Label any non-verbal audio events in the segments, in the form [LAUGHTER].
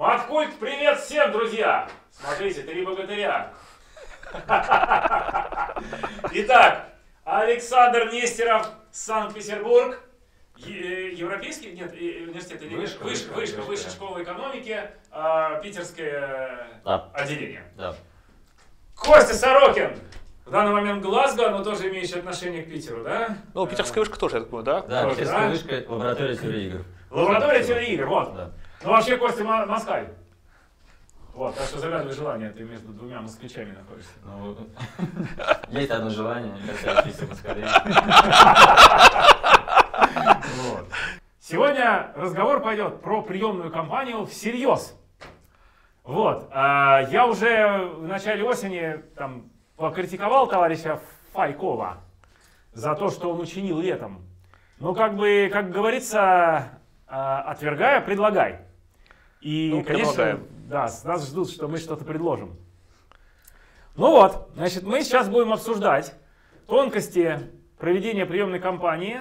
Маткульт, привет всем, друзья! Смотрите, три богатыря. [LAUGHS] Итак, Александр Нестеров, Санкт-Петербург. Е- Европейский, нет, э, университет или Вышка, высшая, вышка, вышка, вышка. высшая школа экономики, а, питерское Да. отделение. Да. Костя Сорокин, в данный момент Глазго, но тоже имеющий отношение к Питеру, да? Ну, питерская вышка тоже, я так понимаю, да? Да, питерская да? вышка, лаборатория теории игр. Лаборатория теории игр, вот. Да. Ну вообще Костя мо- москаль. Вот, так что загадывай желание, ты между двумя москвичами находишься. Ну, есть одно желание, касающееся москалей. Вот. Сегодня разговор пойдет про приемную кампанию всерьез. Вот. а, я уже в начале осени там покритиковал товарища Файкова за то, что он учинил летом. Ну, как бы, как говорится, а, отвергая, предлагай. И, Ну, конечно, предлагаем. да, нас ждут, что мы что-то предложим. Ну вот, значит, мы сейчас будем обсуждать тонкости проведения приемной кампании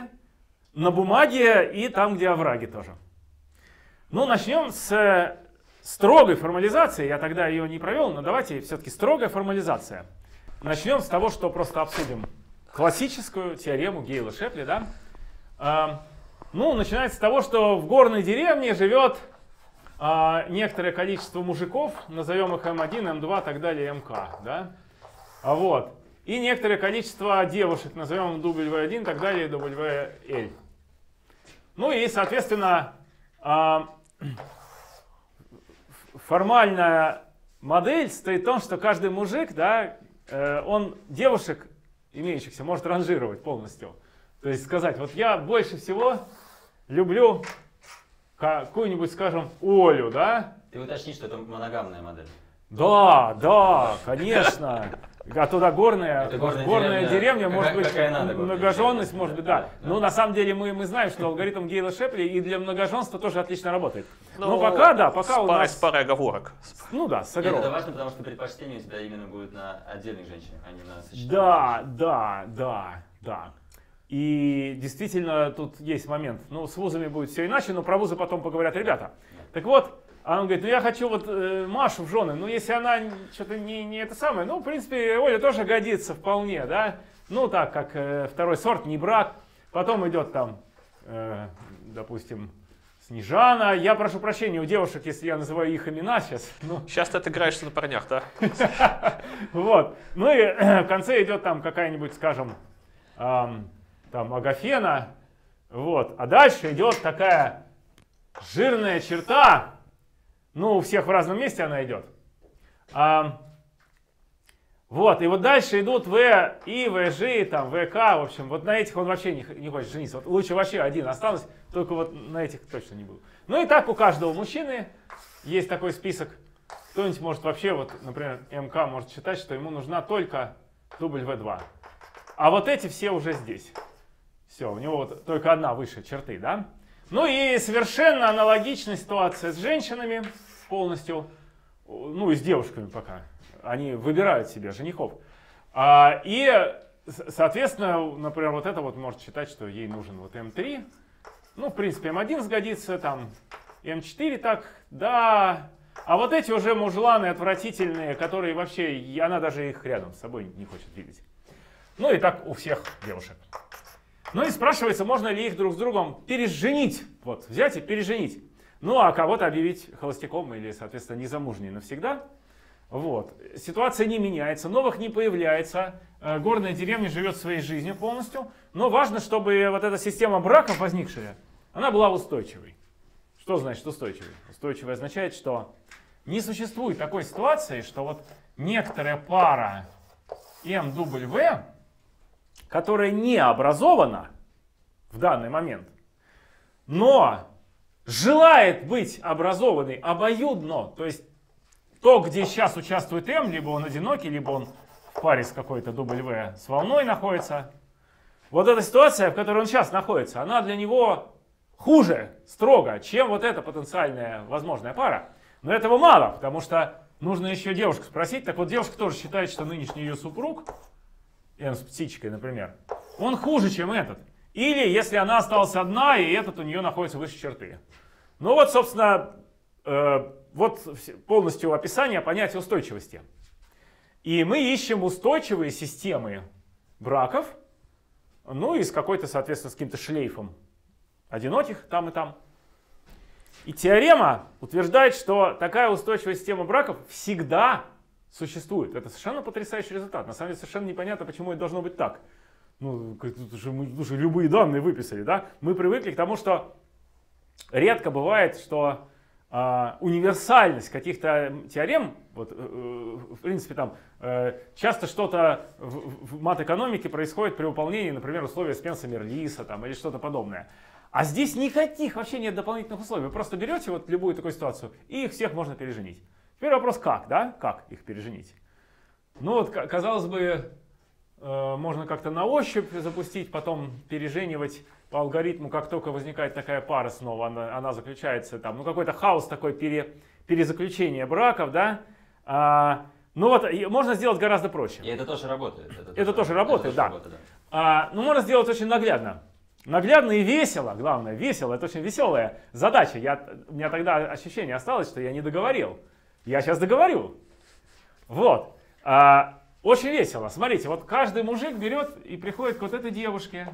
на бумаге и там, где овраги тоже. Ну, начнем с э, строгой формализации. Я тогда ее не провел, но давайте все-таки строгая формализация. Начнем с того, что просто обсудим классическую теорему Гейла Шепли, да? Ну, начинается с того, что в горной деревне живет а, некоторое количество мужиков, назовем их М1, М2, так далее, МК, да? А вот. И некоторое количество девушек, назовем их W1, так далее, WL. Ну и, соответственно, а, формальная модель стоит в том, что каждый мужик, да, э, он девушек, имеющихся, может ранжировать полностью. То есть сказать, вот я больше всего люблю какую-нибудь, скажем, Олю, да? Ты уточни, что это моногамная модель. Да, да, конечно. А туда горная, Это горная горная деревня, деревня, может быть, какая надо многоженность, может быть, да, да. Но на самом деле мы, мы знаем, что алгоритм Гейла Шепли и для многоженства тоже отлично работает. Ну, Но пока, да, с пока у парой- нас... С парой оговорок. Ну да, с Нет, это важно, потому что предпочтение у тебя именно будет на отдельных женщинах, а не на сочетании. Да, да, да, да. И действительно тут есть момент. Ну, с вузами будет все иначе, но про вузы потом поговорят ребята. Так вот, а он говорит, ну я хочу вот э, Машу в жены, ну если она что-то не, не это самое, ну в принципе Оля тоже годится вполне, да. Ну так, как э, второй сорт, не брак. Потом идет там, э, допустим, Снежана. Я прошу прощения у девушек, если я называю их имена сейчас. Ну, Сейчас ты отыграешься на парнях, да? [LAUGHS] вот. Ну и в конце идет там какая-нибудь, скажем, там Агафена. Вот. А дальше идет такая жирная черта. Ну, у всех в разном месте она идет. Ам, вот, и вот дальше идут В и ВЖ, там, ВК, в общем, вот на этих он вообще не, не хочет жениться. Вот лучше вообще один останусь, только вот на этих точно не буду. Ну и так у каждого мужчины есть такой список. Кто-нибудь может вообще, вот, например, МК может считать, что ему нужна только W2. А вот эти все уже здесь. Все, у него вот только одна выше черты, да? Ну и совершенно аналогичная ситуация с женщинами полностью, ну и с девушками пока. Они выбирают себе женихов. А, и, соответственно, например, вот это вот может считать, что ей нужен вот М3. Ну, в принципе, М1 сгодится, там М4 так, да. А вот эти уже мужланы отвратительные, которые вообще, она даже их рядом с собой не хочет видеть. Ну и так у всех девушек. Ну и спрашивается, можно ли их друг с другом переженить. Вот, взять и переженить. Ну а кого-то объявить холостяком или, соответственно, незамужней навсегда. Вот. Ситуация не меняется, новых не появляется. Э, Горная деревня живет своей жизнью полностью. Но важно, чтобы вот эта система браков возникшая, она была устойчивой. Что значит устойчивой? Устойчивой означает, что не существует такой ситуации, что вот некоторая пара MW, которая не образована в данный момент, но желает быть образованной обоюдно, то есть то, где сейчас участвует М, либо он одинокий, либо он в паре с какой-то W с волной находится. Вот эта ситуация, в которой он сейчас находится, она для него хуже, строго, чем вот эта потенциальная возможная пара. Но этого мало, потому что нужно еще девушку спросить. Так вот, девушка тоже считает, что нынешний ее супруг, М с птичкой, например, он хуже, чем этот. Или если она осталась одна, и этот у нее находится выше черты. Ну вот, собственно, э, вот полностью описание понятия устойчивости. И мы ищем устойчивые системы браков, ну и с какой-то, соответственно, с каким-то шлейфом одиноких там и там. И теорема утверждает, что такая устойчивая система браков всегда существует. Это совершенно потрясающий результат. На самом деле совершенно непонятно, почему это должно быть так. Ну, тут же мы тут же любые данные выписали, да? Мы привыкли к тому, что редко бывает, что а, универсальность каких-то теорем, вот, э, э, в принципе, там э, часто что-то в, в мат-экономике происходит при выполнении, например, условия Спенса Мерлиса там, или что-то подобное. А здесь никаких вообще нет дополнительных условий. Вы просто берете вот любую такую ситуацию, и их всех можно переженить. Теперь вопрос, как, да? Как их переженить? Ну вот, ка- казалось бы, э, можно как-то на ощупь запустить, потом переженивать по алгоритму, как только возникает такая пара снова, она, она заключается там, ну какой-то хаос такой пере, перезаключение браков, да. А, ну вот, можно сделать гораздо проще. И это тоже работает. Это тоже работает, да. работает, А, ну, можно сделать очень наглядно. Наглядно и весело, главное, весело. Это очень веселая задача. Я, у меня тогда ощущение осталось, что я не договорил. Я сейчас договорю. Вот. А, очень весело. Смотрите, вот каждый мужик берет и приходит к вот этой девушке.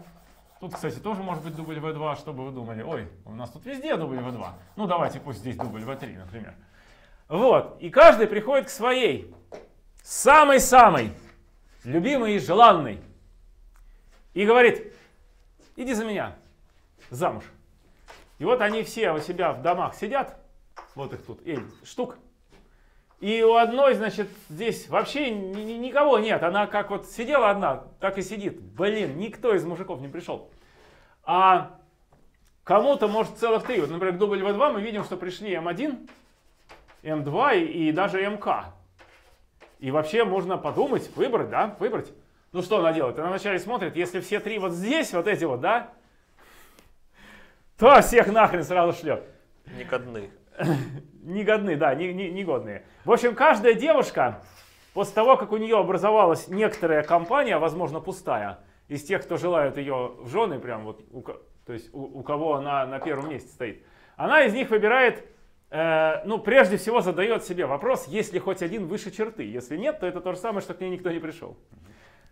Тут, кстати, тоже может быть дубль В2, что бы вы думали. Ой, у нас тут везде дубль В2. Ну, давайте пусть здесь дубль В3, например. Вот. И каждый приходит к своей самой-самой любимой и желанной. И говорит, иди за меня, замуж. И вот они все у себя в домах сидят, вот их тут, эль, штук. И у одной, значит, здесь вообще ни- ни- никого нет. Она как вот сидела одна, так и сидит. Блин, никто из мужиков не пришел. А кому-то, может, целых три. Вот, например, к дубль В2 мы видим, что пришли М1, М2 и, и даже МК. И вообще можно подумать, выбрать, да, выбрать. Ну что она делает? Она вначале смотрит, если все три вот здесь, вот эти вот, да, то всех нахрен сразу шлет. Никодны. [COUGHS] Негодны, да, не, не- негодные. В общем, каждая девушка, после того, как у нее образовалась некоторая компания, возможно, пустая, из тех, кто желает ее в жены, прям вот, у то есть у, у кого она на первом месте стоит, она из них выбирает, э, ну, прежде всего задает себе вопрос, есть ли хоть один выше черты. Если нет, то это то же самое, что к ней никто не пришел.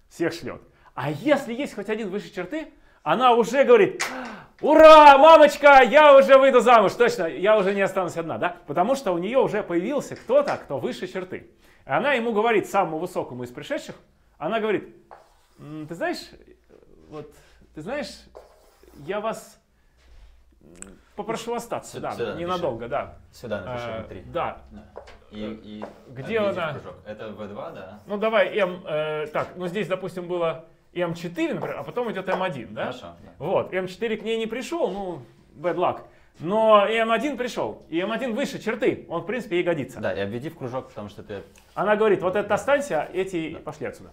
Всех шлет. А если есть хоть один выше черты, она уже говорит, ура, мамочка, я уже выйду замуж, точно, я уже не останусь одна, да? Потому что у нее уже появился кто-то, кто выше черты. И она ему говорит, самому высокому из пришедших, она говорит, «М, ты знаешь, вот, ты знаешь, я вас попрошу остаться, Сюда- да, сюда ненадолго, да. Сюда напиши М3. Да. И, и Где она? кружок. Это В2, да? ну давай М, э, так, ну здесь, допустим, было М4, например, а потом идет М1, да? Хорошо. да. Вот, М4 к ней не пришел, ну, bad luck. Но и М1 пришел, и М1 выше черты, он, в принципе, ей годится. Да, и обведи в кружок, потому что ты... Она говорит, вот это останься, эти пошли отсюда.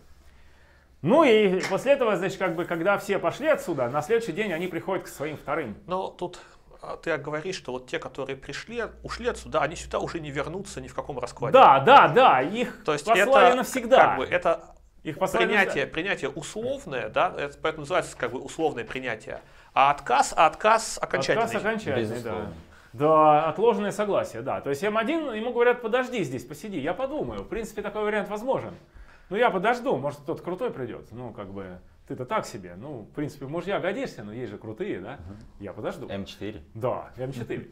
Ну и после этого, значит, как бы, когда все пошли отсюда, на следующий день они приходят к своим вторым. Но тут а, ты говоришь, что вот те, которые пришли, ушли отсюда, они сюда уже не вернутся ни в каком раскладе. Да, да, да, их То есть послали это навсегда. Как бы, это их принятие, принятие условное, да, это поэтому называется как бы условное принятие. А отказ, а отказ окончательный. Отказ окончательный, да. Безусловно. Да, отложенное согласие, да. То есть М1, ему говорят, подожди здесь, посиди, я подумаю. В принципе, такой вариант возможен. Ну, я подожду, может, кто-то крутой придет. Ну, как бы, ты-то так себе. Ну, в принципе, мужья годишься, но есть же крутые, да? Я подожду. М4. Да, М4.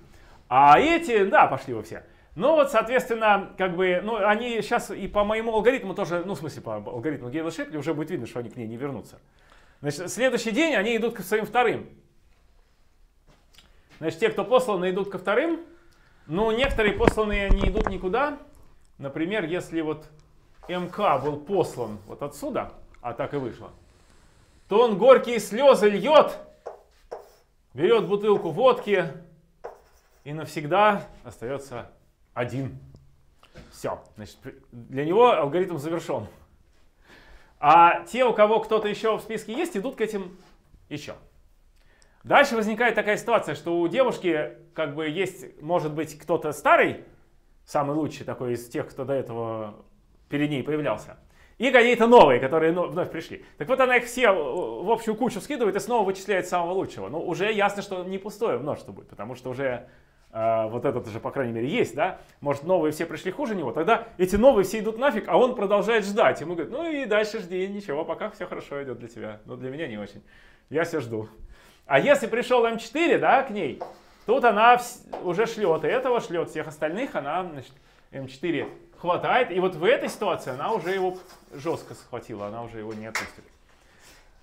А эти, да, пошли вы все. Ну вот, соответственно, как бы, ну, они сейчас и по моему алгоритму тоже, ну, в смысле, по алгоритму Гейла Шепли уже будет видно, что они к ней не вернутся. Значит, следующий день они идут к своим вторым. Значит, те, кто посланы, идут ко вторым. Но некоторые посланные не идут никуда. Например, если вот МК был послан вот отсюда, а так и вышло, то он горькие слезы льет, берет бутылку водки и навсегда остается один. Все. Значит, для него алгоритм завершен. А те, у кого кто-то еще в списке есть, идут к этим еще. Дальше возникает такая ситуация, что у девушки как бы есть, может быть, кто-то старый, самый лучший такой из тех, кто до этого перед ней появлялся, и какие-то новые, которые но- вновь пришли. Так вот она их все в общую кучу скидывает и снова вычисляет самого лучшего. Ну, уже ясно, что не пустое множество будет, потому что уже а, вот этот уже, по крайней мере, есть, да, может, новые все пришли хуже него, тогда эти новые все идут нафиг, а он продолжает ждать. Ему говорит, ну и дальше жди, ничего, пока все хорошо идет для тебя, но для меня не очень. Я все жду. А если пришел М4, да, к ней, тут она уже шлет, и этого шлет, всех остальных она, значит, М4 хватает, и вот в этой ситуации она уже его жестко схватила, она уже его не отпустит.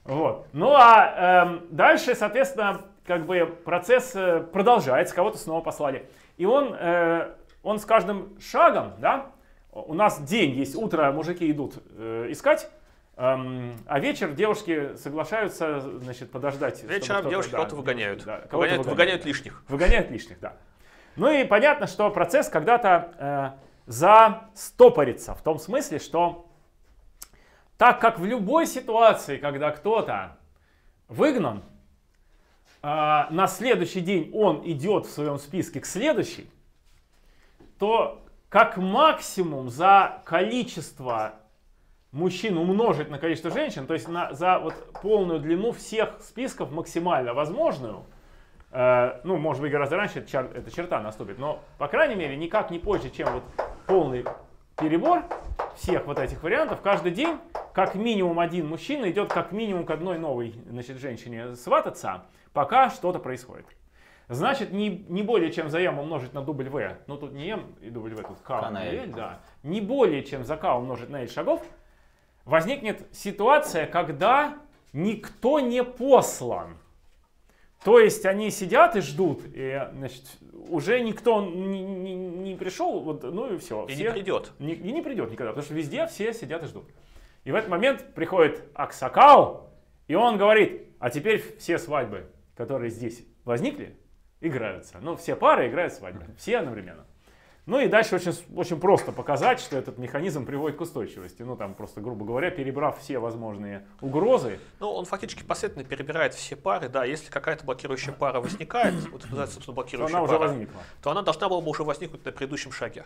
Вот. Ну а э, дальше, соответственно, как бы процесс э, продолжается, кого-то снова послали. И он, э, он с каждым шагом, да, у нас день есть, утро мужики идут э, искать, эм, а вечер девушки соглашаются, значит, подождать. Вечером девушки да, кого-то выгоняют. Да, кого выгоняют, выгоняют. выгоняют лишних. Выгоняют лишних, да. Ну и понятно, что процесс когда-то э, застопорится, в том смысле, что так как в любой ситуации, когда кто-то выгнан, а, на следующий день он идет в своем списке к следующей, то как максимум за количество мужчин умножить на количество женщин, то есть на, за вот полную длину всех списков максимально возможную, э, ну, может быть, гораздо раньше эта, чер, эта черта наступит, но, по крайней мере, никак не позже, чем вот полный перебор всех вот этих вариантов, каждый день как минимум один мужчина идет как минимум к одной новой значит, женщине свататься, пока что-то происходит. Значит, не, не более чем за m умножить на W, ну тут не m и W, тут k, на L, да, не более чем за k умножить на L шагов, возникнет ситуация, когда никто не послан. То есть они сидят и ждут, и значит, уже никто не, не, не пришел, вот, ну и все. И все, не придет. Не, и не придет никогда, потому что везде все сидят и ждут. И в этот момент приходит Аксакал, и он говорит, а теперь все свадьбы которые здесь возникли, играются. Ну, все пары играют свадьбы, все одновременно. Ну и дальше очень, очень просто показать, что этот механизм приводит к устойчивости. Ну там просто, грубо говоря, перебрав все возможные угрозы. Ну он фактически последовательно перебирает все пары. Да, если какая-то блокирующая пара возникает, вот называется, собственно, блокирующая то она пара, уже возникла. то она должна была бы уже возникнуть на предыдущем шаге.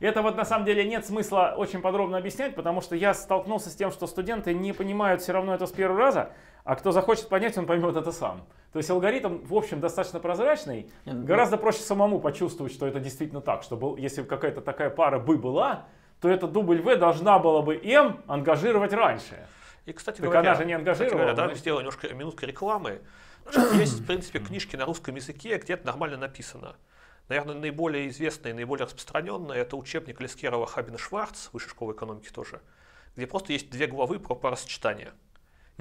Это вот на самом деле нет смысла очень подробно объяснять, потому что я столкнулся с тем, что студенты не понимают все равно это с первого раза, а кто захочет понять, он поймет это сам. То есть алгоритм, в общем, достаточно прозрачный. Нет, ну, Гораздо проще самому почувствовать, что это действительно так. Что был, если какая-то такая пара бы была, то эта дубль В должна была бы М ангажировать раньше. И, кстати так говоря, она же не ангажировала. Говоря, да, сделаю немножко минутка рекламы. Есть, в принципе, книжки на русском языке, где это нормально написано. Наверное, наиболее известная и наиболее распространенная это учебник Лескерова Хабина Шварц, Высшей школы экономики тоже, где просто есть две главы про паросочетание.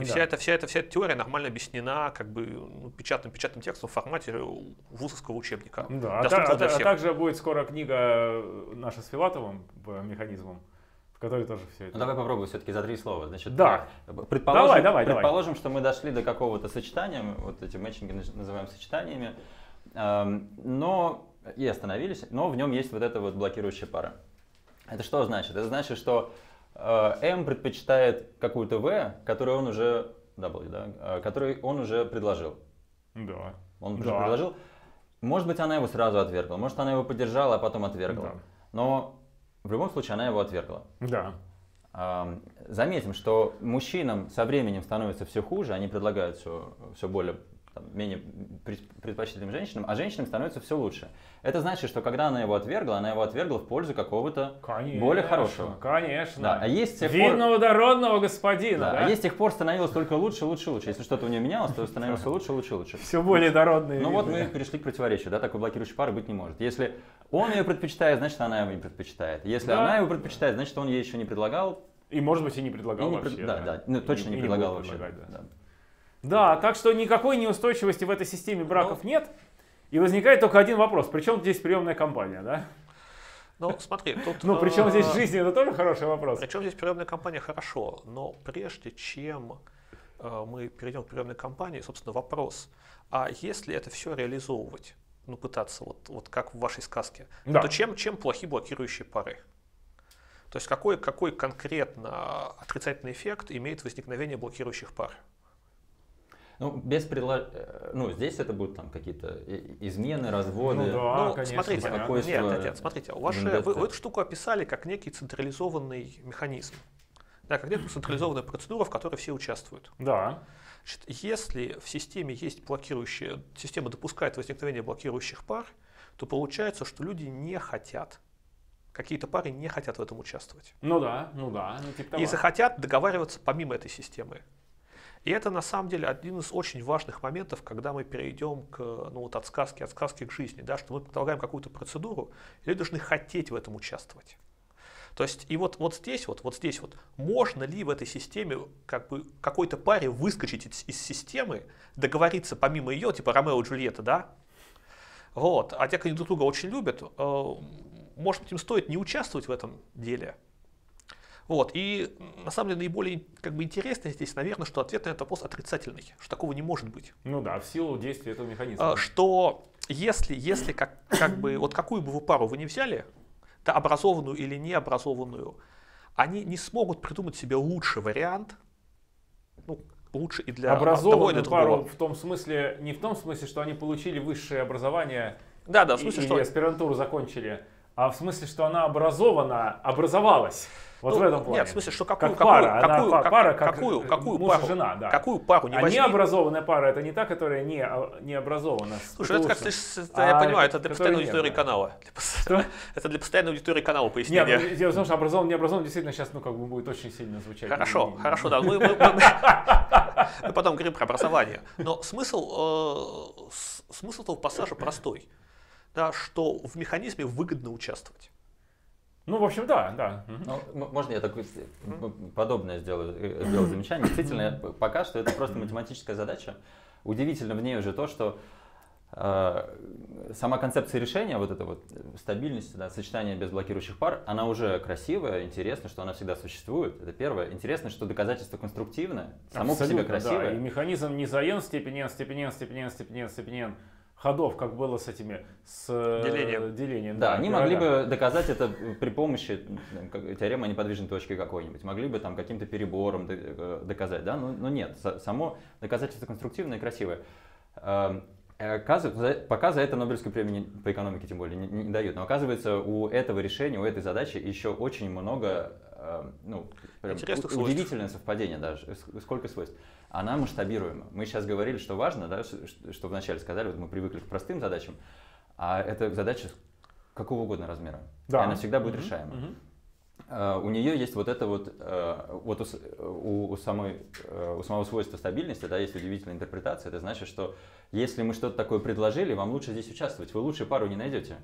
И да. вся, эта, вся, эта, вся эта теория нормально объяснена как бы ну, печатным, печатным текстом в формате вузовского учебника. Да, а, а, а также будет скоро книга наша с Филатовым по механизмам, в которой тоже все это. Ну, давай попробуем все-таки за три слова. Значит, да. Предположим, давай, давай, предположим давай. что мы дошли до какого-то сочетания, вот эти мэтчинги называем сочетаниями, эм, но и остановились, но в нем есть вот эта вот блокирующая пара. Это что значит? Это значит, что Э, M предпочитает какую-то V, которую он уже W, да, э, который он уже предложил. Да. Он уже да. предложил. Может быть, она его сразу отвергла, может, она его поддержала, а потом отвергла. Да. Но в любом случае она его отвергла. Да. Заметим, что мужчинам со временем становится все хуже, они предлагают все, все более там, менее предпочтительным женщинам, а женщинам становится все лучше. Это значит, что когда она его отвергла, она его отвергла в пользу какого-то более хорошего. Конечно. Да, а есть тех Видного пор... дородного господина. Да, да? А есть тех пор становилось только лучше, лучше, лучше. Если что-то у нее менялось, то становилось лучше, лучше, лучше. Все более дородные. Ну вот мы перешли к противоречию, да, такой блокирующей пары быть не может. Если он ее предпочитает, значит она его не предпочитает. Если да. она его предпочитает, значит он ей еще не предлагал. И может быть и не предлагал и не вообще. Пред... Да, да, да, ну, точно и, не предлагал вообще. Да. Да. Да, так что никакой неустойчивости в этой системе браков ну, нет. И возникает только один вопрос. Причем здесь приемная компания, да? Ну, смотри, тут... Ну, причем здесь в жизни, это тоже хороший вопрос. Причем здесь приемная компания хорошо, но прежде чем э, мы перейдем к приемной компании, собственно, вопрос, а если это все реализовывать, ну, пытаться, вот, вот как в вашей сказке, да. то чем, чем плохи блокирующие пары? То есть какой, какой конкретно отрицательный эффект имеет возникновение блокирующих пар? Ну, без предло... Э, ну, здесь это будут там какие-то измены, разводы. Ну, да, ну, конечно, смотрите, нет, нет, нет, смотрите, ваши, вы, вы эту штуку описали как некий централизованный механизм. Да, как некую централизованную процедуру, в которой все участвуют. Да. Значит, если в системе есть блокирующие, система допускает возникновение блокирующих пар, то получается, что люди не хотят какие-то пары не хотят в этом участвовать. Ну да, ну да. Ну, типа того. И захотят договариваться помимо этой системы. И это на самом деле один из очень важных моментов, когда мы перейдем к, ну, вот от сказки, от сказки к жизни, да, что мы предлагаем какую-то процедуру, и люди должны хотеть в этом участвовать. То есть и вот, вот здесь вот, вот здесь вот, можно ли в этой системе как бы какой-то паре выскочить из, из системы, договориться помимо ее, типа Ромео и Джульетта, да? Вот. А те, кто друг друга очень любят, э, может им стоит не участвовать в этом деле. Вот. И на самом деле наиболее как бы, интересно здесь, наверное, что ответ на этот вопрос отрицательный, что такого не может быть. Ну да, в силу действия этого механизма. А, что если, если как, как бы, вот какую бы вы пару вы не взяли, да, образованную или необразованную, они не смогут придумать себе лучший вариант, ну, лучше и для одного и пару в том смысле, не в том смысле, что они получили высшее образование да, да, в смысле, и, что... или аспирантуру закончили, а в смысле, что она образована, образовалась. Вот ну, в этом плане. Нет, в смысле, что какую, как пара, какую, она какую, пара, как, какую, какую муж пару, жена, да. Какую пару не а возьми. необразованная пара это не та, которая не, а, не образована. Слушай, это как ты, а, я понимаю, это для постоянной аудитории нет, канала. Что? [LAUGHS] Это для постоянной аудитории канала пояснение. Нет, ну, дело в том, что образован, не образован действительно сейчас, ну, как бы будет очень сильно звучать. Хорошо, хорошо, да. Мы, мы, мы, [LAUGHS] мы потом говорим про образование. Но смысл, э, смысл этого пассажа простой. Да, что в механизме выгодно участвовать. Ну, в общем, да, да. Ну, можно я такое подобное сделаю, э, сделаю замечание? [COUGHS] Действительно, пока что это просто математическая задача. Удивительно в ней уже то, что э, сама концепция решения, вот эта вот стабильность, да, сочетание без блокирующих пар, она уже красивая, интересно, что она всегда существует. Это первое. Интересно, что доказательство конструктивное, само Абсолютно, по себе красивое. Да. И механизм не за n степень n степень n степень n степень n ходов, как было с этими, с э, делением. делением да, да, они могли бы доказать это при помощи теоремы о неподвижной точке какой-нибудь. Могли бы там каким-то перебором э, доказать, да, но, но нет. Само доказательство конструктивное и красивое. Эм, оказывается, пока за это Нобелевскую премию по экономике тем более не, не дают. Но оказывается, у этого решения, у этой задачи еще очень много эм, ну, удивительное совпадение даже. Сколько свойств она масштабируема. Мы сейчас говорили, что важно, да, что вначале сказали, вот мы привыкли к простым задачам, а это задача какого угодно размера. Да. И она всегда будет mm-hmm. решаема. Mm-hmm. Uh, у нее есть вот это вот, uh, вот у, у, самой, uh, у самого свойства стабильности, да, есть удивительная интерпретация. Это значит, что если мы что-то такое предложили, вам лучше здесь участвовать. Вы лучше пару не найдете.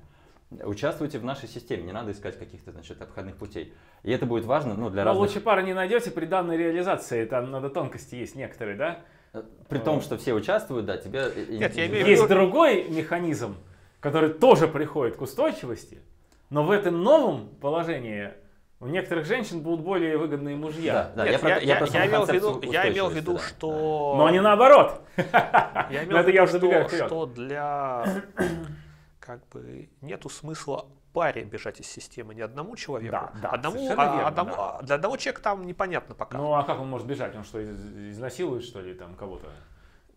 Участвуйте в нашей системе, не надо искать каких-то значит, обходных путей. И это будет важно ну, для Но разных... лучше пары не найдете при данной реализации, там надо тонкости есть некоторые, да? При том, что все участвуют, да, тебе... Нет, я имею Есть другой механизм, который тоже приходит к устойчивости, но в этом новом положении у некоторых женщин будут более выгодные мужья. Да, да, Нет, я, я, я, я, имел в виду, я имел в виду, да. что... Но не наоборот. Я [LAUGHS] имел в виду, что, что для [CLEARS THROAT] как бы нету смысла паре бежать из системы, не одному человеку. Да, да, одному, а, верно, одному, да. Для одного человека там непонятно пока. Ну а как он может бежать? Он что, изнасилует что ли там кого-то?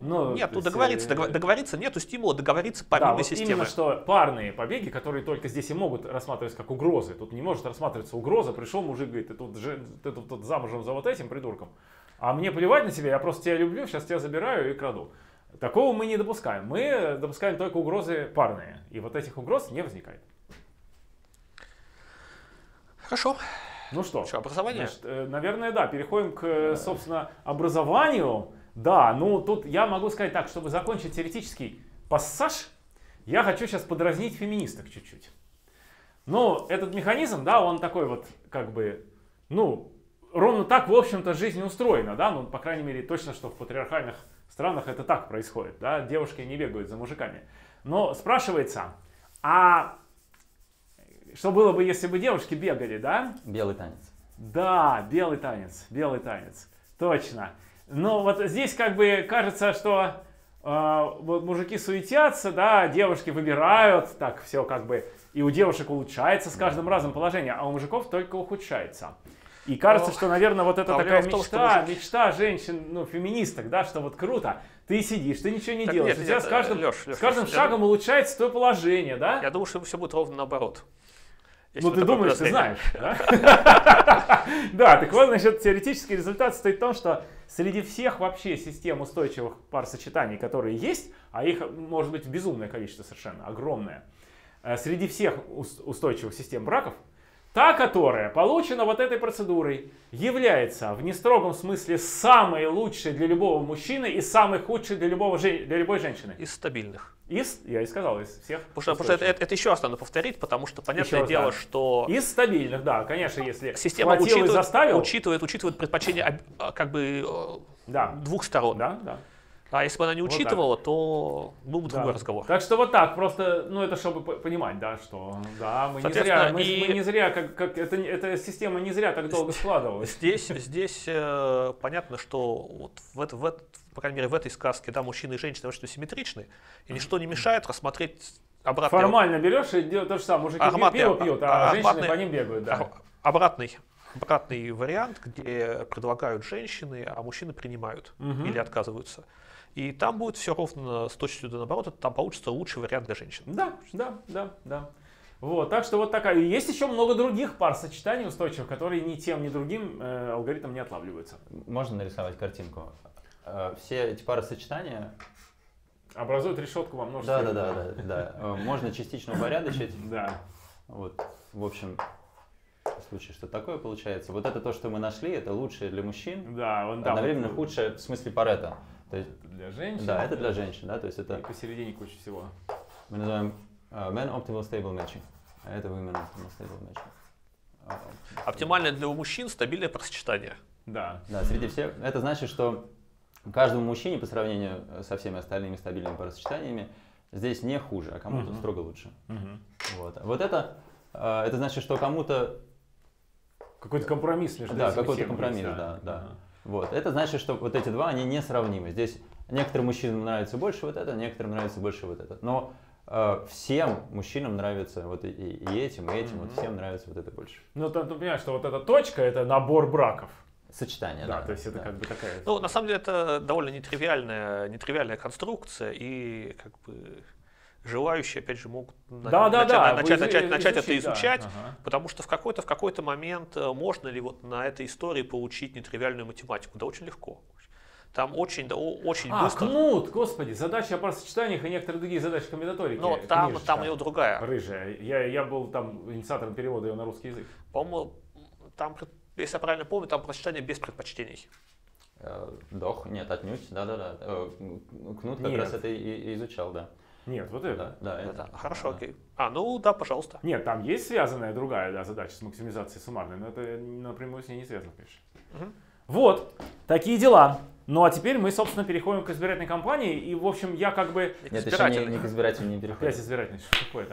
Ну, Нет, ну договориться, э... договориться, нету стимула договориться помимо да, вот системы. Именно что парные побеги, которые только здесь и могут рассматриваться как угрозы. Тут не может рассматриваться угроза. Пришел мужик, говорит, ты тут, же, ты тут, тут замужем за вот этим придурком. А мне плевать на тебя, я просто тебя люблю, сейчас тебя забираю и краду. Такого мы не допускаем. Мы допускаем только угрозы парные. И вот этих угроз не возникает. Хорошо. Ну что? Что, образование? Значит, э, наверное, да. Переходим к, собственно, образованию. Да, ну тут я могу сказать так, чтобы закончить теоретический пассаж, я хочу сейчас подразнить феминисток чуть-чуть. Ну, этот механизм, да, он такой вот, как бы, ну, ровно так, в общем-то, жизнь устроена, да, ну, по крайней мере, точно, что в патриархальных странах это так происходит, да, девушки не бегают за мужиками. Но спрашивается, а что было бы, если бы девушки бегали, да? Белый танец. Да, белый танец, белый танец, точно. Но вот здесь как бы кажется, что э, вот мужики суетятся, да, девушки выбирают, так все как бы, и у девушек улучшается с каждым разом положение, а у мужиков только ухудшается. И кажется, что, наверное, вот это такая том, мечта, что... мечта женщин, ну, феминисток, да, что вот круто, ты сидишь, ты ничего не так делаешь, нет, у тебя нет, с каждым, Леш, Леш, с каждым Леш, шагом я... улучшается твое положение, да? Я думаю, что все будет ровно наоборот. Есть ну, ты думаешь, ты знаешь, да? [LAUGHS] Да, так вот, значит, теоретический результат состоит в том, что среди всех вообще систем устойчивых пар сочетаний, которые есть, а их может быть безумное количество совершенно, огромное, э, среди всех устойчивых систем браков, та, которая получена вот этой процедурой, является в нестрогом смысле самой лучшей для любого мужчины и самой худшей для, любого, для любой женщины. Из стабильных. Из, я и сказал, из всех. Потому что, потому что это, это, это еще раз надо повторить, потому что понятное раз, дело, да. что... Из стабильных, да, конечно, если система учитывает, заставил... учитывает, учитывает предпочтения как бы да. двух сторон. Да, да. А если бы она не учитывала, вот то был бы другой да. разговор. Так что вот так, просто, ну это чтобы понимать, да, что, да, мы не зря, мы, и... мы не зря, как, как это, эта система не зря так долго складывалась. Здесь, здесь э, понятно, что вот в, это, в, это, по крайней мере в этой сказке, да, мужчины и женщины очень симметричны, и ничто не мешает рассмотреть обратный... Формально берешь и делаешь то же самое, мужики Ароматный, пиво пьют, а, а женщины по ним бегают, да. Обратный обратный вариант, где предлагают женщины, а мужчины принимают угу. или отказываются. И там будет все ровно с точностью до наоборот, там получится лучший вариант для женщин. Да, да, да, да. Вот, так что вот такая. Есть еще много других пар сочетаний устойчивых, которые ни тем, ни другим э, алгоритмом не отлавливаются. Можно нарисовать картинку. Э, все эти пары сочетания образуют решетку во множестве. Да, да, да, да, да. Э, можно частично упорядочить. Да. Вот, в общем, в случае, что такое получается. Вот это то, что мы нашли, это лучшее для мужчин. Да, он да. Одновременно вот, худшее в смысле Парета. То есть, для женщин? Да, это для женщин, да, то есть это... И посередине куча всего. Мы называем uh, Men Optimal Stable Matching, а это Women Optimal Stable Matching. Uh, Оптимальное для мужчин стабильное просочетание. Да. Да, среди всех. Это значит, что каждому мужчине по сравнению со всеми остальными стабильными паросочетаниями здесь не хуже, а кому-то uh-huh. строго лучше. Uh-huh. Вот. Вот это, uh, это значит, что кому-то... Какой-то компромисс между Да, какой-то компромисс, да. да, да. Вот. Это значит, что вот эти два, они несравнимы. Здесь некоторым мужчинам нравится больше вот это, некоторым нравится больше вот это. Но э, всем мужчинам нравится вот и, и этим, и этим, mm-hmm. вот всем нравится вот это больше. Ну, ты, ты понимаешь, что вот эта точка, это набор браков. Сочетание, да. Да, то есть это да. как бы такая... Ну, на самом деле, это довольно нетривиальная, нетривиальная конструкция, и как бы желающие, опять же, могут да, начать, да, начать, начать, начать это изучать, да. ага. потому что в какой-то в какой-то момент э, можно ли вот на этой истории получить нетривиальную математику? Да очень легко. Там очень, да, очень а, быстро. кнут, господи, задача о парсочетаниях и некоторые другие задачи комбинаторики. Но там, там ее другая. Рыжая. Я, я был там инициатором перевода ее на русский язык. По-моему, там, если я правильно помню, там просчитание без предпочтений. Э, дох, нет, отнюдь, да-да-да. Э, кнут как нет. раз это и изучал, да. Нет, вот это. Да, да, это. Хорошо, да. окей. А, ну да, пожалуйста. Нет, там есть связанная другая да, задача с максимизацией суммарной, но это напрямую с ней не связано, конечно. Угу. Вот, такие дела. Ну а теперь мы, собственно, переходим к избирательной кампании. И, в общем, я как бы... Нет, еще не, не к избирательной не переходим. Опять избирательной, что такое,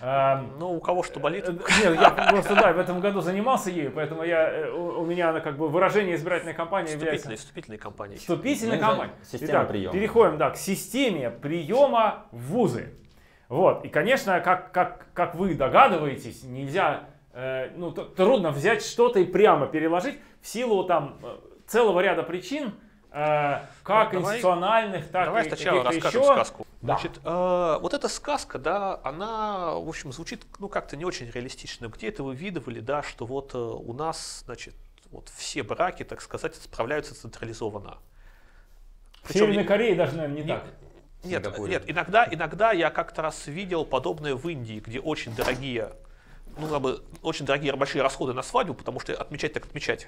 Ну, у кого что болит. Э, нет, я просто, да, в этом году занимался ею, поэтому я, э, у, у меня как бы выражение избирательной кампании является... Вступительной кампании. Вступительной кампании. Система Итак, приема. переходим, да, к системе приема в ВУЗы. Вот, и, конечно, как, как, как вы догадываетесь, нельзя, э, ну, трудно взять что-то и прямо переложить в силу там э, целого ряда причин, э, как давай, институциональных, так давай и расскажем еще. сказку. Да. Значит, э, вот эта сказка, да, она, в общем, звучит, ну, как-то не очень реалистично. Где это вы видывали, да, что вот э, у нас, значит, вот все браки, так сказать, справляются централизованно. В Северной Корее даже, наверное, не, не так. Нет, нет, иногда, иногда я как-то раз видел подобное в Индии, где очень дорогие, ну, как бы, очень дорогие большие расходы на свадьбу, потому что отмечать так отмечать.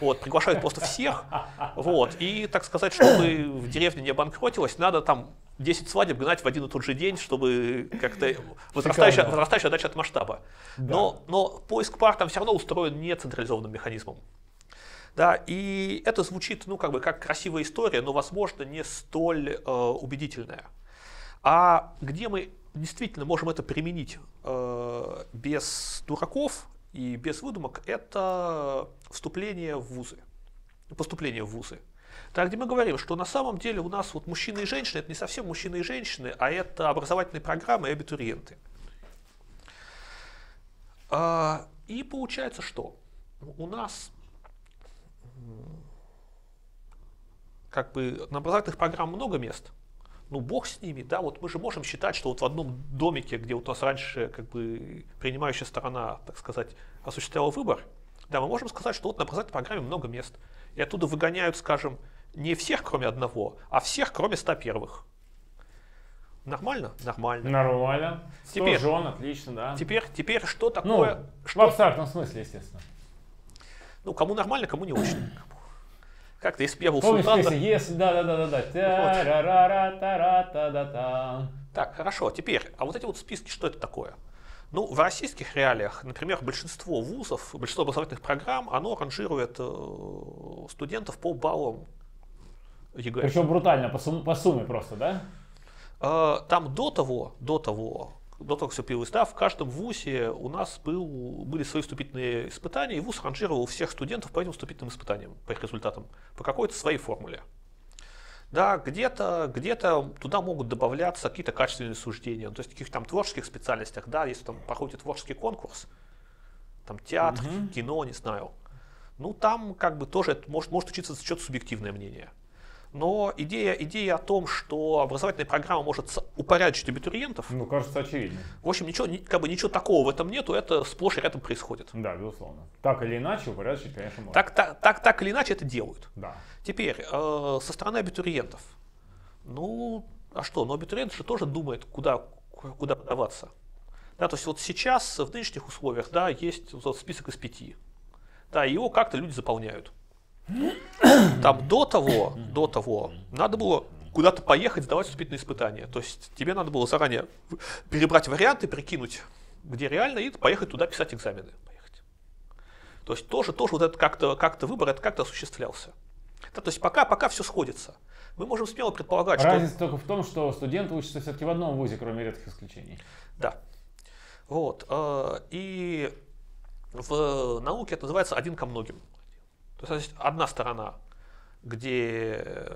Вот, приглашают просто всех. Вот, и, так сказать, чтобы в деревне не обанкротилась, надо там 10 свадеб гнать в один и тот же день, чтобы как-то возрастающая, возрастающая дача от масштаба. Да. Но, но поиск пар там все равно устроен не централизованным механизмом. Да, и это звучит, ну, как бы, как красивая история, но, возможно, не столь э, убедительная. А где мы действительно можем это применить э, без дураков, и без выдумок, это вступление в вузы, поступление в вузы. Так, где мы говорим, что на самом деле у нас вот мужчины и женщины, это не совсем мужчины и женщины, а это образовательные программы и абитуриенты. А, и получается что? У нас как бы на образовательных программах много мест, ну бог с ними, да, вот мы же можем считать, что вот в одном домике, где вот у нас раньше как бы принимающая сторона, так сказать, осуществляла выбор, да, мы можем сказать, что вот на образовательной программе много мест, и оттуда выгоняют, скажем, не всех, кроме одного, а всех, кроме 100 первых. Нормально? Нормально. Нормально. 100 теперь, жен, отлично, да. Теперь, теперь что такое? Ну, что... в абстрактном смысле, естественно. Ну, кому нормально, кому не очень. Как ты, если был Помнишь султан... песню? Yes, да, да, да, да, да. Так, хорошо. Теперь, а вот эти вот списки, что это такое? Ну, в российских реалиях, например, большинство вузов, большинство образовательных программ, оно ранжирует э, студентов по баллам ЕГЭ. Причем брутально, по, сум, по сумме просто, да? Э, там до того, до того, до того, как все да, в каждом ВУЗе у нас был, были свои вступительные испытания, и ВУЗ ранжировал всех студентов по этим вступительным испытаниям, по их результатам, по какой-то своей формуле. Да, где-то где туда могут добавляться какие-то качественные суждения, ну, то есть в каких-то там творческих специальностях, да, если там проходит творческий конкурс, там театр, угу. кино, не знаю, ну там как бы тоже может, может учиться за счет субъективное мнение. Но идея, идея о том, что образовательная программа может упорядочить абитуриентов... Ну, кажется, очевидно. В общем, ничего, как бы, ничего такого в этом нету, это сплошь и рядом происходит. Да, безусловно. Так или иначе упорядочить, конечно, можно. Так, так, так, так или иначе это делают. Да. Теперь, э, со стороны абитуриентов. Ну, а что, но абитуриент же тоже думает, куда, куда подаваться. Да, то есть вот сейчас в нынешних условиях, да, есть вот список из пяти. Да, его как-то люди заполняют. Там до того, до того, надо было куда-то поехать, сдавать вступительные испытания. То есть тебе надо было заранее перебрать варианты, прикинуть, где реально, и поехать туда писать экзамены. Поехать. То есть тоже, тоже вот это как-то, как-то выбор, это как-то осуществлялся. Да, то есть пока, пока все сходится. Мы можем смело предполагать, Разница что... только в том, что студенты учатся все-таки в одном вузе, кроме редких исключений. Да. Вот. Э, и в науке это называется один ко многим. То есть одна сторона, где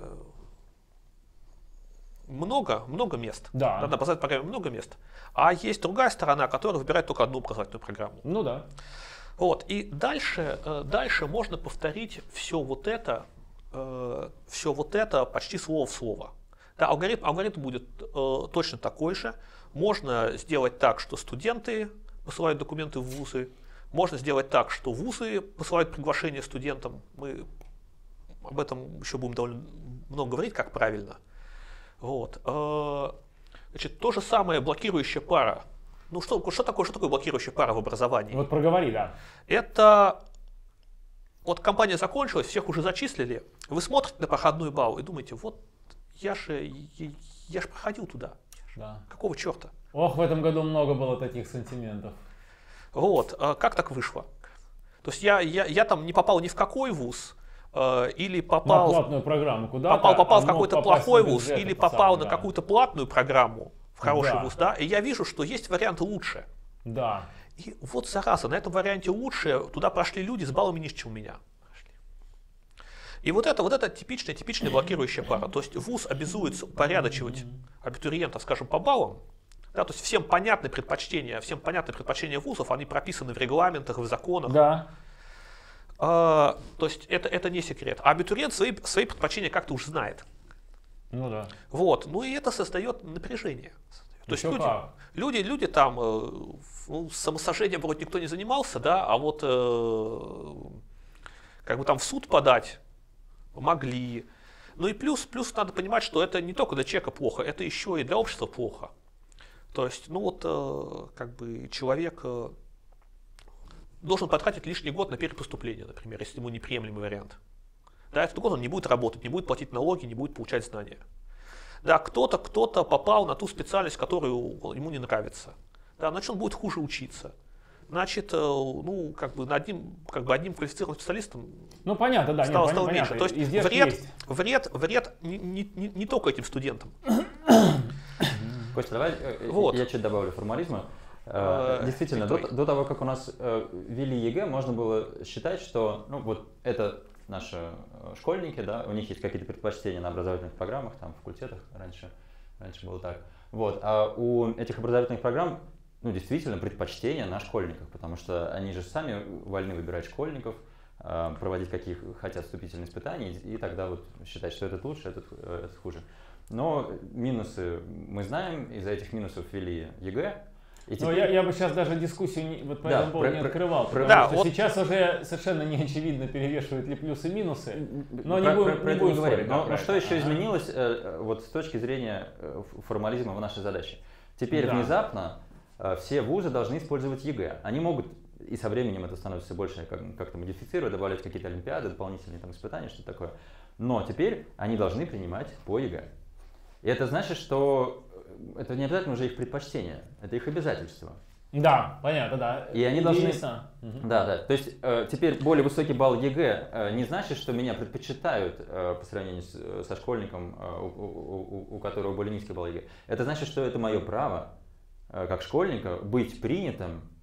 много, много мест. Да. Надо образовательной программе много мест. А есть другая сторона, которая выбирает только одну образовательную программу. Ну да. Вот. И дальше, э, дальше можно повторить все вот это, э, все вот это почти слово в слово. Да, алгоритм, алгоритм будет э, точно такой же. Можно сделать так, что студенты посылают документы в ВУЗы, можно сделать так, что вузы посылают приглашение студентам. Мы об этом еще будем довольно много говорить, как правильно. Вот. Э, значит, то же самое блокирующая пара. Ну что, что, такое, что такое блокирующая пара в образовании? Вот проговори, да. Это вот компания закончилась, всех уже зачислили. Вы смотрите на проходной балл и думаете, вот я же, я, я же проходил туда. Да. Какого черта? Ох, в этом году много было таких сантиментов. Вот, а как так вышло? То есть я, я, я там не попал ни в какой вуз, э, или попал... На платную программу куда Попал, попал в какой-то плохой вуз, или попал на какую-то платную программу в хороший да. вуз, да, и я вижу, что есть вариант лучше. Да. И вот зараза, на этом варианте лучше, туда прошли люди с баллами ниже, чем у меня. И вот это, вот это типичная, типичная блокирующая пара. То есть ВУЗ обязуется упорядочивать абитуриентов, скажем, по баллам, да, то есть всем понятны предпочтения, всем понятны предпочтения вузов, они прописаны в регламентах, в законах. Да. А, то есть это, это не секрет. А абитуриент свои, свои предпочтения как-то уже знает. Ну да. Вот. Ну и это создает напряжение. То есть люди, люди, люди там, э, ну, самосожжением вроде никто не занимался, да, а вот э, как бы там в суд подать могли. Ну и плюс, плюс надо понимать, что это не только для человека плохо, это еще и для общества плохо. То есть, ну вот, э, как бы человек э, должен потратить лишний год на перепоступление, например, если ему неприемлемый вариант. Да, этот год он не будет работать, не будет платить налоги, не будет получать знания. Да, кто-то, кто-то попал на ту специальность, которую ему не нравится. Да, значит, он будет хуже учиться. Значит, э, ну, как бы, одним, как бы одним квалифицированным специалистом ну, понятно, да, стало, нет, стало понятно, меньше. То есть вред, вред, вред не, не, не только этим студентам. [CLEARS THROAT] Костя, давай э, вот. я чуть добавлю формализма. Э, э, действительно, до, до того, как у нас ввели ЕГЭ, можно было считать, что ну, вот это наши школьники, да, у них есть какие-то предпочтения на образовательных программах, там, факультетах раньше, раньше было так. Вот. А у этих образовательных программ ну, действительно предпочтения на школьниках, потому что они же сами вольны выбирать школьников, проводить каких хотят вступительные испытания, и тогда вот считать, что этот лучше, этот, этот хуже. Но минусы мы знаем, из-за этих минусов ввели ЕГЭ. И теперь... Но я, я бы сейчас даже дискуссию не, вот по да, этому поводу не открывал, про, потому да, что вот... сейчас уже совершенно не очевидно, перевешивают ли плюсы и минусы, но про, не будем, про, не будем говорить. Но, но что еще изменилось э, вот с точки зрения э, формализма в нашей задаче? Теперь да. внезапно э, все вузы должны использовать ЕГЭ. Они могут и со временем это становится все больше как- как-то модифицировать, добавлять какие-то олимпиады, дополнительные там испытания, что такое. Но теперь они должны принимать по ЕГЭ. И это значит, что это не обязательно уже их предпочтение, это их обязательство. Да, понятно, да. И они должны... Да, да. То есть э, теперь более высокий балл ЕГЭ э, не значит, что меня предпочитают э, по сравнению с, э, со школьником, э, у, у, у которого более низкий балл ЕГЭ. Это значит, что это мое право, э, как школьника, быть принятым Э,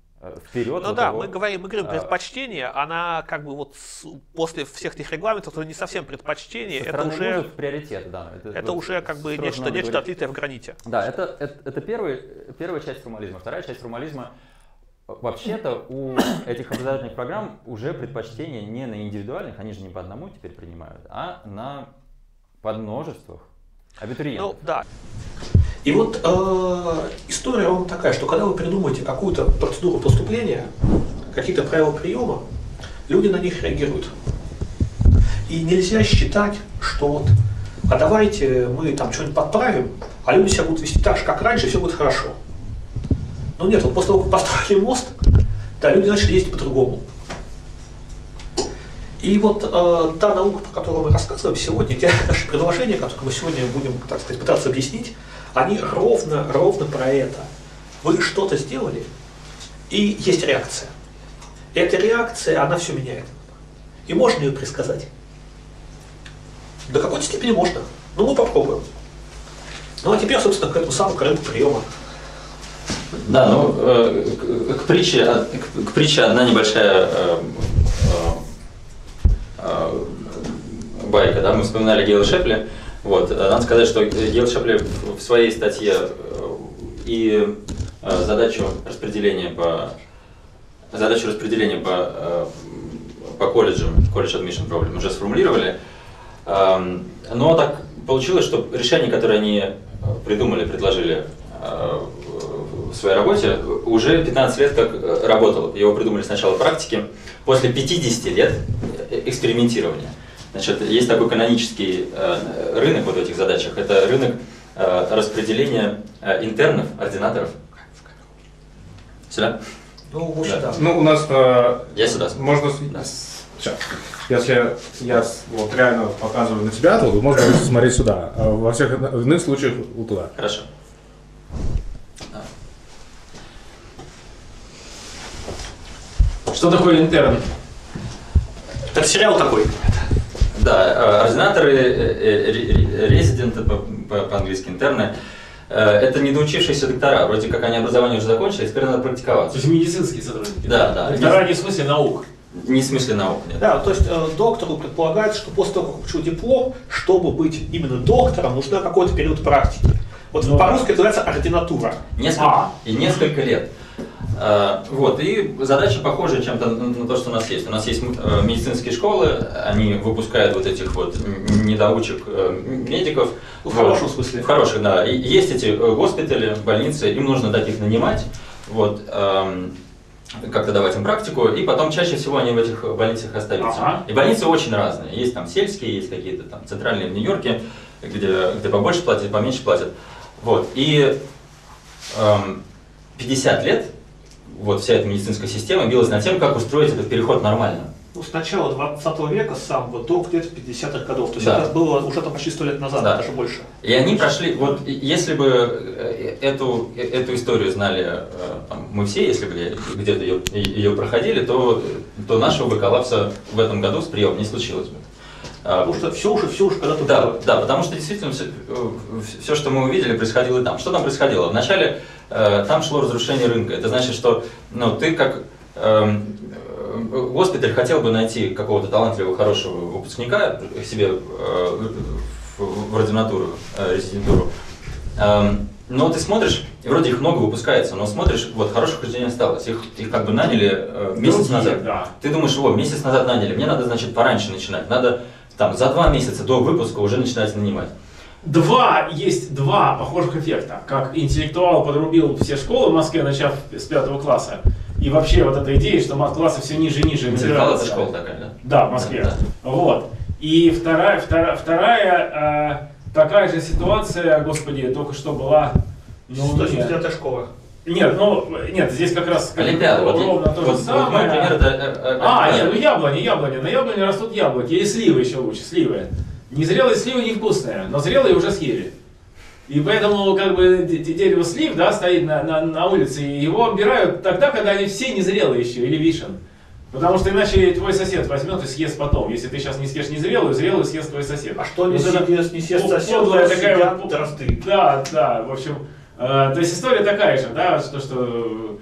вперед. Ну да, того, мы говорим, мы говорим а, предпочтение, она как бы вот после всех этих регламентов, это не совсем предпочтение, это уже приоритет, да. Это, это уже как бы нечто, нечто отлитое в граните. Да, это, это, это первый, первая часть формализма. Вторая часть формализма Вообще-то у этих образовательных программ уже предпочтение не на индивидуальных, они же не по одному теперь принимают, а на подмножествах абитуриентов. Ну да. И вот э, история вам такая, что когда вы придумаете какую-то процедуру поступления, какие-то правила приема, люди на них реагируют. И нельзя считать, что вот, а давайте мы там что-нибудь подправим, а люди себя будут вести так же, как раньше, и все будет хорошо. Но нет, вот после того, как построили мост, да, люди начали ездить по-другому. И вот э, та наука, про которую мы рассказываем сегодня, те наши предложения, которые мы сегодня будем, так сказать, пытаться объяснить, они ровно, ровно про это. Вы что-то сделали, и есть реакция. И эта реакция, она все меняет. И можно ее предсказать? До какой-то степени можно. Ну, мы попробуем. Ну, а теперь, собственно, к этому самому рынку приема. Да, ну, э, к, к, притче, к, к притче одна небольшая э байка, да, мы вспоминали Гейла Шепли, вот. Э, надо сказать, что Гейл Шапли в своей статье э, и э, задачу распределения по задачу распределения по, по колледжам, колледж admission problem уже сформулировали. Эм, но так получилось, что решение, которое они придумали, предложили в своей работе, уже 15 лет как работало. Его придумали сначала в практике, после 50 лет экспериментирования. Значит, есть такой канонический э, рынок вот в этих задачах. Это рынок э, распределения э, интернов, ординаторов. Сюда? Ну, да. сюда. Ну, у нас... Э, я сюда. Можно... Да. Сейчас. Если я вот реально показываю на тебя, то можно смотреть сюда. А во всех иных случаях вот туда. Хорошо. Что такое интерн? Это сериал такой. Да, ординаторы, э, э, резиденты по-английски, интерны, э, это недоучившиеся доктора. Вроде как они образование уже закончили, теперь надо практиковаться. То есть медицинские сотрудники? Да, да. Доктора не в смысле наук? Не в смысле наук, нет. Да, то есть э, доктору предполагается, что после того, как учил диплом, чтобы быть именно доктором, нужно какой-то период практики. Вот ну, по-русски это называется ординатура. Несколько, а. И несколько лет. А, вот, и задача похожая чем-то на то, что у нас есть. У нас есть э, медицинские школы, они выпускают вот этих вот недоучек э, медиков. В хорошем смысле. В хороших, да. И есть эти э, госпитали, больницы, им нужно таких нанимать, вот, эм, как-то давать им практику, и потом чаще всего они в этих больницах остаются. Ага. И больницы очень разные. Есть там сельские, есть какие-то там центральные в Нью-Йорке, где, где побольше платят, поменьше платят. Вот, и эм, 50 лет вот вся эта медицинская система билась над тем, как устроить этот переход нормально. Ну, с начала 20 века сам вот до где-то 50-х годов. То есть да. это было уже там почти сто лет назад, да. даже больше. И они прошли, вот если бы э, эту, э, эту историю знали э, там, мы все, если бы где-то ее, ее проходили, то, то нашего бы коллапса в этом году с приемом не случилось бы. А, потому что все уже, все уже когда-то да, было. Да, потому что действительно все, все, что мы увидели, происходило и там. Что там происходило? Вначале э, там шло разрушение рынка. Это значит, что ну, ты как э, госпиталь хотел бы найти какого-то талантливого, хорошего выпускника себе э, в, в ординатуру, э, резидентуру. Э, но ты смотришь, и вроде их много выпускается, но смотришь, вот хороших людей осталось. Их, их как бы наняли э, месяц Другие, назад. Да. Ты думаешь, о, месяц назад наняли, мне надо, значит, пораньше начинать. Надо там за два месяца до выпуска уже начинать нанимать. два, есть два похожих эффекта. Как интеллектуал подрубил все школы в Москве, начав с пятого класса. И вообще вот эта идея, что классы все ниже и ниже. Интеллектуал это школа такая, да? Да, в Москве. Да, да. Вот. И вторая, вторая, вторая э, такая же ситуация, господи, только что была... Ну, то есть это школа. Нет, ну, нет, здесь как раз Олимпиада. Вот, ровно вот, то вот, же самое. Вот пример это, э, э, а, нет, ну яблони, яблони. На яблони растут яблоки. Или сливы еще лучше, сливы. Незрелые сливы невкусные, но зрелые уже съели. И поэтому как бы дерево слив, да, стоит на, на, на улице, и его обирают тогда, когда они все незрелые еще, или вишен. Потому что иначе твой сосед возьмет и съест потом. Если ты сейчас не съешь незрелую, зрелую съест твой сосед. А что не, вот съест, не съест сосед, подлая такая вот, росты. Да, да, в общем, то есть история такая же, да, что, что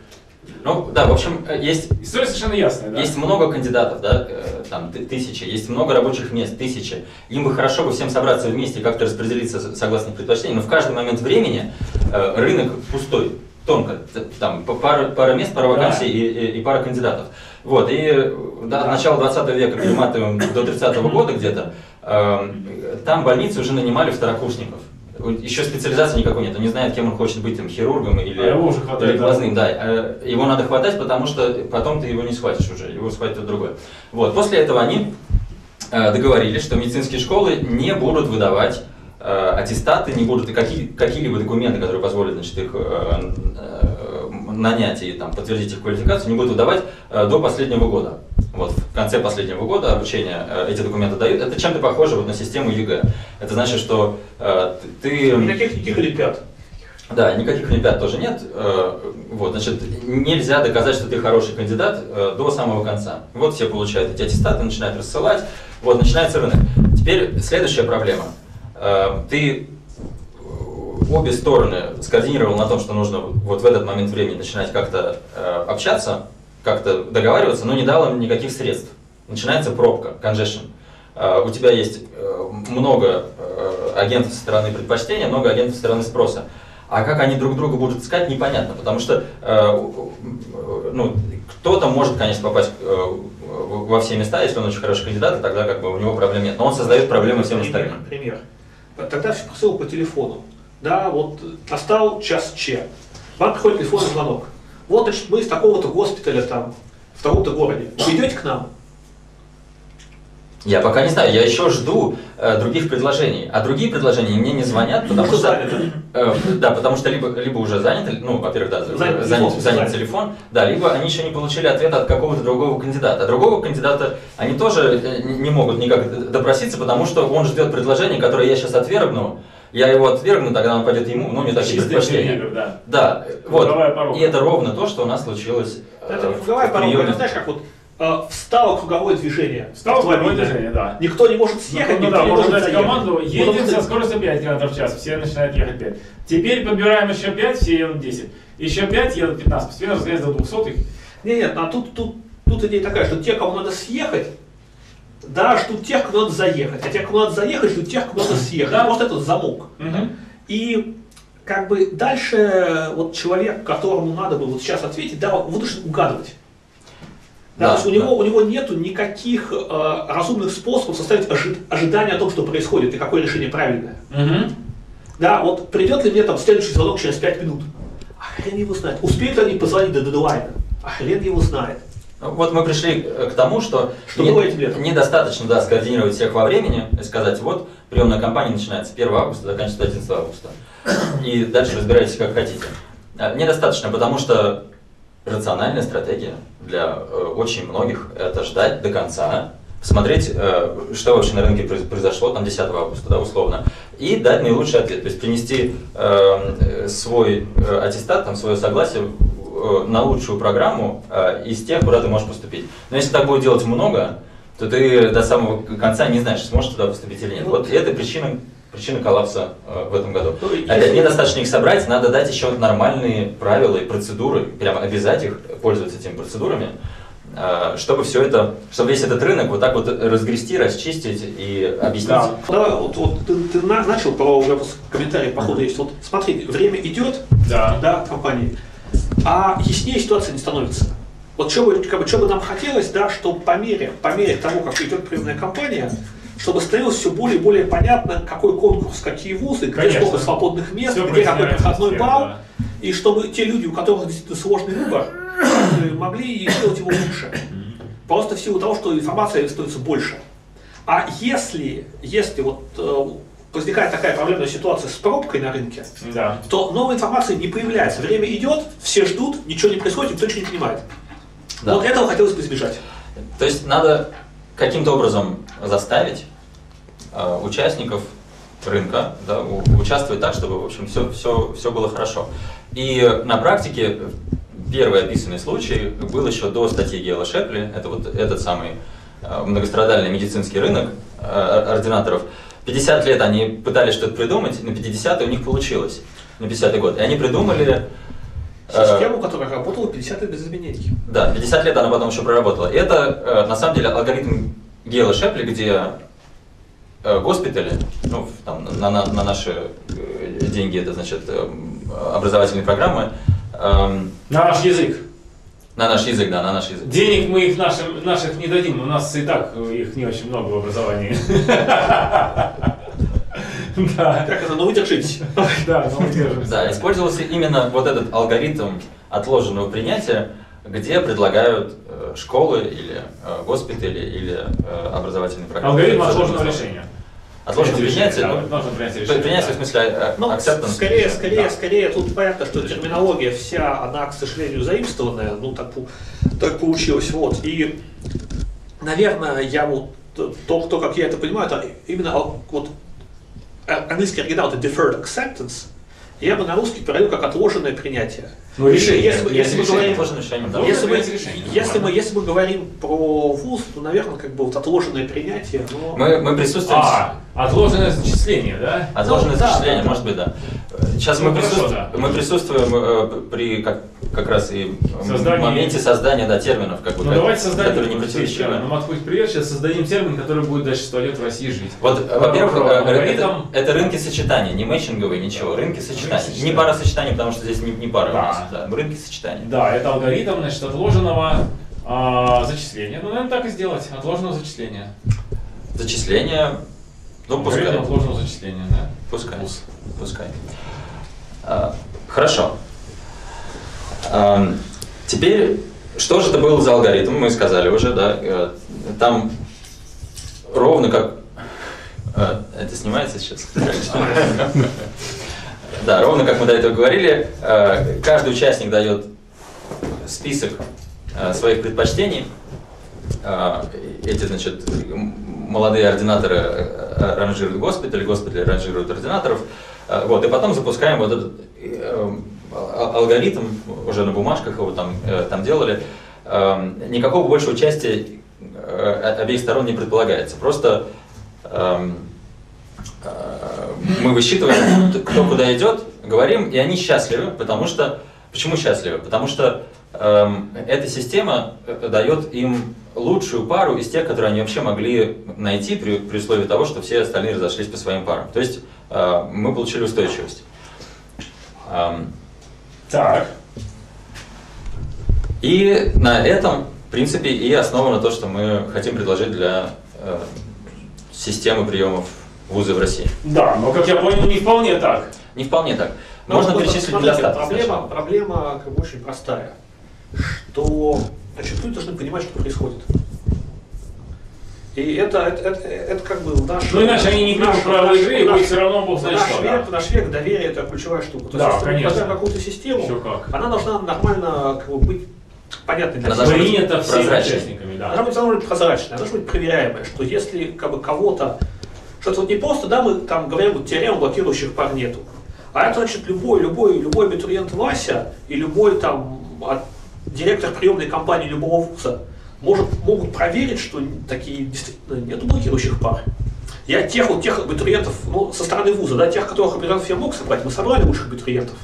ну, да, в общем, э, есть... История совершенно ясная, да? Есть много кандидатов, да, э, там, тысячи, есть много рабочих мест, тысячи. Им бы хорошо бы всем собраться вместе и как-то распределиться согласно предпочтениям, но в каждый момент времени э, рынок пустой, тонко, там, пара, пара мест, пара вакансий да. и, и, и пара кандидатов. Вот, и до начала 20 века, перематываем до 30 -го года где-то, э, там больницы уже нанимали второкурсников еще специализации никакой нет, он не знает, кем он хочет быть, там, хирургом или, а его уже хватает, или глазным. Да. да. Его надо хватать, потому что потом ты его не схватишь уже, его схватит другой. Вот. После этого они э, договорились, что медицинские школы не будут выдавать э, аттестаты, не будут какие, какие-либо документы, которые позволят значит, их э, нанять и там, подтвердить их квалификацию, не будут выдавать до последнего года вот в конце последнего года обучения э, эти документы дают, это чем-то похоже вот на систему ЕГЭ. Это значит, что э, ты... Никаких, никаких олимпиад. Да, никаких олимпиад тоже нет. Э, вот, значит, нельзя доказать, что ты хороший кандидат э, до самого конца. Вот все получают эти аттестаты, начинают рассылать, вот, начинается рынок. Теперь следующая проблема. Э, ты обе стороны скоординировал на том, что нужно вот в этот момент времени начинать как-то э, общаться, как-то договариваться, но не дал им никаких средств. Начинается пробка, congestion. Uh, у тебя есть uh, много uh, агентов со стороны предпочтения, много агентов со стороны спроса. А как они друг друга будут искать, непонятно, потому что ну, кто-то может, конечно, попасть во все места, если он очень хороший кандидат, и тогда как бы у него проблем нет. Но он создает проблемы всем остальным. Пример. Тогда все посыл по телефону. Да, вот настал час Ч. Вам приходит телефонный звонок вот, значит, мы из такого-то госпиталя там, в таком-то городе. Вы идете к нам? Я пока не знаю, я еще жду э, других предложений. А другие предложения мне не звонят, потому что... Заняты. Э, да, потому что либо, либо уже заняты, ну, во-первых, да, занят, занят, телефон, занят телефон, да, либо они еще не получили ответа от какого-то другого кандидата. А другого кандидата они тоже э, не могут никак допроситься, потому что он ждет предложение, которое я сейчас отвергну, я его отвергну, тогда он пойдет ему, ну, не такие предпочтения. Да. Да, вот. И это ровно то, что у нас случилось. Это э, круговая порога, знаешь, как вот э, встало круговое движение. Встало круговое движение, да. Никто не может съехать, ну, никто да, не может дать команду, едет со скоростью 5 км в час, все начинают ехать 5. Теперь подбираем еще 5, все едут 10. Еще 5 едут 15, постепенно разгоняется до 200. Нет, нет, а тут, тут, тут идея такая, что те, кому надо съехать, да, ждут тех, кто надо заехать. А тех, кто надо заехать, ждут тех, кто надо съехать. Да. Просто это замок. Угу. И как бы дальше вот человек, которому надо было вот сейчас ответить, да, вынужден угадывать. Да, да, то есть у, него, у него нету никаких э, разумных способов составить ожи, ожидание о том, что происходит и какое решение правильное. Угу. Да, вот придет ли мне там следующий звонок через 5 минут? А хрен его знает. Успеют ли они позвонить до дедлайна? А хрен его знает. Вот мы пришли к тому, что, что не, недостаточно да, скоординировать всех во времени и сказать, вот приемная кампания начинается 1 августа, заканчивается 11 августа. [CLEARS THROAT] И дальше разбирайтесь как хотите. А, недостаточно, потому что рациональная стратегия для э, очень многих это ждать до конца, посмотреть, э, что вообще на рынке произошло там 10 августа, да, условно, и дать наилучший ответ. То есть принести э, свой аттестат, там, свое согласие Э, на лучшую программу э, из тех, куда ты можешь поступить. Но если так будет делать много, то ты до самого конца не знаешь, сможешь туда поступить или нет. Вот это причина, причина коллапса э, в этом году. Ну, Опять, недостаточно их собрать, надо дать еще нормальные правила и процедуры, прямо обязать их пользоваться этими процедурами, чтобы все это, чтобы весь этот рынок вот так вот разгрести, расчистить и объяснить. Да. Давай, вот, вот ты, ты начал про уже комментарий по ходу есть. Вот смотри, время идет, да, да компании а яснее ситуация не становится. Вот что бы, как бы, что бы нам хотелось, да, что по мере, по мере того, как идет приемная кампания, чтобы становилось все более и более понятно, какой конкурс, какие вузы, где Конечно. сколько свободных мест, Всё где какой проходной балл, да. и чтобы те люди, у которых действительно сложный выбор, э, могли сделать его лучше. Просто в силу того, что информация становится больше. А если, если вот э, возникает такая проблемная ситуация с пробкой на рынке, Да. то новая информация не появляется. Время идет, все ждут, ничего не происходит, никто ничего не понимает. Да. Вот этого хотелось бы избежать. То есть надо каким-то образом заставить э, участников рынка да, у- участвовать так, чтобы в общем все, все, все было хорошо. И на практике первый описанный случай был еще до статьи Гела Шепли, это вот этот самый э, многострадальный медицинский рынок э, ординаторов. 50 лет они пытались что-то придумать, на 50 у них получилось, на 50 год. И они придумали э, Систему, которая работала 50 лет без изменений. да, 50 лет она потом еще проработала. И это э, на самом деле алгоритм Гейла Шепли, где э, госпитали, ну, там, на, на- на наши э, деньги это значит э, образовательные программы, эм, На наш язык. На наш язык, да, на наш язык. Денег мы их нашим, наших не дадим, у нас и так их не очень много в образовании. [LAUGHS] Да, Как это, ну вы держитесь. да, но мы держимся. Да, использовался именно вот этот алгоритм отложенного принятия, где предлагают э, школы или э, госпитали или э, образовательные программы. Алгоритм отложенного решения. Отложенного принятия, Да, ну, нужно принять решение. принятие в да. смысле э, Ну, acceptance. скорее, скорее, Да. скорее, тут понятно, что терминология вся, она, к сожалению, заимствованная, ну, так, так получилось, вот. И, наверное, я вот, то, то, как я это понимаю, это именно ал- вот а- английский оригинал это deferred acceptance, я бы на русский перевел как отложенное принятие. Ну, решение. Если, мы- если мы говорим, Отложенное решение, да. Должно если мы, принять решение. если, мы, если мы говорим про вуз, то, наверное, как бы вот отложенное принятие, но... Мы, мы присутствуем... А, отложенное зачисление, да? Отложенное Ну, зачисление, да, может быть, да. Сейчас Ну, мы, хорошо, присутствуем, да. мы присутствуем э, при как, как раз и в Создании- моменте создания да, терминов, как бы, Ну давайте создадим. которые не противоречивы. Ну, Маткуть, привет, сейчас создадим термин, который будет дальше 100 лет в России жить. Вот, э, во-первых, э, это, это рынки сочетания, не мэчинговые, ничего, рынки сочетания. сочетания. Не пара сочетаний, потому что здесь не, не пара у Да. нас, да, рынки сочетания. Да, это алгоритм, значит, отложенного а, зачисления. Ну, наверное, так и сделать. Отложенного зачисления. Зачисление, ну пускай, Алгоритм отложенного зачисления, да? пускай, Вуз. пускай. А, хорошо. Ам, теперь, что же это был за алгоритм, мы сказали уже, да, э, там ровно как... э, Это снимается сейчас? [LAUGHS] Да, ровно как мы до этого говорили, э, каждый участник дает список э, своих предпочтений. Э, Эти, значит, молодые ординаторы ранжируют госпиталь, госпитали ранжируют ординаторов. Вот, и потом запускаем вот этот а- алгоритм, уже на бумажках его там, там делали. Никакого больше участия обеих сторон не предполагается. Просто эм, мы высчитываем, кто куда идет, говорим, и они счастливы, потому что... Почему счастливы? Потому что эм, эта система э, дает им лучшую пару из тех, которые они вообще могли найти при, при условии того, что все остальные разошлись по своим парам. То есть э, мы получили устойчивость. Эм, Так. и на этом, в принципе, и основано то, что мы хотим предложить для э, системы приемов вузы в России. Да, но, как я понял, не вполне так. Не вполне так. Ну, Можно перечислить недостатки. Проблема, сначала. проблема как бы очень простая, что значит, люди должны понимать, что происходит. И это, это, это, это как бы наш... Ну, иначе они не в примут правила игры, и будет все равно бог знает наш что. век, да. наш век доверие это ключевая штука. То Да, есть, конечно. поставим какую-то систему, Еще как. она должна нормально как бы, быть понятной для Она всех. должна быть Принято всеми участниками, Она да. быть, должна быть прозрачная, она должна быть проверяемая, что если как бы кого-то, что это вот не просто, да, мы там говорим, вот теорем блокирующих пар нету, а это значит любой, любой, любой абитуриент Вася и любой там от- директор приемной компании любого вуза может, могут проверить, что такие действительно нету блокирующих пар. Я тех вот тех абитуриентов, ну, со стороны вуза, да, тех, которых абитуриентов я мог собрать, мы собрали лучших абитуриентов.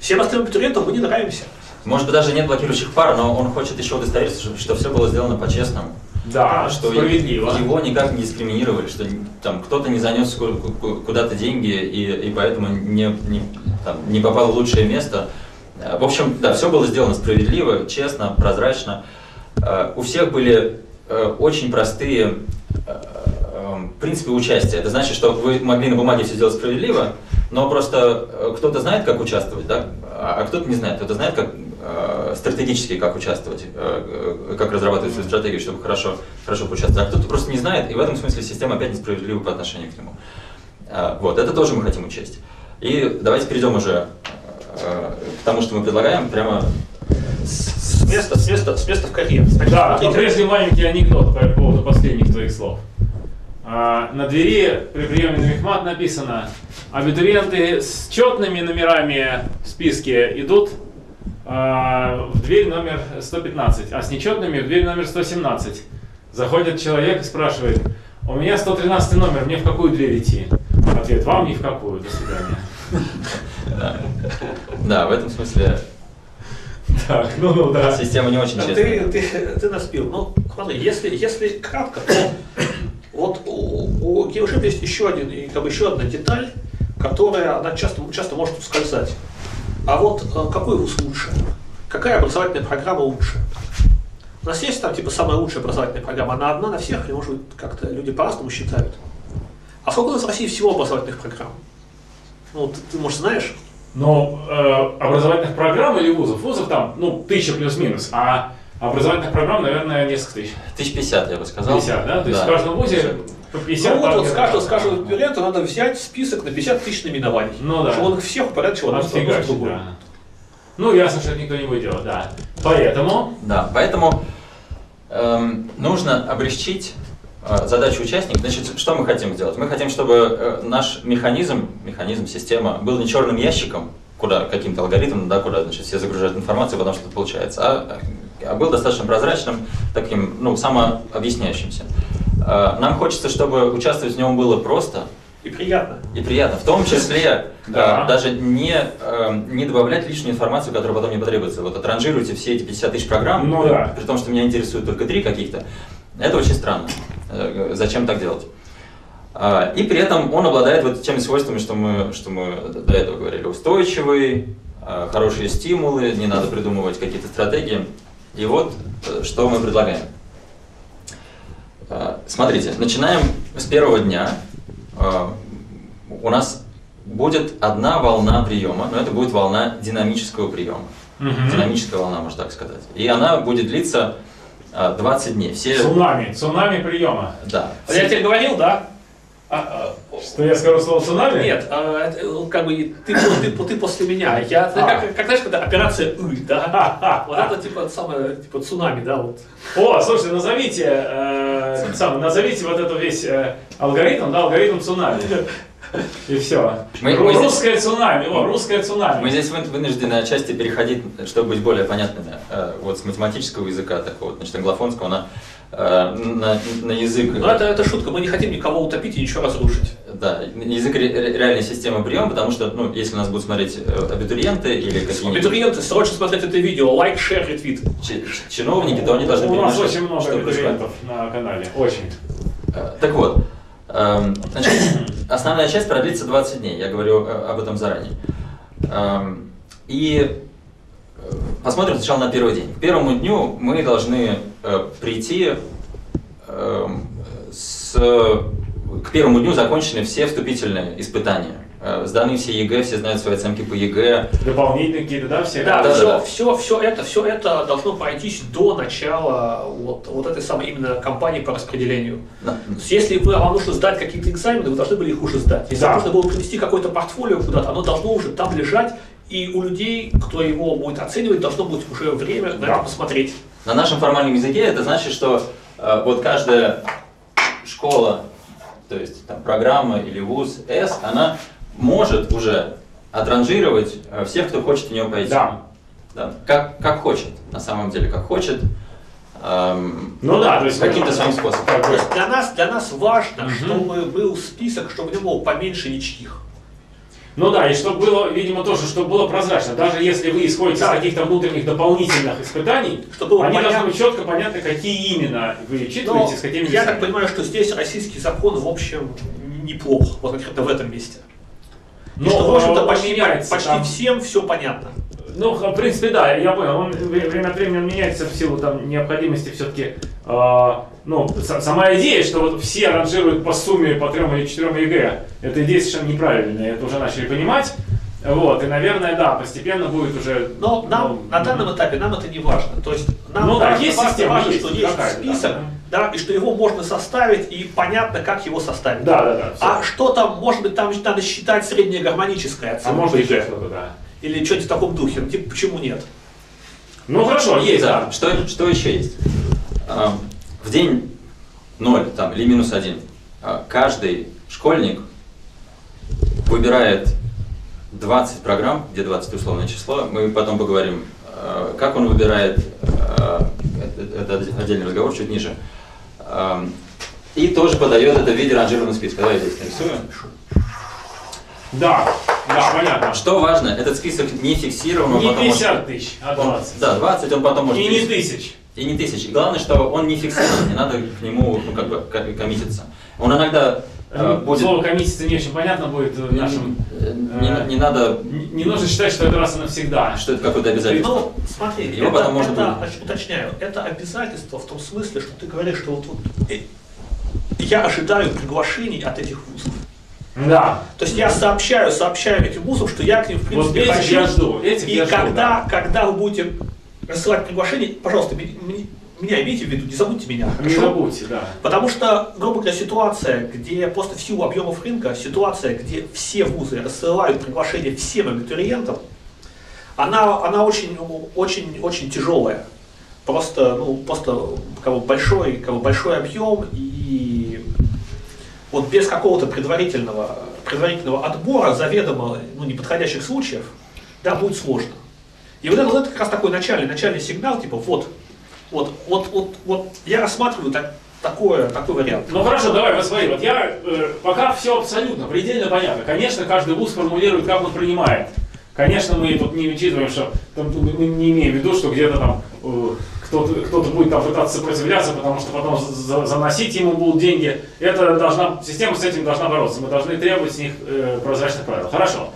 Всем остальным абитуриентам мы не нравимся. Может быть, даже нет блокирующих пар, но он хочет еще удостовериться, что все было сделано по-честному. Да, что справедливо. его никак не дискриминировали, что там кто-то не занес ку- ку- куда-то деньги и, и поэтому не, не, там, не попал в лучшее место. Э, В общем, да, все было сделано справедливо, честно, прозрачно. Э, У всех были э, очень простые э, в принципе, участие. Это значит, что вы могли на бумаге все сделать справедливо, но просто кто-то знает, как участвовать, да, а кто-то не знает. Кто-то знает, как стратегически, как участвовать, э, как разрабатывать свою стратегию, чтобы хорошо, хорошо поучаствовать. А кто-то просто не знает, и в этом смысле система опять несправедлива по отношению к нему. Вот, это тоже мы хотим учесть. И давайте перейдем уже к тому, что мы предлагаем, прямо с места, с места, с места в карьер. Да, но прежде маленький анекдот по поводу последних твоих слов. А, на двери при приеме на Мехмат написано, абитуриенты с четными номерами в списке идут в дверь номер 115, а с нечетными в дверь номер 117. Заходит человек и спрашивает, у меня 113 номер, мне в какую дверь идти? Ответ, вам ни в какую, до свидания. Да, в этом смысле так, ну, ну да. Система не очень честная. Ты, ты, ты наспил. Ну, смотри, если, если кратко, то вот у, у GeoShip есть еще, один, как бы еще одна деталь, которая она часто, часто может ускользать. А вот э, какой вуз лучше? Какая образовательная программа лучше? У нас есть там типа самая лучшая образовательная программа, она одна на всех, или может быть как-то люди по-разному считают. А сколько у нас в России всего образовательных программ? Ну, ты, ты может, знаешь? Но э, образовательных программ или вузов? Вузов там, ну, тысяча плюс-минус, а образовательных программ, наверное, несколько тысяч. Тысяч пятьдесят, я бы сказал. 50, да? То есть да. в каждом вузе по 50 Ну вот, вот с каждого, с каждого надо взять список на 50 тысяч наименований. Ну да. Чтобы он их всех упорядочил на одну да. Ну, ясно, что это никто не будет делать, да. Поэтому... Да, поэтому эм, нужно облегчить э, задачу участника. Значит, что мы хотим сделать? Мы хотим, чтобы э, наш механизм, механизм, система был не черным ящиком, куда каким-то алгоритмом, да, куда значит, все загружают информацию, потом что-то получается, а, а был достаточно прозрачным, таким, ну, самообъясняющимся. Э, нам хочется, чтобы участвовать в нем было просто. И приятно. И приятно. В том числе да. даже не, не добавлять лишнюю информацию, которая потом не потребуется. Вот отранжируйте все эти 50 тысяч программ, ну, да. при том, что меня интересуют только три каких-то. Это очень странно. Э, зачем так делать? А, и при этом он обладает вот теми свойствами, что мы, что мы до этого говорили. Устойчивый, а, хорошие стимулы, не надо придумывать какие-то стратегии. И вот э, что мы предлагаем. А, смотрите, начинаем с первого дня. У нас будет одна волна приема, но это будет волна динамического приема. Угу. Динамическая волна, можно так сказать. И она будет длиться 20 дней. Все... Цунами, цунами приема. Да. Я тебе говорил, да? А, а, что я скажу слово цунами? Нет, а, как бы ты, ты, ты, ты после меня. Я, ты, а. как, как знаешь, когда операция «ы», да? Вот это типа самое, типа цунами, да, вот. О, слушайте, назовите, э, сам, назовите вот эту весь э, алгоритм, да, алгоритм цунами. И все. Мы, мы русское здесь, цунами, о, русское цунами. Мы здесь вынуждены отчасти переходить, чтобы быть более понятными. Э, вот с математического языка такого, значит, англофонского, она Э, на, на язык... Ну, это, это шутка, мы не хотим никого утопить и ничего разрушить. Да, язык ре, реальной системы приема, потому что, ну, если нас будут смотреть э, абитуриенты или какие-нибудь... Абитуриенты, срочно смотреть это видео, лайк, шер, ретвит. чиновники, то они должны У нас очень много абитуриентов на канале, очень. Так вот, значит, [COUGHS] основная часть продлится 20 дней, я говорю об этом заранее. Эм, и посмотрим сначала на первый день. К первому дню мы должны э, прийти э, с... К первому дню закончены все вступительные испытания. Э, сданы все ЕГЭ, все знают свои оценки по ЕГЭ. Дополнительные какие-то, да, все? Да, да, все, да. Все, все, это, все это должно пройтись до начала вот, вот этой самой именно кампании по распределению. Да. То есть, если вы, вам нужно сдать какие-то экзамены, вы должны были их уже сдать. Если да. вам нужно было принести какое-то портфолио куда-то, оно должно уже там лежать и у людей, кто его будет оценивать, должно быть уже время на да. это посмотреть. На нашем формальном языке это значит, что э, вот каждая школа, то есть там, программа или вуз S, она может уже отранжировать э, всех, кто хочет в нее пойти. Да. Да. Как, как хочет, на самом деле, как хочет. Эм, ну да, то есть каким-то своим способом. То есть для нас, для нас важно, угу. чтобы был список, чтобы в нем было поменьше ничьих. Ну да, и чтобы было, видимо, тоже, чтобы было прозрачно. Даже если вы исходите да. из каких-то внутренних дополнительных испытаний, чтобы они понятно. должны быть четко понятно, какие именно вы учитываете, с какими Я так понимаю, что здесь российский закон, в общем, неплох, вот конкретно в этом месте. Но, и что, в общем-то, почти, почти там... всем все понятно. Ну, в принципе, да, я понял. Он время от времени он меняется в силу там, необходимости все-таки э, ну, сама идея, что вот все ранжируют по сумме по трем или четырем ЕГЭ, эта идея совершенно неправильная, это уже начали понимать. Вот, и, наверное, да, постепенно будет уже... Но нам ну, на данном этапе нам это не важно. То есть нам ну, важно, есть система, важно, есть, что есть список, да. Да, и что его можно составить, и понятно, как его составить. Да, да, да. Все. А что там, может быть, там надо считать среднее гармоническое оценка. А может что-то, да. Или что-нибудь в таком духе. Ну, типа, почему нет? Ну, хорошо, есть, да. Что, что еще есть? А, в день 0 там, или минус 1 а, каждый школьник выбирает 20 программ, где 20 условное число, мы потом поговорим, э, как он выбирает, э, это отдельный разговор чуть ниже. И тоже подает это в виде ранжированного списка. Давай здесь нарисую. Да, да, понятно. Что важно, этот список не фиксирован. Не 50 тысяч, а 20. да, 20 он потом может... И не тысяч. И не тысяч. Главное, что он не фиксирован, не надо к нему ну, как бы коммититься. Он иногда будет... Слово коммититься не очень понятно будет в нашем... Не, не, не надо... Не, не нужно считать, что это раз и навсегда. Что это какое-то обязательство. Ну, смотри, Его это, потом можно это, будет... уточняю, это обязательство в том смысле, что ты говоришь, что вот, вот э, я ожидаю приглашений от этих вузов. Да. То есть я сообщаю, сообщаю этим вузам, что я к ним в принципе вот хочу. я жду. Этих и я когда, жду, да. когда вы будете рассылать приглашение, пожалуйста, меня имейте в виду, не забудьте меня. Не забудьте, да. Потому что, грубо говоря, ситуация, где просто в силу объемов рынка, ситуация, где все вузы рассылают приглашения всем абитуриентам, она, она очень, очень, очень тяжелая. Просто, ну, просто как бы большой, как бы большой объем и вот без какого-то предварительного, предварительного отбора заведомо ну, неподходящих случаев, да, будет сложно. И вот это, вот это как раз такой начальный, начальный сигнал, типа, вот, вот, вот, вот, вот я рассматриваю так, такое, такой вариант. Ну хорошо, давай, посмотри. Вот я, э, пока все абсолютно предельно понятно. Конечно, каждый вуз формулирует, как он принимает. Конечно, мы тут не учитываем, что там, мы не имеем в виду, что где-то там э, кто-то кто будет там пытаться сопротивляться, потому что потом за, заносить ему будут деньги. Это должна, система с этим должна бороться. Мы должны требовать с них э, прозрачных правил. Хорошо.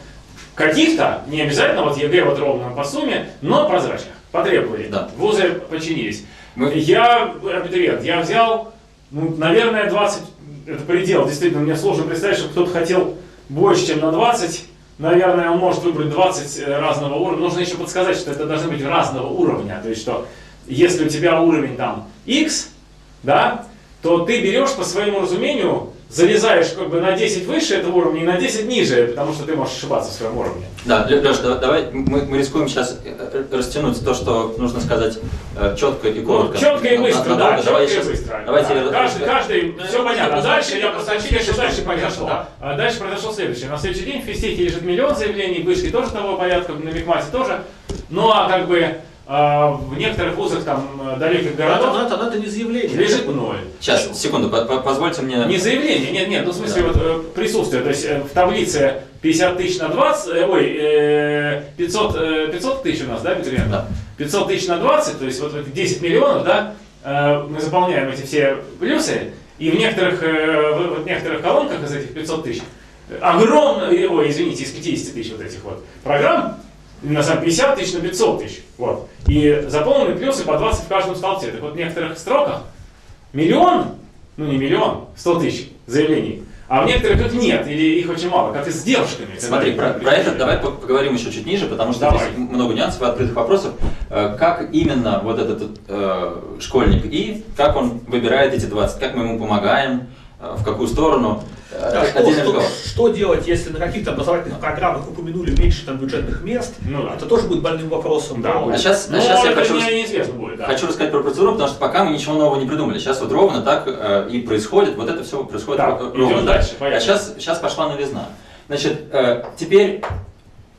Каких-то, не обязательно вот ЕГЭ вот ровно по сумме, но прозрачных потребовали. Да. Вузы подчинились. Мы... Я абитуриент, я взял, ну, наверное, 20, это предел, действительно, мне сложно представить, что кто-то хотел больше, чем на 20, наверное, он может выбрать 20 э, разного уровня. Нужно еще подсказать, что это должны быть разного уровня, то есть что если у тебя уровень там X, да, то ты берешь по своему разумению залезаешь как бы на 10 выше этого уровня и на 10 ниже, потому что ты можешь ошибаться в своем уровне. Да, Леш, давай, мы, мы рискуем сейчас э, э, растянуть то, что нужно сказать э, четко и коротко. Ну, четко и быстро, на, да, четко давай и сейчас, быстро. Давайте да. Каждый, каждый, все понятно. А дальше я просто что дальше произошло. Да? А дальше произошло следующее. На следующий день в физтехе лежит миллион заявлений, в вышке тоже того порядка, на Микмате тоже. Ну а как бы в некоторых вузах там э, далеких городов... Но это, но это не заявление. Лежит ноль. Сейчас, секунду, позвольте мне... Не заявление, нет, нет, ну в смысле да. вот э, присутствие, то есть э, в таблице 50 тысяч на 20, ой, 500, 500 тысяч у нас, да, Петрина? Да. 500 тысяч на 20, то есть вот 10 миллионов, да, мы заполняем эти все плюсы, и в некоторых, в некоторых колонках из этих 500 тысяч огромное, ой, извините, из 50 тысяч вот этих вот программ, на самом 50 тысяч на 500 тысяч. Вот. И заполнены плюсы по 20 в каждом столбце. Так вот в некоторых строках миллион, ну не миллион, 100 тысяч заявлений. А в некоторых их нет, или их очень мало, как и с девушками. Смотри, про, про это давай поговорим еще чуть ниже, потому что давай. здесь много нюансов и открытых вопросов. Э, как именно вот этот э, школьник и как он выбирает эти 20, как мы ему помогаем, э, в какую сторону. Да, что, что, что делать, если на каких-то образовательных программах упомянули меньше там, бюджетных мест? Ну, да. Это тоже будет больным вопросом. Да, но... А сейчас, а сейчас я хочу, неизвестно будет, да. хочу рассказать про процедуру, потому что пока мы ничего нового не придумали. Сейчас вот ровно так э, и происходит, вот это все происходит так, ровно. Дальше, а сейчас, сейчас пошла новизна. Значит, э, теперь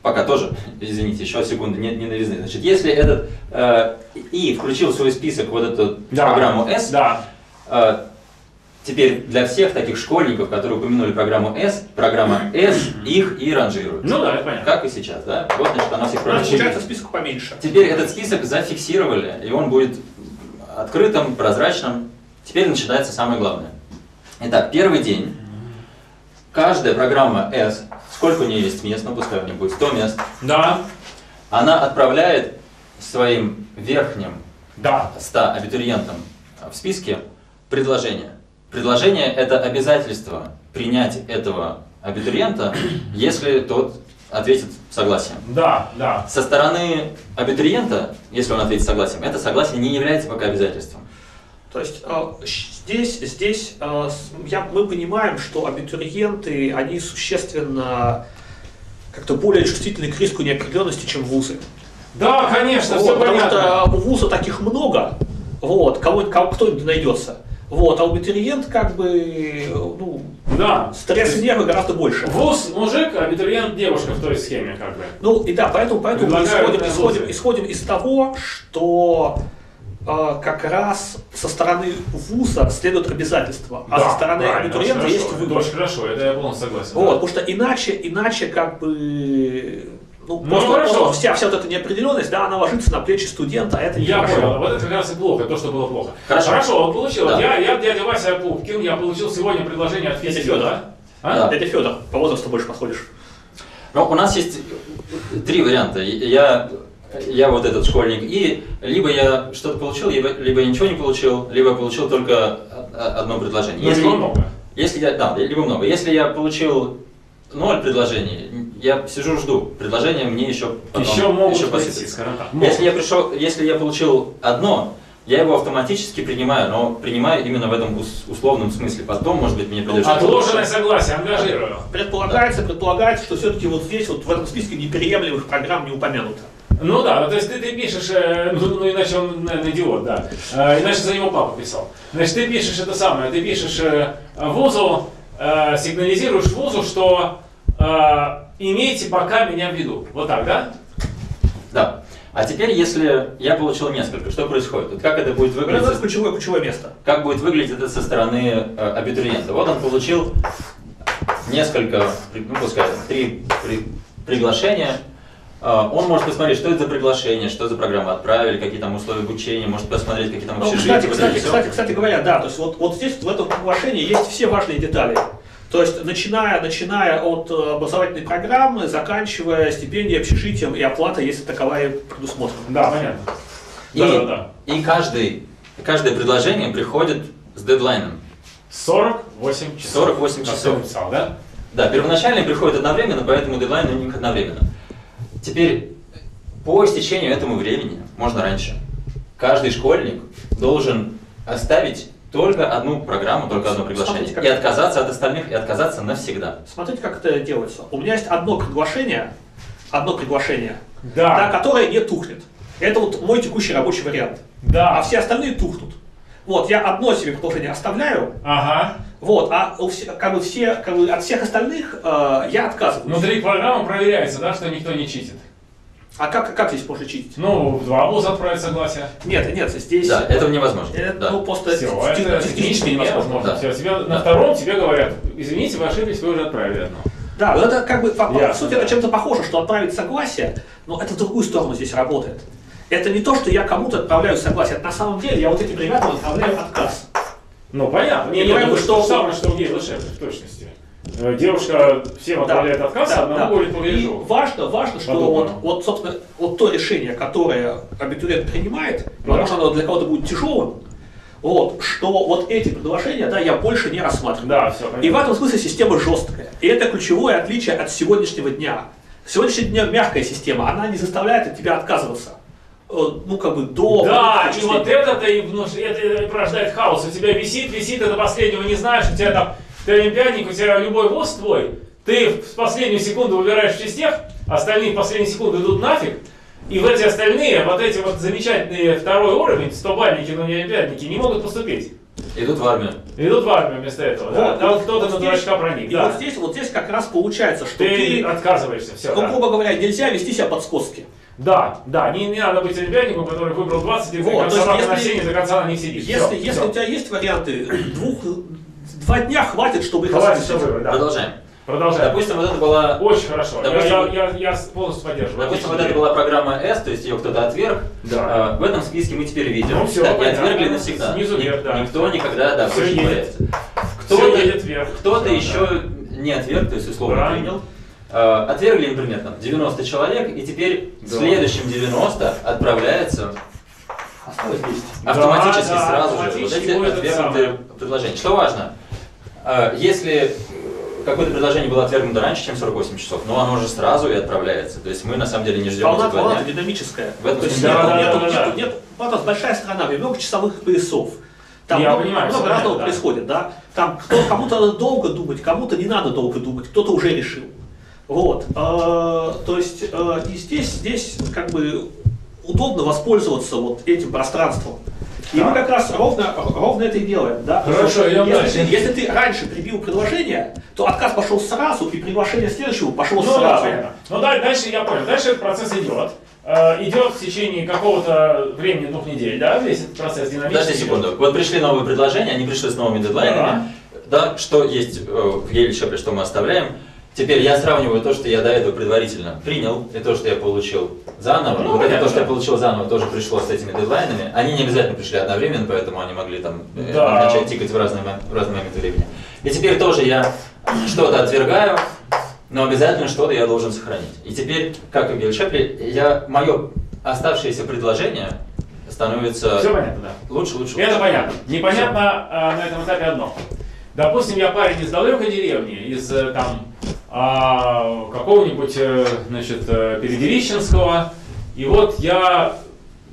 пока тоже, извините, еще секунду, не, не новизны. Значит, если этот э, И включил в свой список вот эту да, программу S, да. э, Теперь для всех таких школьников, которые упомянули программу S, программа S их и ранжирует. Ну да, это понятно. Как и сейчас, да? Вот, значит, она всех ранжирует. Получается список поменьше. Теперь этот список зафиксировали, и он будет открытым, прозрачным. Теперь начинается самое главное. Итак, первый день. Каждая программа S, сколько у нее есть мест, ну пускай у нее будет 100 мест. Да. Она отправляет своим верхним да. 100 абитуриентам в списке предложение. Предложение – это обязательство принять этого абитуриента, если тот ответит согласием. Да, да. Со стороны абитуриента, если он ответит согласием, это согласие не является пока обязательством. То есть э, здесь, здесь э, я, мы понимаем, что абитуриенты, они существенно как-то более чувствительны к риску неопределенности, чем вузы. Да, конечно, вот, все потому понятно. что у вуза таких много, вот, кого, кого, кто-нибудь найдется. Вот, а абитуриент как бы, ну, Да. стресс и нервы гораздо больше. Вуз мужик, абитуриент девушка в той схеме, как бы. Ну и да, поэтому, поэтому мы исходим, исходим, исходим из того, что э, как раз со стороны вуза следует обязательства, а со стороны абитуриента есть выбор. Очень хорошо, это я полностью согласен. Вот, да. потому что иначе, иначе как бы ну, Ну, просто, хорошо. просто вся, вся вот эта неопределенность, да, она ложится на плечи студента, а это Я нехорошо. понял, вот это как раз и плохо, то, что было плохо. Хорошо. вот получил. Да. Я, я дядя Вася Пупкин, я получил сегодня предложение от физика. Федор. А? Да. Дядя Федор, по возрасту больше подходишь. Но у нас есть три варианта. Я, я вот этот школьник, и либо я что-то получил, либо, либо я ничего не получил, либо я получил только одно предложение. Ну, либо много. Если я, да, либо много. Если я получил ноль предложений, я сижу жду. Предложения мне еще потом- еще могут еще прийти, посыпятся. скажем так. Если я пришел, если я получил одно, я его автоматически принимаю, но принимаю именно в этом ус- условном смысле. Потом, может быть, мне придется... Отложенное согласие, ангажирую. Предполагается, предполагается, что все-таки вот здесь, вот в этом списке непереемлемых программ не упомянуто. Ну да, ну, то есть ты, ты пишешь, э, ну, ну, иначе он, наверное, идиот, да. Э, иначе за него папа писал. Значит, ты пишешь это самое, ты пишешь э, вузу, э, сигнализируешь вузу, что э, имейте пока меня в виду. Вот так, да? Да. А теперь, если я получил несколько, что происходит? Вот как это будет Это выглядеть? ключевое, ключевое место. Как будет выглядеть это со стороны э, абитуриента? Вот он получил несколько, ну пускай три при- приглашения. Э, Он может посмотреть, что это за приглашение, что за программа отправили, какие там условия обучения, может посмотреть, какие там Ну, общежития. кстати, вот кстати, кстати, кстати говоря, да, то есть вот, вот здесь в этом приглашении есть все важные детали. То есть начиная, начиная от э, образовательной программы, заканчивая стипендией, общежитием и оплата, если таковая предусмотрена. Да, понятно. И, Да, да, да. и каждый, каждое предложение приходит с дедлайном. 48 часов. 48 Как ты часов. написал, да? Да, первоначально приходит одновременно, поэтому дедлайн у них одновременно. Теперь, по истечению этому времени, можно раньше, каждый школьник должен оставить только одну программу, только одно приглашение. Смотрите, как- И отказаться от остальных, и отказаться навсегда. Смотрите, как это делается. У меня есть одно приглашение, одно приглашение, Да. да, которое не тухнет. Это вот мой текущий рабочий вариант. А Да. все остальные тухнут. Вот, я одно себе предложение оставляю, Ага. Вот, а у все- как бы все, как бы от всех остальных э, я отказываюсь. Внутри программы проверяется, да, что никто не читит. А как, как здесь можно читить? Ну, два вуза отправить согласие. Нет, нет, здесь... Да, этого невозможно. Это, Да. ну, просто Все, это технически технически невозможно. невозможно. Да. Все, тебе, на Да. втором тебе говорят, извините, вы ошиблись, вы уже отправили одно. Да, вот это как бы, по, по Ясно, сути, да. это чем-то похоже, что отправить согласие, но это в другую сторону здесь работает. Это не то, что я кому-то отправляю согласие, это на самом деле я вот этим ребятам отправляю отказ. Ну, понятно. Не, Я понимаю, ну, что- что самое, что в Гейло Шефе, в точности. Э, Девушка всем отправляет отказ, а одному говорит, И погляжу. важно, важно, что вот, вот, собственно, вот то решение, которое абитуриент принимает, Да. возможно, оно для кого-то будет тяжелым, вот, что вот эти предложения, да, я больше не рассматриваю. Да, все, И в этом смысле система жесткая. И это ключевое отличие от сегодняшнего дня. Сегодняшний день мягкая система, она не заставляет от тебя отказываться. Э, Ну, как бы до... Да, и вот это-то и внуш- это порождает хаос. У тебя висит, висит, до последнего не знаешь, у тебя там, ты олимпиадник, у тебя любой ВУЗ твой, ты в последнюю секунду выбираешь из тех, остальные в последнюю секунду идут нафиг, и в эти остальные, вот эти вот замечательные второй уровень, 100 бальники, но не олимпиадники, не могут поступить. Идут в армию. Идут в армию вместо этого. да. Вот, Там вот кто-то на дурачка проник. И да. вот здесь, вот здесь как раз получается, что ты, ты, отказываешься, все. ну, грубо говоря, нельзя вести себя по-скотски. Да, да, не, не надо быть олимпиадником, который выбрал 20, и Вот, как то есть собака на если- сене до конца на них сидит. Если, Всё, если всё. у тебя есть варианты, двух, два дня хватит, чтобы их Хватит, осмыслить. что выбрать, да. Продолжаем. Продолжаем. Допустим, вот это была Очень хорошо. Допустим- я, я, я полностью поддерживаю. Допустим, вот это была программа S, то есть ее кто-то отверг. Да. А, В этом списке мы теперь видим. Ну, всё, да, и понятно. отвергли навсегда. Снизу вверх, да. Никто никогда, да, Всё больше не появится. Кто-то, едет вверх. кто-то Всё, еще не отверг, то есть условно принял. А, Отвергли, например, там 90 человек, и теперь Да. следующим 90 отправляется Автоматически да, сразу да, же вот эти отвергнутые предложения. Что важно? А, если какое-то предложение было отвергнуто раньше, чем 48 часов, но оно же сразу и отправляется. То есть мы на самом деле не ждем Волна, волна динамическая. В этом То есть да, нет, да, нет, да, нет, нет, нет, большая страна, много часовых поясов. Там Я много, понимаю, много разного да. происходит, да. Там кто, кому-то надо долго думать, кому-то не надо долго думать, кто-то уже решил. Вот. Э, то есть э, и здесь, здесь как бы удобно воспользоваться вот этим пространством. И мы как раз ровно, ровно это и делаем. Да? Хорошо, идем если, дальше. Если ты раньше прибил предложение, то отказ пошел сразу, и приглашение следующего пошло ну, сразу. Да, ну да, дальше я понял. Дальше этот процесс идет. Э, идет в течение какого-то времени, двух недель, да, весь этот процесс динамический. Подожди секунду. Вот пришли новые предложения, они пришли с новыми дедлайнами. Да, да что есть э, в Еле что мы оставляем. Теперь я сравниваю то, что я до этого предварительно принял, и то, что я получил заново. Ну, вот это то, что я получил заново, тоже пришло с этими дедлайнами. Они не обязательно пришли одновременно, поэтому они могли там э, да. начать тикать в разные, в разные моменты времени. И теперь тоже я что-то отвергаю, но обязательно что-то я должен сохранить. И теперь, как и в Гельшепре, я, мое оставшееся предложение становится Все понятно, да. лучше, лучше. Это лучше. понятно. Непонятно а, на этом этапе одно. Допустим, я парень из далекой деревни, из э, там а, какого-нибудь, э, значит, э, Передерищенского. И вот я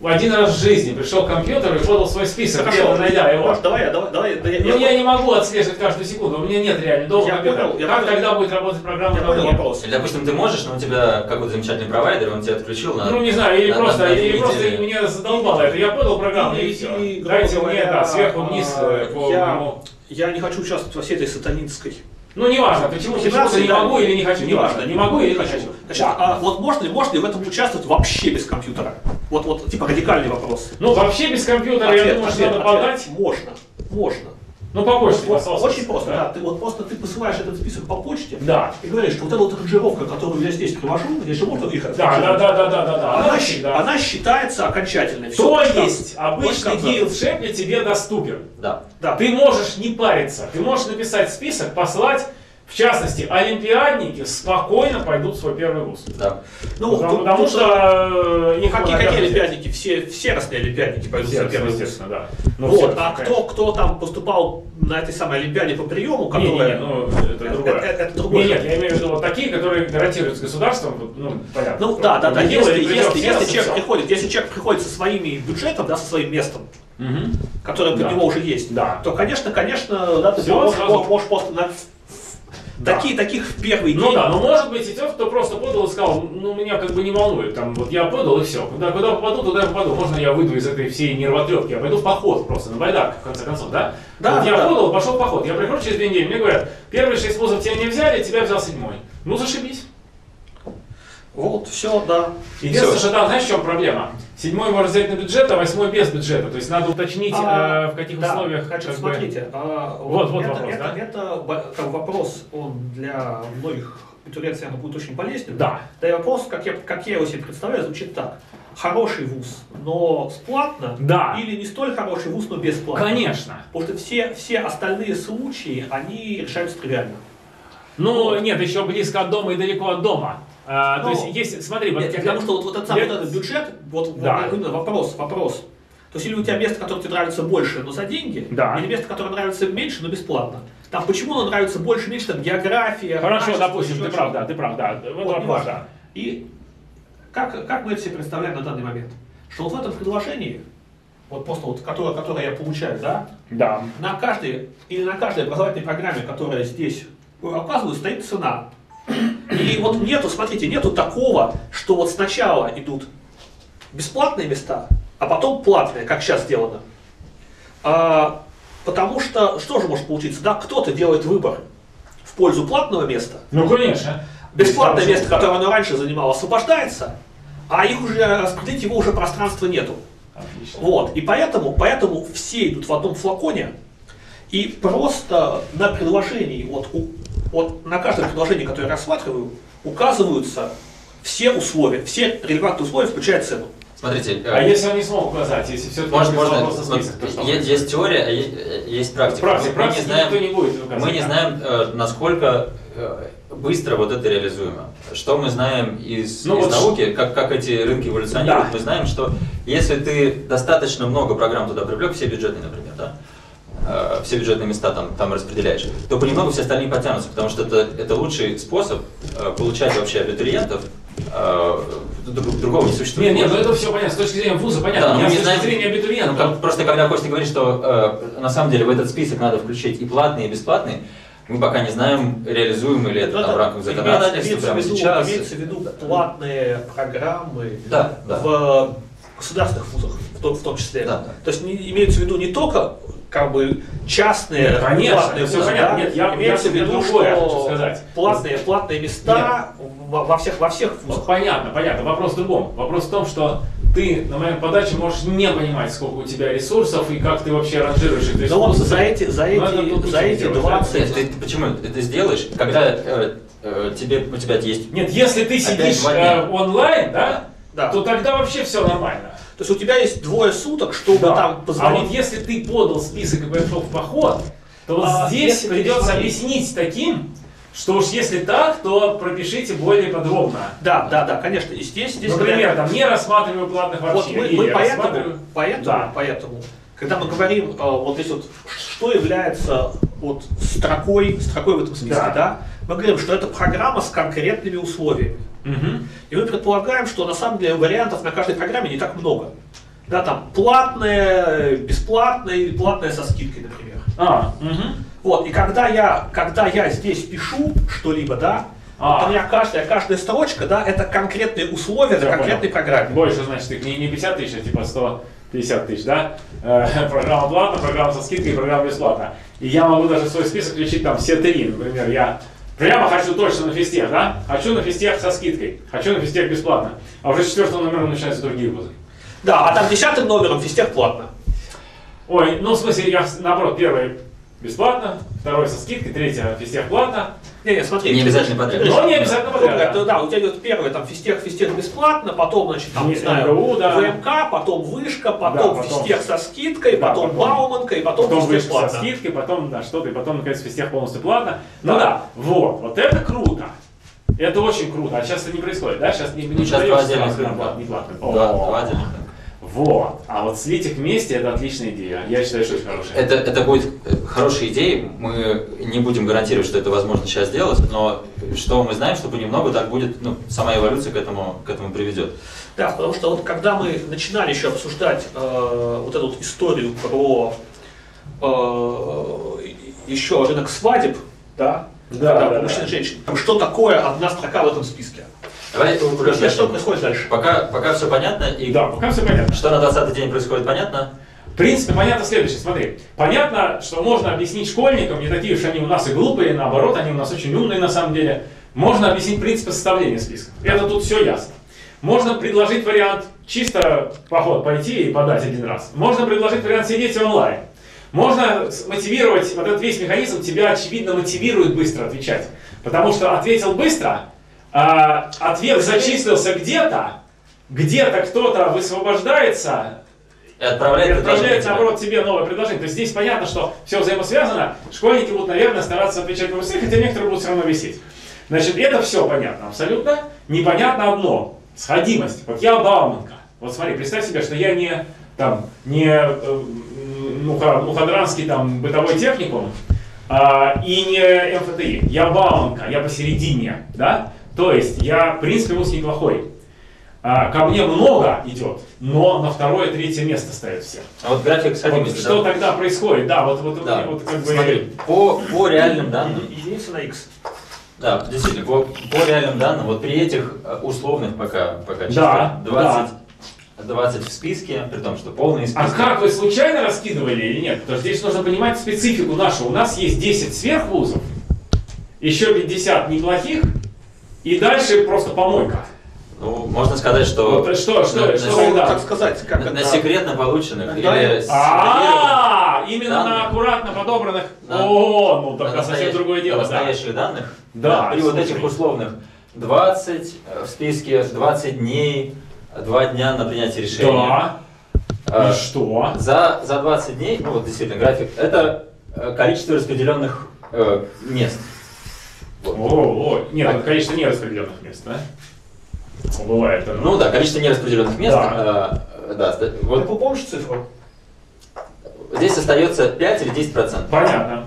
один раз в жизни пришел к компьютеру и подал свой список, где-то найдя его. Может, давай, давай, давай. Да, я, я, я не могу отслеживать каждую секунду, у меня нет реально долго я компьютера. Понял, я как понял. тогда будет работать программа? Я понял вопрос. Или, допустим, ты можешь, но у тебя какой-то замечательный провайдер, он тебя отключил на Ну, не знаю, или на, просто, на, или просто меня задолбало это. Я подал программу, и, и все. И, Дайте мне, да, сверху вниз по я, я не хочу участвовать во всей этой сатанинской ну, не важно, почему, почему не могу или не хочу, не важно, не могу или не хочу. Значит, да. а вот можно ли, можно ли в этом участвовать вообще без компьютера? Вот, вот, типа радикальный вопрос. Ну, вообще без компьютера, ответ, я думаю, ответ, что надо ответ. подать. Можно, можно. Ну, по почте. Вот, очень просто, да. да. Ты вот просто ты посылаешь этот список по почте да. и говоришь, что вот эта вот ранжировка, которую я здесь привожу, здесь же можно их да, да, да, да, да, да, да. Она, она, она считается окончательной. То есть обычный гейл в шепле тебе доступен. Да. да. Ты можешь не париться, ты можешь написать список, послать в частности, олимпиадники спокойно пойдут в свой первый вуз. Да. Ну, потому, потому что... Ну, какие, какие олимпиадники? Все, все разные олимпиадники пойдут все, в первый вуз. да. Ну, вот. а кто, кто там поступал на этой самой олимпиаде по приему, которая... Не, не, ну, это, это другое. Это, это, это другое. Нет, я имею в виду вот такие, которые гарантируются государством, ну, понятно. Ну, да, да, да. Если, если, если человек приходит, если человек приходит со своими бюджетом, да, со своим местом, угу. которое да. у него уже есть, да. то, конечно, конечно, да, ты можешь, можешь просто на да. Такие, таких в первый ну день. Ну да, но может быть и тех, кто просто подал и сказал, ну меня как бы не волнует, там вот я подал и все. Куда, куда попаду, туда я попаду. Можно я выйду из этой всей нервотрепки, я пойду в поход просто, на байдарках, в конце концов, да? Да. Вот я да. подал, пошел в поход. Я прихожу через две недели, мне говорят, первые шесть вузов тебя не взяли, тебя взял седьмой. Ну зашибись. Вот, все, да. Единственное, что там, знаешь, в чем проблема? Седьмой можно взять на бюджет, а восьмой без бюджета. То есть надо уточнить, а, э, в каких да, условиях. Хочу, смотрите, бы... а, вот, вот это, вопрос, это, да? это, как вопрос, он для многих абитуриентов будет очень полезен. Да. Да и вопрос, как я, как я его себе представляю, звучит так. Хороший вуз, но бесплатно? Да. Или не столь хороший вуз, но бесплатно? Конечно. Потому что все, все остальные случаи, они решаются тривиально. Ну, вот. нет, еще близко от дома и далеко от дома. А, ну, то есть, есть, смотри, вот, нет, потому что вот, вот, этот, самый, вот этот бюджет, вот, да. вот вопрос, вопрос. То есть или у тебя место, которое тебе нравится больше, но за деньги, да. или место, которое нравится меньше, но бесплатно. Там почему оно нравится больше, меньше, там география. Хорошо, допустим, ты прав, да, ты прав, да. Вот, вот вопрос, да. И как, как мы это себе представляем на данный момент? Что вот в этом предложении, вот просто вот, которое, которое я получаю, да? Да. На каждой, или на каждой образовательной программе, которая здесь оказывается, стоит цена. И вот нету, смотрите, нету такого, что вот сначала идут бесплатные места, а потом платные, как сейчас сделано. А, потому что, что же может получиться? Да, кто-то делает выбор в пользу платного места. Ну, конечно. Бесплатное место, которое оно раньше занимало, освобождается, а их уже распределить его уже пространства нету. Отлично. Вот. И поэтому, поэтому все идут в одном флаконе, и просто на предложении, вот у вот на каждом предложении, которое я рассматриваю, указываются все условия, все релевантные условия, включая цену. Смотрите. А э, если он не смог указать, если все-таки может, можно, список, то что есть, есть теория, а есть, есть практика. Практика, мы, не знаем, не будет мы не знаем, э, насколько э, быстро вот это реализуемо. Что мы знаем из, ну, из вот науки, как, как эти рынки эволюционируют, да. мы знаем, что если ты достаточно много программ туда привлек, все бюджетные, например, да, э, все бюджетные места там, там распределяешь, то понемногу все остальные потянутся, потому что это, это лучший способ э, получать вообще абитуриентов, э, другого не существует. Нет, нет, ну это все понятно, с точки зрения вуза понятно, да, но мы не с знаем, зрения абитуриента. Ну, просто когда Костя говорит, что э, на самом деле в этот список надо включить и платные, и бесплатные, мы пока не знаем, реализуем ли это, там, в рамках законодательства прямо виду, сейчас. Имеется в виду платные программы да, да. в государственных вузах том, в том числе. Да, да. То есть не, имеется в виду не только как бы частные Нет, конечно, платные все понятно. Да? Нет, я, имеется я в виду, что сказать. платные, платные места во, во всех во всех вузах. Понятно, понятно. Вопрос в другом. Вопрос в том, что ты на момент подачи можешь не понимать, сколько у тебя ресурсов и как ты вообще ранжируешь их ресурсы. Но вот за эти, за эти, за эти 20... Нет, ты, ты почему это сделаешь, когда э, э, тебе, у тебя есть... Нет, если ты сидишь э, онлайн, да, да, то тогда вообще все нормально. То есть у тебя есть двое суток, чтобы да. там позвонить. А вот если ты подал список и пошел в поход, то вот а, здесь придется объяснить таким, что уж если так, то пропишите более подробно. Да, да, да, конечно. И здесь, здесь Например, там не рассматриваю платных вообще. Вот мы, мы поэтому, рассматриваю... поэтому, да. поэтому, когда мы говорим э, вот здесь вот, что является вот строкой, строкой в этом списке, да. да, мы говорим, что это программа с конкретными условиями. Угу. И мы предполагаем, что на самом деле вариантов на каждой программе не так много. Да, там платная, бесплатная или платная со скидкой, например. А, угу. Вот, и когда я, когда я здесь пишу что-либо, да, а. Вот у меня каждая, каждая строчка, да, это конкретные условия для конкретной понял. программы. Больше, значит, их не, не 50 тысяч, а типа 150 тысяч, да? Э, программа платная, программа со скидкой, программа бесплатная. И я могу даже в свой список включить там все три, например, я прямо хочу точно на физтех, да? Хочу на физтех со скидкой, хочу на физтех бесплатно. А уже четвертым номером начинаются другие вузы. Да, а там десятым номером физтех платно. Ой, ну в смысле, я наоборот, первый бесплатно, второй со скидкой, третье физтех платно. Не, не, смотри. Не обязательно подряд. Но не обязательно подряд. Да. Это, да, у тебя идет первый, там, физтех, физтех бесплатно, потом, значит, там, не, знаю, МГУ, да. ВМК, потом вышка, потом, да, потом физтех со скидкой, да, потом, потом Бауманка, и потом, потом физтех платно. со скидкой, потом, да, что-то, и потом, наконец, физтех полностью платно. Ну да. да, вот, вот это круто. Это очень круто. А сейчас это не происходит, да? Сейчас не, не ну, сейчас два отдельных не платно. Да, два отдельных вот. А вот слить их вместе это отличная идея. Я считаю, что это хорошая. Это, это будет э, хорошая идея. Мы не будем гарантировать, что это возможно сейчас сделать, но что мы знаем, что понемногу так будет, ну, сама эволюция к этому, к этому приведет. Да, потому что вот когда мы начинали еще обсуждать э, вот эту вот историю про э, еще рынок свадеб, да, да, когда да, мужчин и женщин, что такое одна строка в этом списке? Давай, Леша, что происходит дальше? Пока, пока все понятно. И да, пока все понятно. Что на 20 день происходит, понятно? В принципе, понятно следующее. Смотри, понятно, что можно объяснить школьникам, не такие уж они у нас и глупые, наоборот, они у нас очень умные на самом деле. Можно объяснить принципы составления списка. Это тут все ясно. Можно предложить вариант чисто поход пойти и подать один раз. Можно предложить вариант сидеть онлайн. Можно мотивировать, вот этот весь механизм тебя очевидно мотивирует быстро отвечать. Потому что ответил быстро, а, ответ зачислился где-то, где-то кто-то высвобождается, и отправляет, и отправляет наоборот тебе новое предложение. То есть здесь понятно, что все взаимосвязано. Школьники будут, наверное, стараться отвечать быстрее, хотя некоторые будут все равно висеть. Значит, это все понятно абсолютно. Непонятно одно. Сходимость. Вот я Бауманка. Вот смотри, представь себе, что я не, там, не э, мухадранский там, бытовой техникум а, и не МФТИ. Я Бауманка, я посередине. Да? То есть я, в принципе, вуз неплохой. А, ко мне много идет, но на второе, третье место стоят все. А вот график сходимости. Вот, что да? тогда происходит? Да, вот, вот, да. вот как бы... Смотри, по, по реальным данным... Единица на x. Да, действительно, по, по реальным данным, вот при этих э, условных пока, пока да, 20, да. 20 в списке, при том, что полный список. А как вы случайно раскидывали или нет? Потому что здесь нужно понимать специфику нашу. У нас есть 10 сверхвузов, еще 50 неплохих, и дальше просто помойка. Ну, можно сказать, что... Вот, что, что, на, что на, как сказать, как на, это... на секретно полученных да, или а, именно на аккуратно подобранных. О, ну тогда совсем другое дело. настоящих данных. Да. При вот этих условных 20 э, в списке, 20 дней, 2 дня на принятие решения. Да. А, И что? За, за 20 дней, ну вот действительно график, это э, количество распределенных э, мест Вот. О, о, нет, а... количество нераспределенных мест, да? Бывает. Оно. Ну да, количество нераспределенных мест. Да. Э, да, вот. Ты помнишь цифру? Здесь остается 5 или 10 процентов. Понятно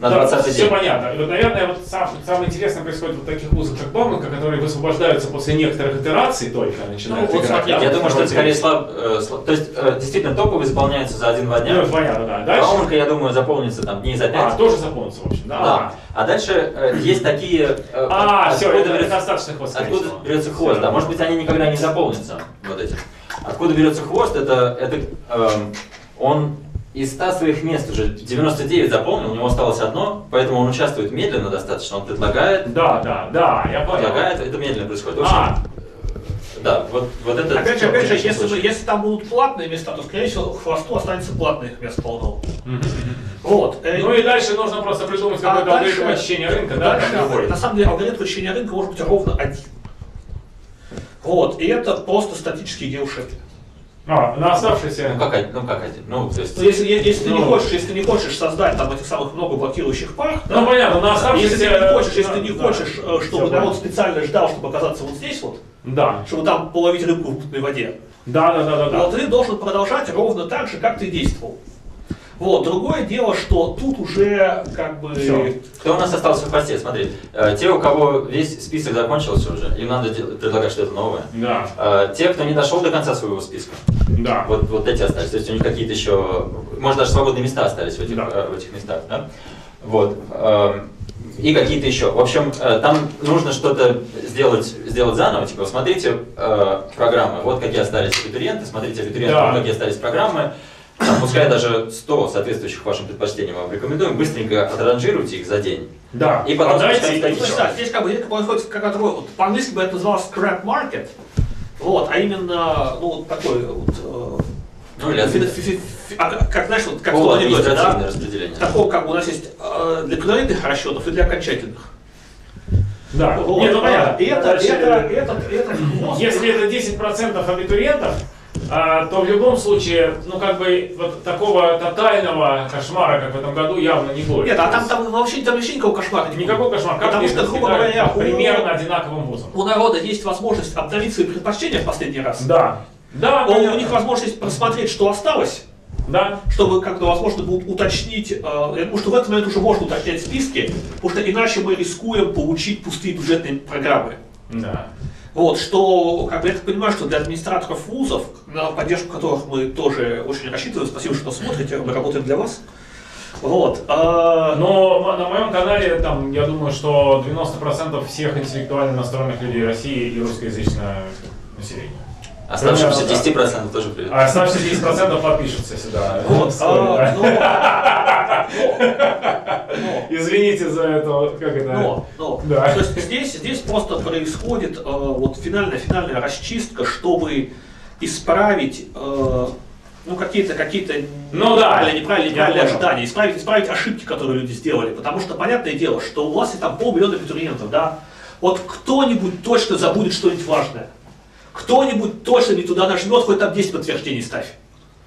на да, 20 день. Все понятно. вот, наверное, вот сам, самое интересное происходит в таких вузах, как Бауманка, которые высвобождаются после некоторых итераций только начинают ну, вот, играть. Я, я думаю, что это скорее слаб, э, слаб, То есть, э, действительно, топовый исполняется за один-два дня. Ну, понятно, да. Дальше... Бауманка, я думаю, заполнится там дней за пять. А, тоже заполнится, в общем, да. да. А дальше э, есть такие... Э, а, все, это берется, достаточно хвост. Откуда берется хвост, все, да. Может быть, они никогда не заполнятся, вот эти. Откуда берется хвост, это, это э, он из 100 своих мест уже 99 заполнил, у него осталось одно, поэтому он участвует медленно достаточно, он предлагает. Да, да, да, я понял. Предлагает, это медленно происходит. В общем, а. Да, вот, вот это... Опять же, опять же, если, бы, если там будут платные места, то, скорее всего, хвосту останется платных мест полно. Вот. Э, ну и дальше нужно просто придумать а какой-то алгоритм очищения рынка, да? Дальше, на самом деле, алгоритм очищения рынка может быть ровно один. Вот, и это просто статические геошефы. А, на оставшиеся... Ну как, ну как один? Ну, то есть... Ну, если, если, ну, ты не хочешь, если ты не хочешь создать там этих самых много блокирующих пар, ну да, понятно, на оставшиеся... Если ты не хочешь, если ты не да, хочешь, да, э, чтобы народ специально ждал, чтобы оказаться вот здесь вот, да. чтобы там половить рыбку в мутной воде, да, да, да, да, да. то ты должен продолжать ровно так же, как ты действовал. Вот. Другое дело, что тут уже как бы... Все. Кто у нас остался в посте? Смотри, э, те, у кого весь список закончился уже, им надо предлагать что-то новое. Да. Э, те, кто не дошел до конца своего списка, да. вот, вот эти остались. То есть у них какие-то еще, может даже свободные места остались в этих, да. Э, в этих местах. Да? Вот. Эм, и какие-то еще. В общем, там нужно что-то сделать, сделать заново. Типа, смотрите э, программы, вот какие остались абитуриенты, смотрите абитуриенты, да. вот какие остались программы. Пускай даже 100 соответствующих вашим предпочтениям вам рекомендуем, быстренько отранжируйте их за день. Да. И потом Подайте, ну, да, здесь как бы происходит как такой, вот, по-английски бы это называлось scrap market, вот, а именно, ну, вот такой вот, э, ну, или фи, фи, фи, а, как, знаешь, вот как в анекдоте, да? распределение. Такого, как у нас есть э, для предварительных расчетов и для окончательных. Да, вот. Нет, ну понятно. Это, это, это, это, это, Если это 10% абитуриентов, а, то в любом случае, ну как бы вот такого тотального кошмара, как в этом году, явно не будет. Нет, а там, там вообще, там вообще никакого кошмара не Никакого кошмара. Как Потому что, грубо говоря, примерно одинаковым вузом. У народа есть возможность обновить свои предпочтения в последний раз. Да. Да, у, у них возможность просмотреть, что осталось. Да. Чтобы как-то, возможно, будет уточнить, э, я думаю, что в этот момент уже можно уточнять списки, потому что иначе мы рискуем получить пустые бюджетные программы. Да. Вот, что, как бы, я так понимаю, что для администраторов вузов, на поддержку которых мы тоже очень рассчитываем, спасибо, что смотрите, мы работаем для вас. Вот. А... Но на моем канале, там, я думаю, что 90% всех интеллектуально настроенных людей России и русскоязычное население. Оставшимся 10% тоже привет. А оставшиеся 10% подпишутся сюда. Вот, [LAUGHS] а, Извините за это, как это? Но, но. Да. То есть здесь, здесь просто происходит э, вот финальная, финальная расчистка, чтобы исправить э, ну, какие-то какие-то ну, да. неправильные, неправильные ожидания, исправить, исправить ошибки, которые люди сделали. Потому что понятное дело, что у вас есть там полмиллиона абитуриентов, да, вот кто-нибудь точно забудет что-нибудь важное. Кто-нибудь точно не туда нажмет, хоть там 10 подтверждений ставь.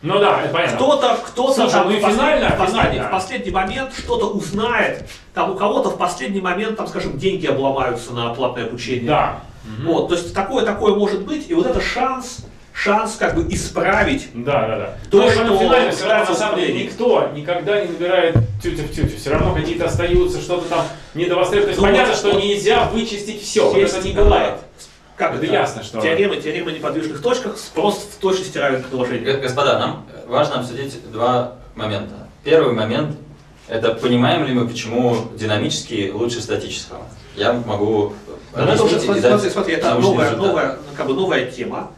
Ну да, это понятно. Кто-то, кто-то там ну в, финально, в, последний, финально. в последний момент что-то узнает. Там у кого-то в последний момент, там, скажем, деньги обломаются на платное обучение. Да. Вот, то есть такое, такое может быть, и вот это шанс, шанс как бы исправить да, да, да. то, Но что финально все равно, на самом деле никто никогда не набирает тютю в тютю. Все равно какие-то остаются, что-то там недовостребовано. То есть ну, понятно, вот, что вот, нельзя вычистить все. Вот это не бывает. Как это, это ясно, что... Теоремы, теоремы неподвижных точках спрос в точности равен предложению. Господа, нам важно обсудить два момента. Первый момент – это понимаем ли мы, почему динамический лучше статического. Я могу ну, это уже, смотри, смотри, смотри, это новая, новая, как бы новая тема.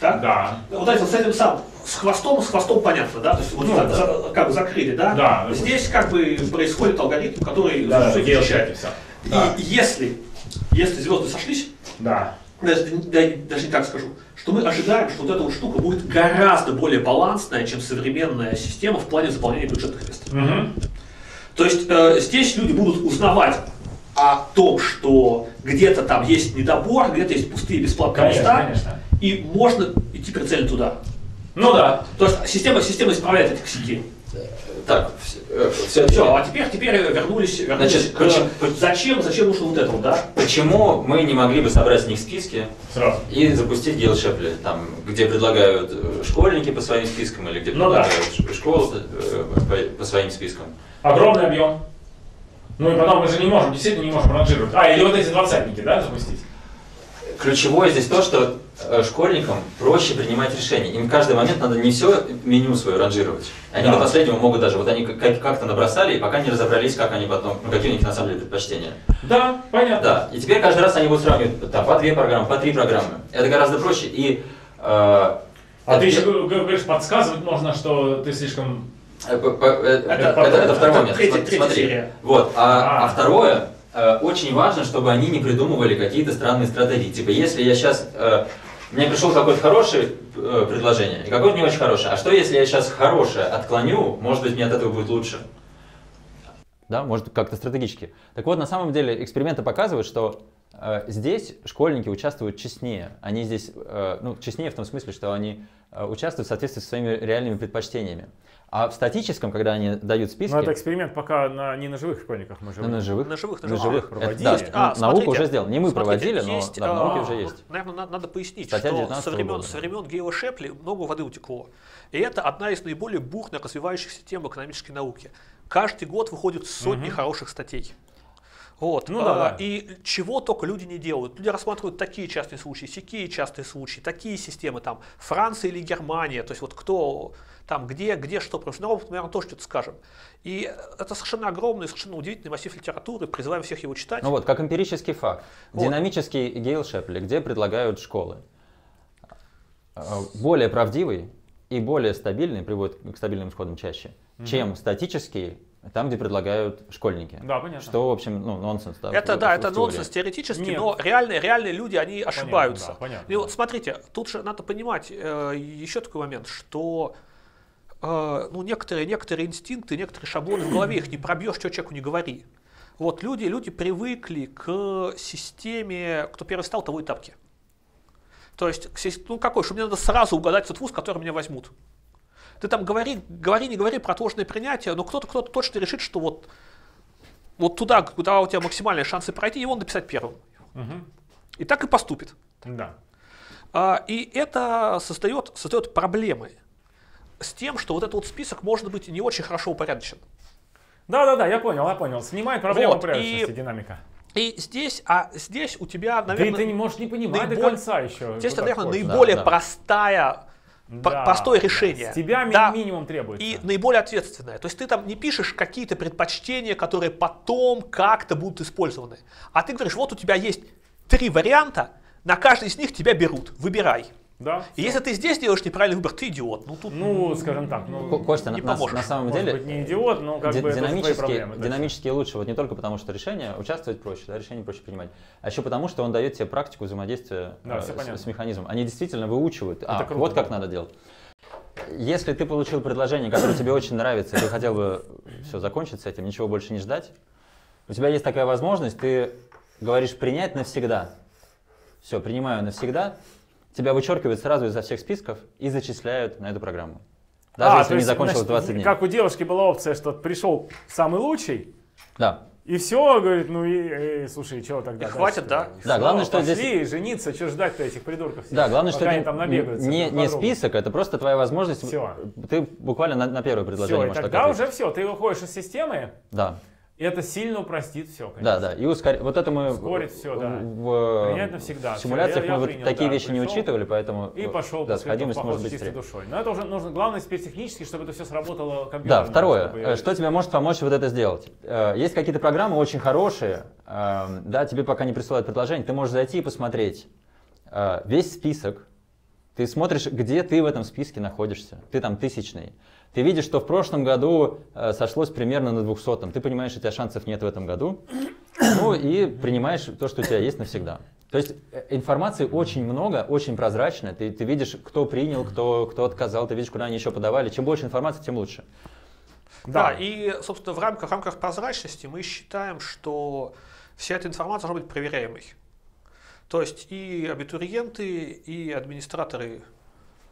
Так? Да. Вот это, с этим сам, с хвостом, с хвостом понятно, да? То есть вот ну, за, да. За, как бы закрыли, да? Да. Здесь как бы происходит алгоритм, который да, все защищает. И да. если, если звезды сошлись, да даже, даже не так скажу, что мы ожидаем, что вот эта вот штука будет гораздо более балансная, чем современная система в плане заполнения бюджетных мест. Угу. То есть э, здесь люди будут узнавать о том, что где-то там есть недобор, где-то есть пустые бесплатные конечно, места, конечно. и можно идти прицельно туда. Ну да. То есть система, система исправляет эти косяки. Так, все, все, а теперь, теперь вернулись, вернулись Значит, к, почему, зачем, зачем нужно вот это вот, да? Почему мы не могли бы собрать с них списки Сразу. и запустить Гейл Шепли, там, где предлагают э, школьники по своим спискам или где ну, предлагают да. школы э, по, по своим спискам? Огромный объем. Ну и потом мы же не можем, действительно не можем ранжировать. А, или вот эти двадцатники, да, запустить? Ключевое здесь то, что Э, школьникам проще принимать решения. Им каждый момент надо не все меню свое ранжировать. Они да. до последнего могут даже, вот они как-то набросали, и пока не разобрались, как они потом, ну, какие у них на самом деле предпочтения. Да, понятно. Да, и теперь каждый раз они будут сравнивать там, по две программы, по три программы. Это гораздо проще. И, э, а это, ты еще говоришь, подсказывать можно, что ты слишком... Э, это, это, это, это второй момент. Третья, Смотри. Серия. Вот. А, а. а второе, очень важно, чтобы они не придумывали какие-то странные стратегии. Типа, если я сейчас мне пришло какое-то хорошее э, предложение и какое-то не очень хорошее. А что, если я сейчас хорошее отклоню, может быть, мне от этого будет лучше? Да, может, как-то стратегически. Так вот, на самом деле, эксперименты показывают, что э, здесь школьники участвуют честнее. Они здесь, э, ну, честнее в том смысле, что они э, участвуют в соответствии со своими реальными предпочтениями. А в статическом, когда они дают списки... Но это эксперимент пока на, не на живых школьниках мы живем. На живых? На живых, на живых. живых. Проводили. Это, да, а, наука уже сделала. Не мы смотрите, проводили, но есть, да, в науке а, уже есть. Наверное, надо, надо пояснить, Статья что со времен, года. со времен Гейла Шепли много воды утекло. И это одна из наиболее бурно развивающихся тем в экономической науке. Каждый год выходят сотни угу. хороших статей. Вот. Ну, да, а, И чего только люди не делают. Люди рассматривают такие частные случаи, сякие частые случаи, такие системы, там, Франция или Германия, то есть вот кто там, где, где что, профессионалов, наверное, тоже что-то скажем. И это совершенно огромный, совершенно удивительный массив литературы, призываем всех его читать. Ну вот, как эмпирический факт. Вот. Динамический Гейл Шепли, где предлагают школы. Более правдивый и более стабильный, приводит к стабильным исходам чаще, угу. чем статический там, где предлагают школьники. Да, понятно. Что, в общем, ну, нонсенс. Да, это, да, это нонсенс теоретически, Нет. но реальные, реальные люди, они ошибаются. Понятно, да, понятно. И вот смотрите, тут же надо понимать э, еще такой момент, что э, ну, некоторые, некоторые инстинкты, некоторые шаблоны в голове, их не пробьешь, что человеку не говори. Вот люди, люди привыкли к системе, кто первый стал, того и тапки. То есть, ну какой, что мне надо сразу угадать тот вуз, который меня возьмут. Ты там говори, говори, не говори про отложенное принятие, но кто-то кто точно решит, что вот, вот туда, куда у тебя максимальные шансы пройти, его написать первым. Угу. И так и поступит. Да. А, и это создает, создает проблемы с тем, что вот этот вот список может быть не очень хорошо упорядочен. Да-да-да, я понял, я понял. Снимай проблему вот, и... динамика. И здесь, а здесь у тебя, наверное... Да ты не можешь не понимать наиболее, до конца еще. Здесь, наверное, наиболее да, простая да, простое решение. С тебя да, минимум требуется. И наиболее ответственное. То есть ты там не пишешь какие-то предпочтения, которые потом как-то будут использованы. А ты говоришь, вот у тебя есть три варианта, на каждый из них тебя берут. Выбирай. Да, и если ты здесь делаешь неправильный выбор, ты идиот. Ну, тут ну скажем так, ну, Костя, не на, на самом Может деле быть, не идиот, но как бы динамически, проблемы, динамически лучше, вот не только потому, что решение, участвовать проще, да, решение проще принимать, а еще потому, что он дает тебе практику взаимодействия да, э, с, с механизмом. Они действительно выучивают, Это а, круто. вот как надо делать. Если ты получил предложение, которое тебе очень нравится, и ты хотел бы все закончить с этим, ничего больше не ждать, у тебя есть такая возможность, ты говоришь принять навсегда. Все, принимаю навсегда, тебя вычеркивают сразу изо всех списков и зачисляют на эту программу. Даже а, если не закончилось 20 дней. Как у девушки была опция, что пришел самый лучший. Да. И все, говорит, ну и, и слушай, что тогда? И хватит, да? Да, главное, что пошли, здесь... жениться, что ждать-то этих придурков? Да, главное, что они там набегаются. Не, не список, это просто твоя возможность. Все. Ты буквально на, на первое предложение все, можешь и тогда уже все, ты выходишь из системы. Да. И это сильно упростит все, конечно. Да, да. И ускорит. Вот это мы Ускорит все, да. В, Принять навсегда. В симуляциях я, мы я принял, вот такие да, вещи пришел, не учитывали, поэтому и пошел да, сходимость может быть быстрее. душой. Но это уже нужно, главное теперь технически, чтобы это все сработало компьютером. Да, второе. Чтобы... Что тебе может помочь вот это сделать? Э, есть какие-то программы очень хорошие, эм, да, тебе пока не присылают предложение, ты можешь зайти и посмотреть э, весь список, ты смотришь, где ты в этом списке находишься. Ты там тысячный. Ты видишь, что в прошлом году э, сошлось примерно на 200 Ты понимаешь, что у тебя шансов нет в этом году. Ну и принимаешь то, что у тебя есть навсегда. То есть э, информации очень много, очень прозрачно. Ты, ты видишь, кто принял, кто, кто отказал, ты видишь, куда они еще подавали. Чем больше информации, тем лучше. Да, да и, собственно, в рамках, в рамках прозрачности мы считаем, что вся эта информация должна быть проверяемой. То есть и абитуриенты, и администраторы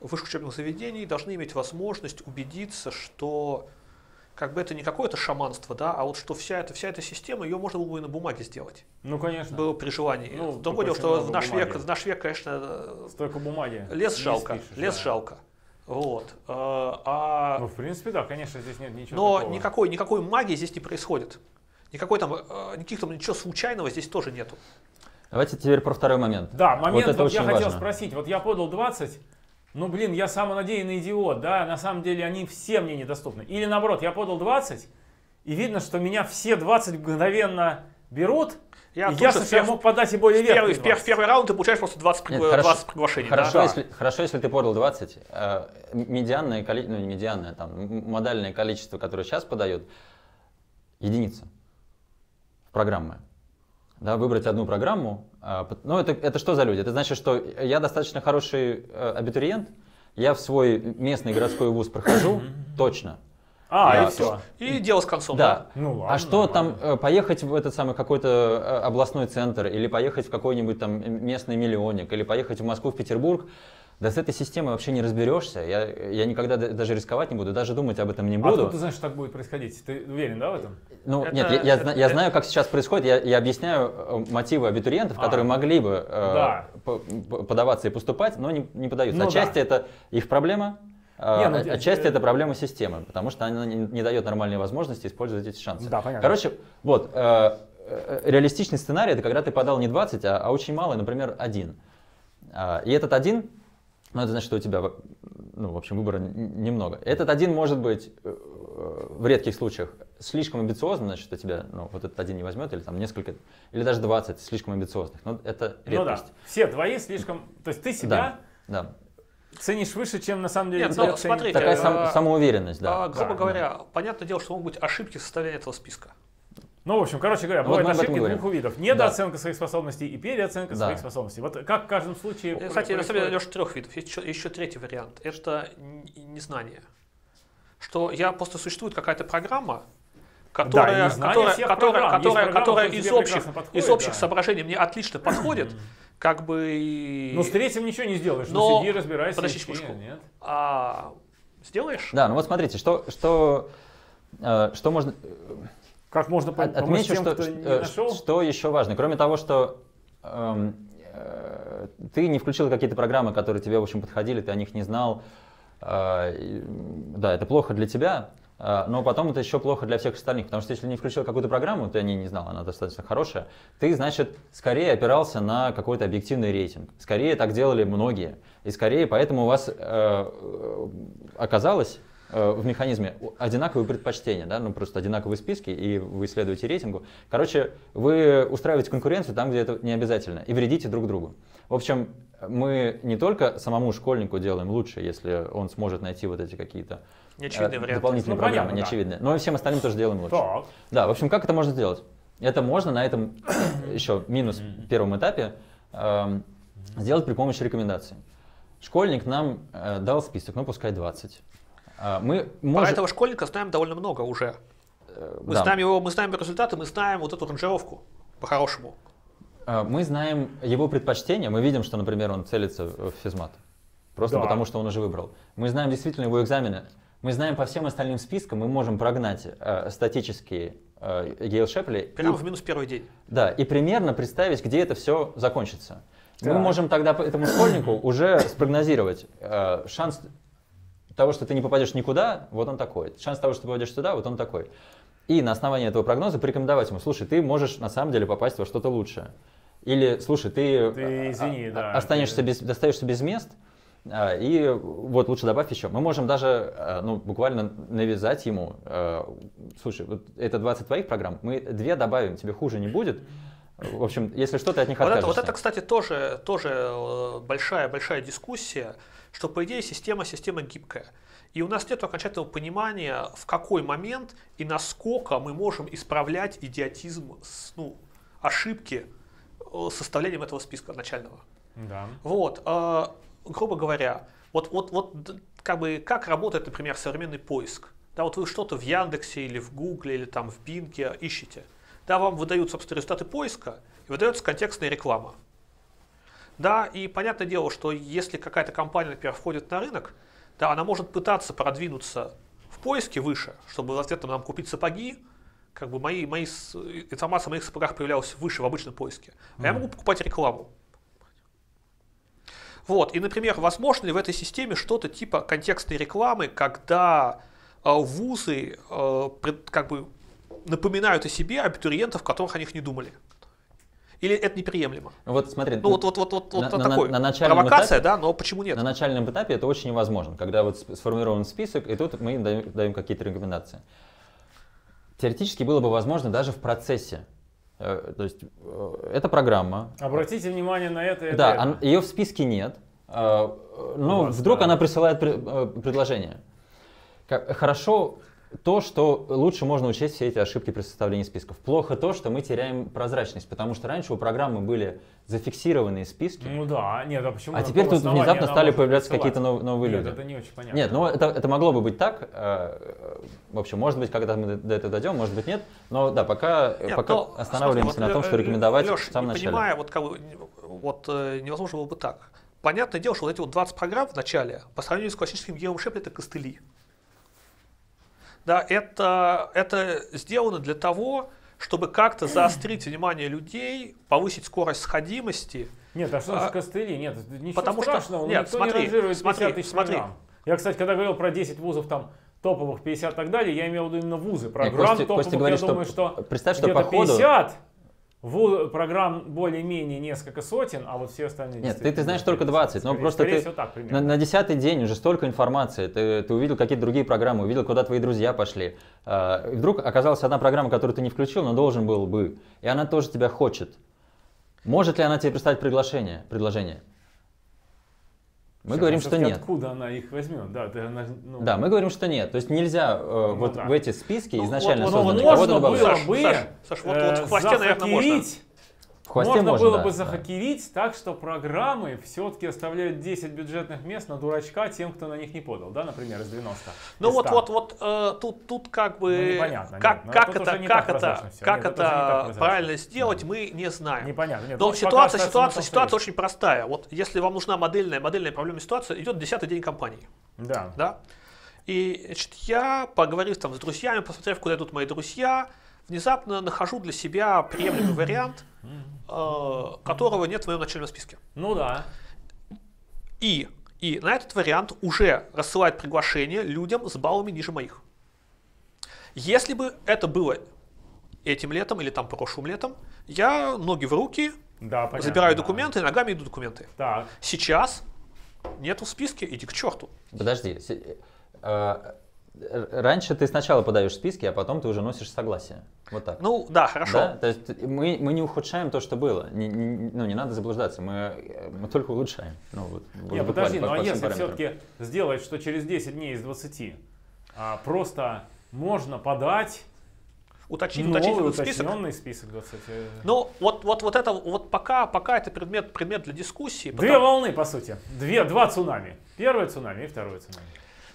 высших учебных заведений должны иметь возможность убедиться, что как бы это не какое-то шаманство, да, а вот что вся эта, вся эта система, ее можно было бы и на бумаге сделать. Ну, конечно. Было при желании. Ну, Другое дело, что в наш, век, в наш век, конечно, Столько бумаги. лес не жалко, спишешь, лес да. жалко. Вот. А, а- Ну, в принципе, да, конечно, здесь нет ничего но такого. никакой, никакой магии здесь не происходит. Никакой там, э, никаких там ничего случайного здесь тоже нету. Давайте теперь про второй момент. Да, момент, вот это вот я очень хотел важно. спросить, вот я подал 20, ну, блин, я самонадеянный идиот, да, на самом деле они все мне недоступны. Или наоборот, я подал 20, и видно, что меня все 20 мгновенно берут, Я и ясно, что я в мог подать и более Первый, верхний в 20. первый раунд ты получаешь просто 20, Нет, пригла- хорошо, 20 приглашений. Хорошо, да? если, хорошо, если ты подал 20, э, медианное количество, ну не медианное, там, модальное количество, которое сейчас подает, единица в программы. Да, выбрать одну программу. а, ну, это, это что за люди? Это значит, что я достаточно хороший э, абитуриент, я в свой местный городской вуз прохожу, точно. А, Да, и все. И дело с концом. Да. Ну ладно. А что нормально. там, э, поехать в этот самый какой-то э, областной центр, или поехать в какой-нибудь там местный миллионник, или поехать в Москву, в Петербург, да с этой системой вообще не разберешься. Я, я никогда да- даже рисковать не буду, даже думать об этом не А буду. откуда ты знаешь, что так будет происходить? Ты уверен, да, в этом? Ну, Это- нет, я, я это- я знаю, как сейчас происходит, я, я объясняю э, мотивы абитуриентов, А. которые могли бы э, Да. по- по- подаваться и поступать, но не, не подаются. Ну Отчасти да. это их проблема, э, Не, ну, а- отчасти это проблема системы, потому что она не, не дает нормальной возможности использовать эти шансы. Да, понятно. Короче, вот, э, э, реалистичный сценарий, это когда ты подал не 20, а, а очень мало, например, один. А, И этот один, ну, это значит, что у тебя, ну, в общем, выбора немного. Этот один может быть э, э, в редких случаях слишком амбициозным, значит, что тебя, ну, вот этот один не возьмет, или там несколько, или даже 20 слишком амбициозных. Но это Ну да. редкость. Все твои слишком... То есть ты себя Да, да. ценишь выше, чем на самом деле Нет, тебя ну, смотрите, Такая э, сам- самоуверенность, да. А, грубо Да, говоря, понятное дело, что могут быть ошибки в составлении этого списка. Ну, в общем, короче говоря, Ну, вот бывают этом ошибки двух видов. Недооценка своих способностей и переоценка Да. своих способностей. Вот как в каждом случае Э, Кстати, на самом деле? Леша, трех видов. Есть еще, еще третий вариант. Это незнание. Что я просто существует какая-то программа, которая, незнание которая, всех которая, которая, которая из общих, подходит, из общих да. соображений мне отлично [CLEARS THROAT] подходит, как бы. Ну, с третьим ничего не сделаешь. Но- Ну, сиди, разбирайся. подожди секундочку. Нет. А, сделаешь? Да, ну вот смотрите, что, что, э, что можно... Как можно помочь Отмечу, тем, что, кто не э, нашел? что еще важно. Кроме того, что эм, э, ты не включил какие-то программы, которые тебе, в общем, подходили, ты о них не знал. э, да, это плохо для тебя, э, но потом это еще плохо для всех остальных, потому что если не включил какую-то программу, ты о ней не знал, она достаточно хорошая, ты, значит, скорее опирался на какой-то объективный рейтинг. Скорее так делали многие. И скорее поэтому у вас э, э, оказалось в механизме одинаковые предпочтения, да, ну просто одинаковые списки, и вы исследуете рейтингу. Короче, вы устраиваете конкуренцию там, где это не обязательно, и вредите друг другу. В общем, мы не только самому школьнику делаем лучше, если он сможет найти вот эти какие-то э, Неочевидные дополнительные Ну, программы, понятно, да. неочевидные, но и всем остальным тоже делаем лучше. Так. Да, в общем, как это можно сделать? Это можно на этом [COUGHS] еще минус первом этапе эм, сделать при помощи рекомендаций. Школьник нам э, дал список, ну пускай 20. А, мы Про можем... этого школьника знаем довольно много уже. э, Мы да. знаем его, мы знаем результаты, мы знаем вот эту ранжировку по-хорошему. А, Мы знаем его предпочтения, мы видим, что, например, он целится в физмат. Просто Да. потому, что он уже выбрал. Мы знаем действительно его экзамены. Мы знаем по всем остальным спискам, мы можем прогнать э, статические э, Гейл Шепли. Прямо и- в минус первый день. Да, и примерно представить, где это все закончится. Мы Так. можем тогда этому школьнику уже спрогнозировать э, шанс того, что ты не попадешь никуда, вот он такой. Шанс того, что ты попадешь сюда, вот он такой. И на основании этого прогноза порекомендовать ему, слушай, ты можешь на самом деле попасть во что-то лучшее. Или, слушай, ты, Ты э, извини, а- да, останешься ты- без, остаешься без мест, а, и вот лучше добавь еще. Мы можем даже э, ну, буквально навязать ему, э, слушай, вот это 20 твоих программ, мы две добавим, тебе хуже не будет. В общем, если что, ты от них Вот это, откажешься. вот это, кстати, тоже, тоже большая-большая дискуссия, что, по идее, система, система гибкая. И у нас нет окончательного понимания, в какой момент и насколько мы можем исправлять идиотизм, ну, ошибки э, составлением этого списка начального. Да. Вот, э, грубо говоря, вот, вот, вот как бы как работает, например, современный поиск. Да, вот вы что-то в Яндексе или в Гугле или там в Бинге ищете. Да, вам выдают, собственно, результаты поиска и выдается контекстная реклама. Да, и понятное дело, что если какая-то компания, например, входит на рынок, да, она может пытаться продвинуться в поиске выше, чтобы в ответ нам купить сапоги, как бы мои, мои, информация о моих сапогах появлялась выше в обычном поиске. А mm. я могу покупать рекламу. Вот, и, например, возможно ли в этой системе что-то типа контекстной рекламы, когда э, вузы э, как бы напоминают о себе абитуриентов, которых о них не думали? Или это неприемлемо? Вот смотри, ну вот, вот, вот, вот, на, вот на, такой. На, на Провокация, этапе, да, но почему нет? На начальном этапе это очень невозможно, когда вот сформирован список, и тут мы им даем, даем какие-то рекомендации. Теоретически было бы возможно даже в процессе. Э, то есть э, это программа. Обратите внимание на это. да, это. ее в списке нет, э, но вдруг да. она присылает предложение. Хорошо то, что лучше можно учесть все эти ошибки при составлении списков. Плохо то, что мы теряем прозрачность, потому что раньше у программы были зафиксированные списки. Ну да, нет, а почему? А теперь тут внезапно стали появляться какие-то новые, новые нет, люди. это не очень понятно. Нет, ну это, это могло бы быть так. Э, в общем, может быть, когда мы до этого дойдем, может быть, нет. Но да, пока, нет, пока но, останавливаемся смотри, вот, на том, что э, рекомендовать Леш, в самом не начале. понимаю, вот, как, вот э, невозможно было бы так. Понятное дело, что вот эти вот 20 программ в начале, по сравнению с классическим геом это костыли да, это, это сделано для того, чтобы как-то заострить внимание людей, повысить скорость сходимости. Нет, а что а, костыли? Нет, ничего потому страшного, что, нет, никто смотри, не ранжирует смотри, тысяч смотри. Я, кстати, когда говорил про 10 вузов там топовых 50 и так далее, я имел в виду именно вузы. Программ Костя, топовых, Костя говорит, я думаю, что, что представь, что по ходу... 50 в программ более-менее несколько сотен, а вот все остальные... Нет, ты, ты знаешь только 20, но просто ты так, на, на десятый день уже столько информации, ты, ты увидел какие-то другие программы, увидел, куда твои друзья пошли. Э, и вдруг оказалась одна программа, которую ты не включил, но должен был бы, и она тоже тебя хочет. Может ли она тебе представить приглашение, предложение? Мы Сейчас, говорим, что нет. Откуда она их возьмет? Да, это она, ну... да, мы говорим, что нет. То есть нельзя э, ну, вот да. в эти списки ну, изначально вот, созданные можно было бы Саш, Саш, вот, вот в хвосте, наверное, можно. Хвосте можно, можно было да, бы захакерить да. так, что программы все-таки оставляют 10 бюджетных мест на дурачка тем, кто на них не подал, да, например, из 90. Ну вот, вот, вот э, тут, тут как бы, ну, непонятно, как, нет, как это, как это, как нет, это правильно сделать, мы не знаем. Непонятно. Нет, Но ситуация, ситуация, ситуация очень простая. Вот если вам нужна модельная, модельная проблемная ситуация, идет десятый день компании. Да. Да. И значит, я, поговорив там с друзьями, посмотрев, куда идут мои друзья, внезапно нахожу для себя приемлемый вариант, э, которого нет в моем начальном списке. Ну да. И, и на этот вариант уже рассылает приглашение людям с баллами ниже моих. Если бы это было этим летом или там прошлым летом, я ноги в руки, да, понятно, забираю документы, да. ногами иду документы. Так. Сейчас нету в списке, иди к черту. Подожди, э, раньше ты сначала подаешь списки, а потом ты уже носишь согласие. Вот так. Ну, да, хорошо. Да? То есть мы, мы не ухудшаем то, что было. Не, не, ну, не надо заблуждаться, мы, мы только улучшаем. Ну, вот, Нет, подожди, по, ну а если все-таки сделать, что через 10 дней из 20 а, просто можно подать уточнить, Новый, уточнить уточненный список. список 20. Ну, вот, вот, вот это, вот пока, пока это предмет, предмет для дискуссии. Две волны, по сути. Две, два цунами. Первое цунами и второе цунами.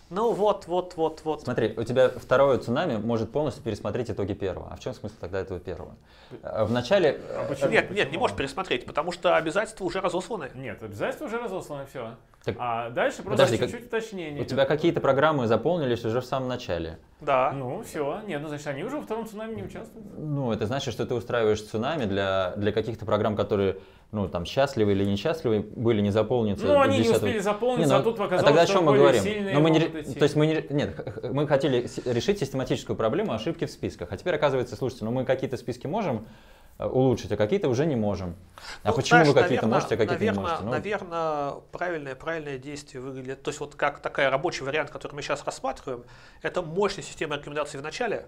Ну вот, вот, вот, вот. Смотри, у тебя второе цунами может полностью пересмотреть итоги первого. А в чем смысл тогда этого первого? В начале... А почему? Нет, почему? нет, не можешь пересмотреть, потому что обязательства уже разосланы. Нет, обязательства уже разосланы, все. Так, а дальше просто подожди, чуть-чуть уточнение. У тебя какие-то программы заполнились уже в самом начале. Да. Ну, все. Нет, ну, значит, они уже во втором цунами не участвуют. Ну, это значит, что ты устраиваешь цунами для, для каких-то программ, которые ну, там, счастливы или несчастливы, были не заполнены. Ну, они 10 не успели заполниться, не, ну, а тут показалось, а тогда о чем мы говорим? Но мы не, то есть мы не, нет, мы хотели решить систематическую проблему ошибки в списках, а теперь оказывается, слушайте, ну мы какие-то списки можем э, улучшить, а какие-то уже не можем. А ну, почему знаешь, вы какие-то можете, а какие-то наверное, не можете? Ну, наверное, правильное, правильное действие выглядит, то есть вот как такая рабочий вариант, который мы сейчас рассматриваем, это мощная система рекомендаций в начале.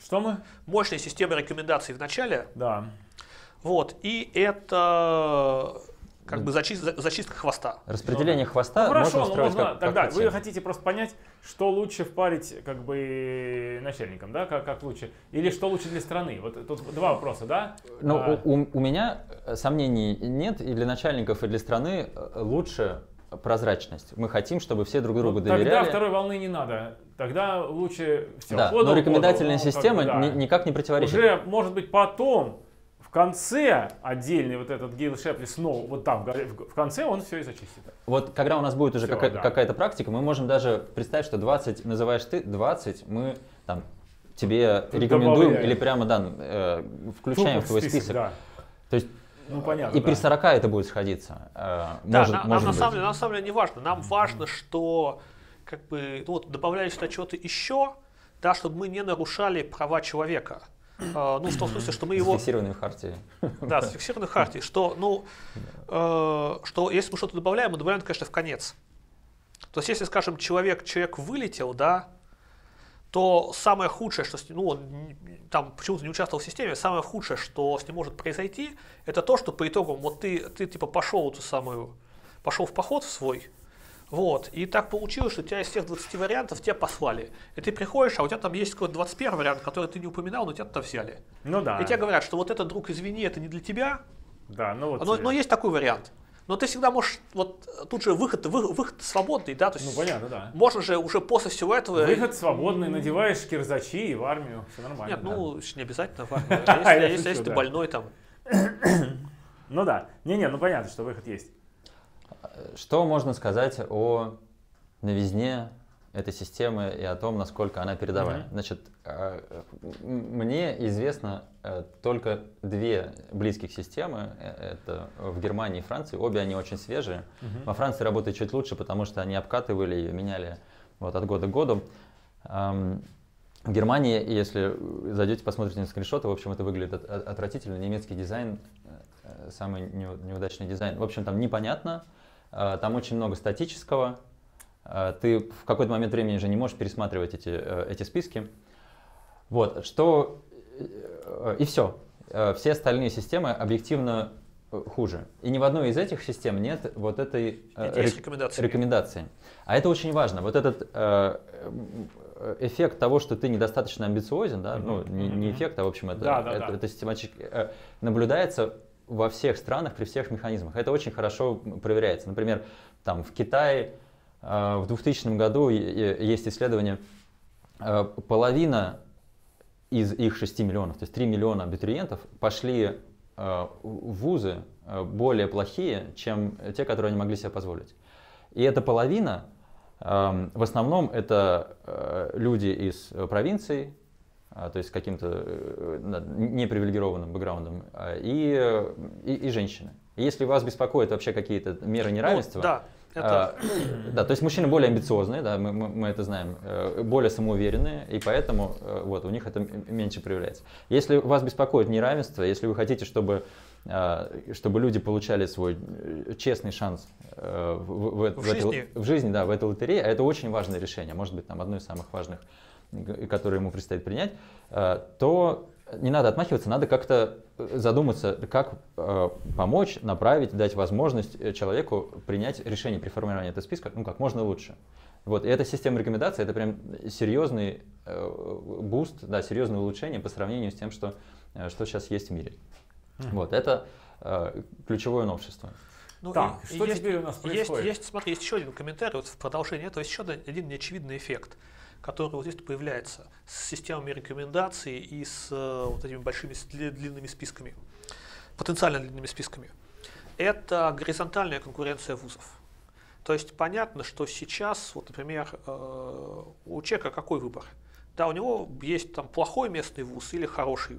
Что мы? Мощная система рекомендаций в начале. Да. Вот, и это как бы зачистка, зачистка хвоста. Распределение ну, хвоста ну, хорошо, можно можно, как, тогда как вы хотите просто понять, что лучше впарить как бы начальникам, да, как, как лучше, или что лучше для страны. Вот тут два вопроса, да? Ну, а... у, у меня сомнений нет, и для начальников, и для страны э, лучше прозрачность. Мы хотим, чтобы все друг другу ну, доверяли. Тогда второй волны не надо. Тогда лучше все. Да, подал, но рекомендательная подал, система как да. никак не противоречит. Уже, может быть, потом в конце отдельный вот этот Гейл Шепли снова, вот там, в конце он все и зачистит. Вот когда у нас будет уже все, какая- да. какая-то практика, мы можем даже представить, что 20 называешь ты, 20 мы там тебе Тут рекомендуем добавляем. или прямо да, э, включаем Тупо в твой список. список. Да. То есть ну, понятно, и да. при 40 это будет сходиться. Э, да, может, на, может нам на самом, деле, на самом деле не важно. Нам важно, что как бы, ну, вот, добавляли сюда чего-то еще, да, чтобы мы не нарушали права человека. Uh, ну, в том смысле, что мы его... Зафиксированные в хартии. Да, зафиксированные в хартии. Что, ну, э, что если мы что-то добавляем, мы добавляем, конечно, в конец. То есть, если, скажем, человек, человек вылетел, да, то самое худшее, что с ним, ну, он там почему-то не участвовал в системе, самое худшее, что с ним может произойти, это то, что по итогам вот ты, ты типа пошел эту самую, пошел в поход в свой, вот. И так получилось, что у тебя из всех 20 вариантов тебя послали. И ты приходишь, а у тебя там есть какой-то 21 вариант, который ты не упоминал, но тебя там взяли. Ну да. И тебе говорят, что вот этот друг, извини, это не для тебя. Да, ну вот. Но, но есть такой вариант. Но ты всегда можешь, вот тут же выход, вы, выход свободный, да, то есть. Ну понятно, да. Можно же уже после всего этого. Выход свободный, надеваешь кирзачи и в армию, все нормально. Нет, ну да. не обязательно в [LAUGHS] армию. Если ты больной там. [COUGHS] Ну да, не-не, ну понятно, что выход есть. Что можно сказать о новизне этой системы и о том, насколько она передовая? Mm-hmm. Значит, э, мне известно э, только две близких системы. Э, это в Германии и Франции. Обе они очень свежие. Mm-hmm. Во Франции работает чуть лучше, потому что они обкатывали и меняли вот, от года к году. В Германии, если зайдете, посмотрите на скриншоты, в общем, это выглядит отвратительно. Немецкий дизайн, самый неудачный дизайн. В общем, там непонятно, Э, там очень много статического. Э, ты в какой-то момент времени уже не можешь пересматривать эти, э, эти списки. Вот, что... И все. Все остальные системы объективно хуже. И ни в одной из этих систем нет вот этой рекомендации. рекомендации. А это очень важно. Вот этот эффект того, что ты недостаточно амбициозен, да, ну, не, не эффект, а в общем это, да, да, это, да. это систематически наблюдается во всех странах при всех механизмах. Это очень хорошо проверяется. Например, там в Китае э, в 2000 году есть исследование, э, половина из их 6 миллионов, то есть 3 миллиона абитуриентов пошли э, в вузы более плохие, чем те, которые они могли себе позволить. И эта половина, в основном это люди из провинций, то есть каким-то э, непривилегированным бэкграундом, а, и, и, и женщины. если вас беспокоят вообще какие-то меры неравенства, ну, да. Это... А, [COUGHS] да, то есть мужчины более амбициозные, да, мы, мы, мы это знаем, э, более самоуверенные, и поэтому э, вот, у них это меньше проявляется. Если вас беспокоит неравенство, если вы хотите, чтобы, чтобы люди получали свой честный шанс в, в, в, в, жизни. Этой, в жизни, да, в этой лотерее, а это очень важное решение, может быть, там одно из самых важных который ему предстоит принять, э, то не надо отмахиваться, надо как-то задуматься, как э, помочь, направить, дать возможность человеку принять решение при формировании этого списка ну, как можно лучше. Вот, и эта система рекомендаций это прям серьезный э, буст, да, серьезное улучшение по сравнению с тем, что, что сейчас есть в мире. Mm-hmm. Вот, это ключевое новшество. Ну, так, и, что есть, теперь у нас происходит? Есть, есть, смотри, есть еще один комментарий вот в продолжение этого, есть еще один неочевидный эффект который вот здесь появляется с системами рекомендаций и с э, вот этими большими длинными списками, потенциально длинными списками. Это горизонтальная конкуренция вузов. То есть понятно, что сейчас, вот, например, э, у человека какой выбор? Да, у него есть там плохой местный вуз или хороший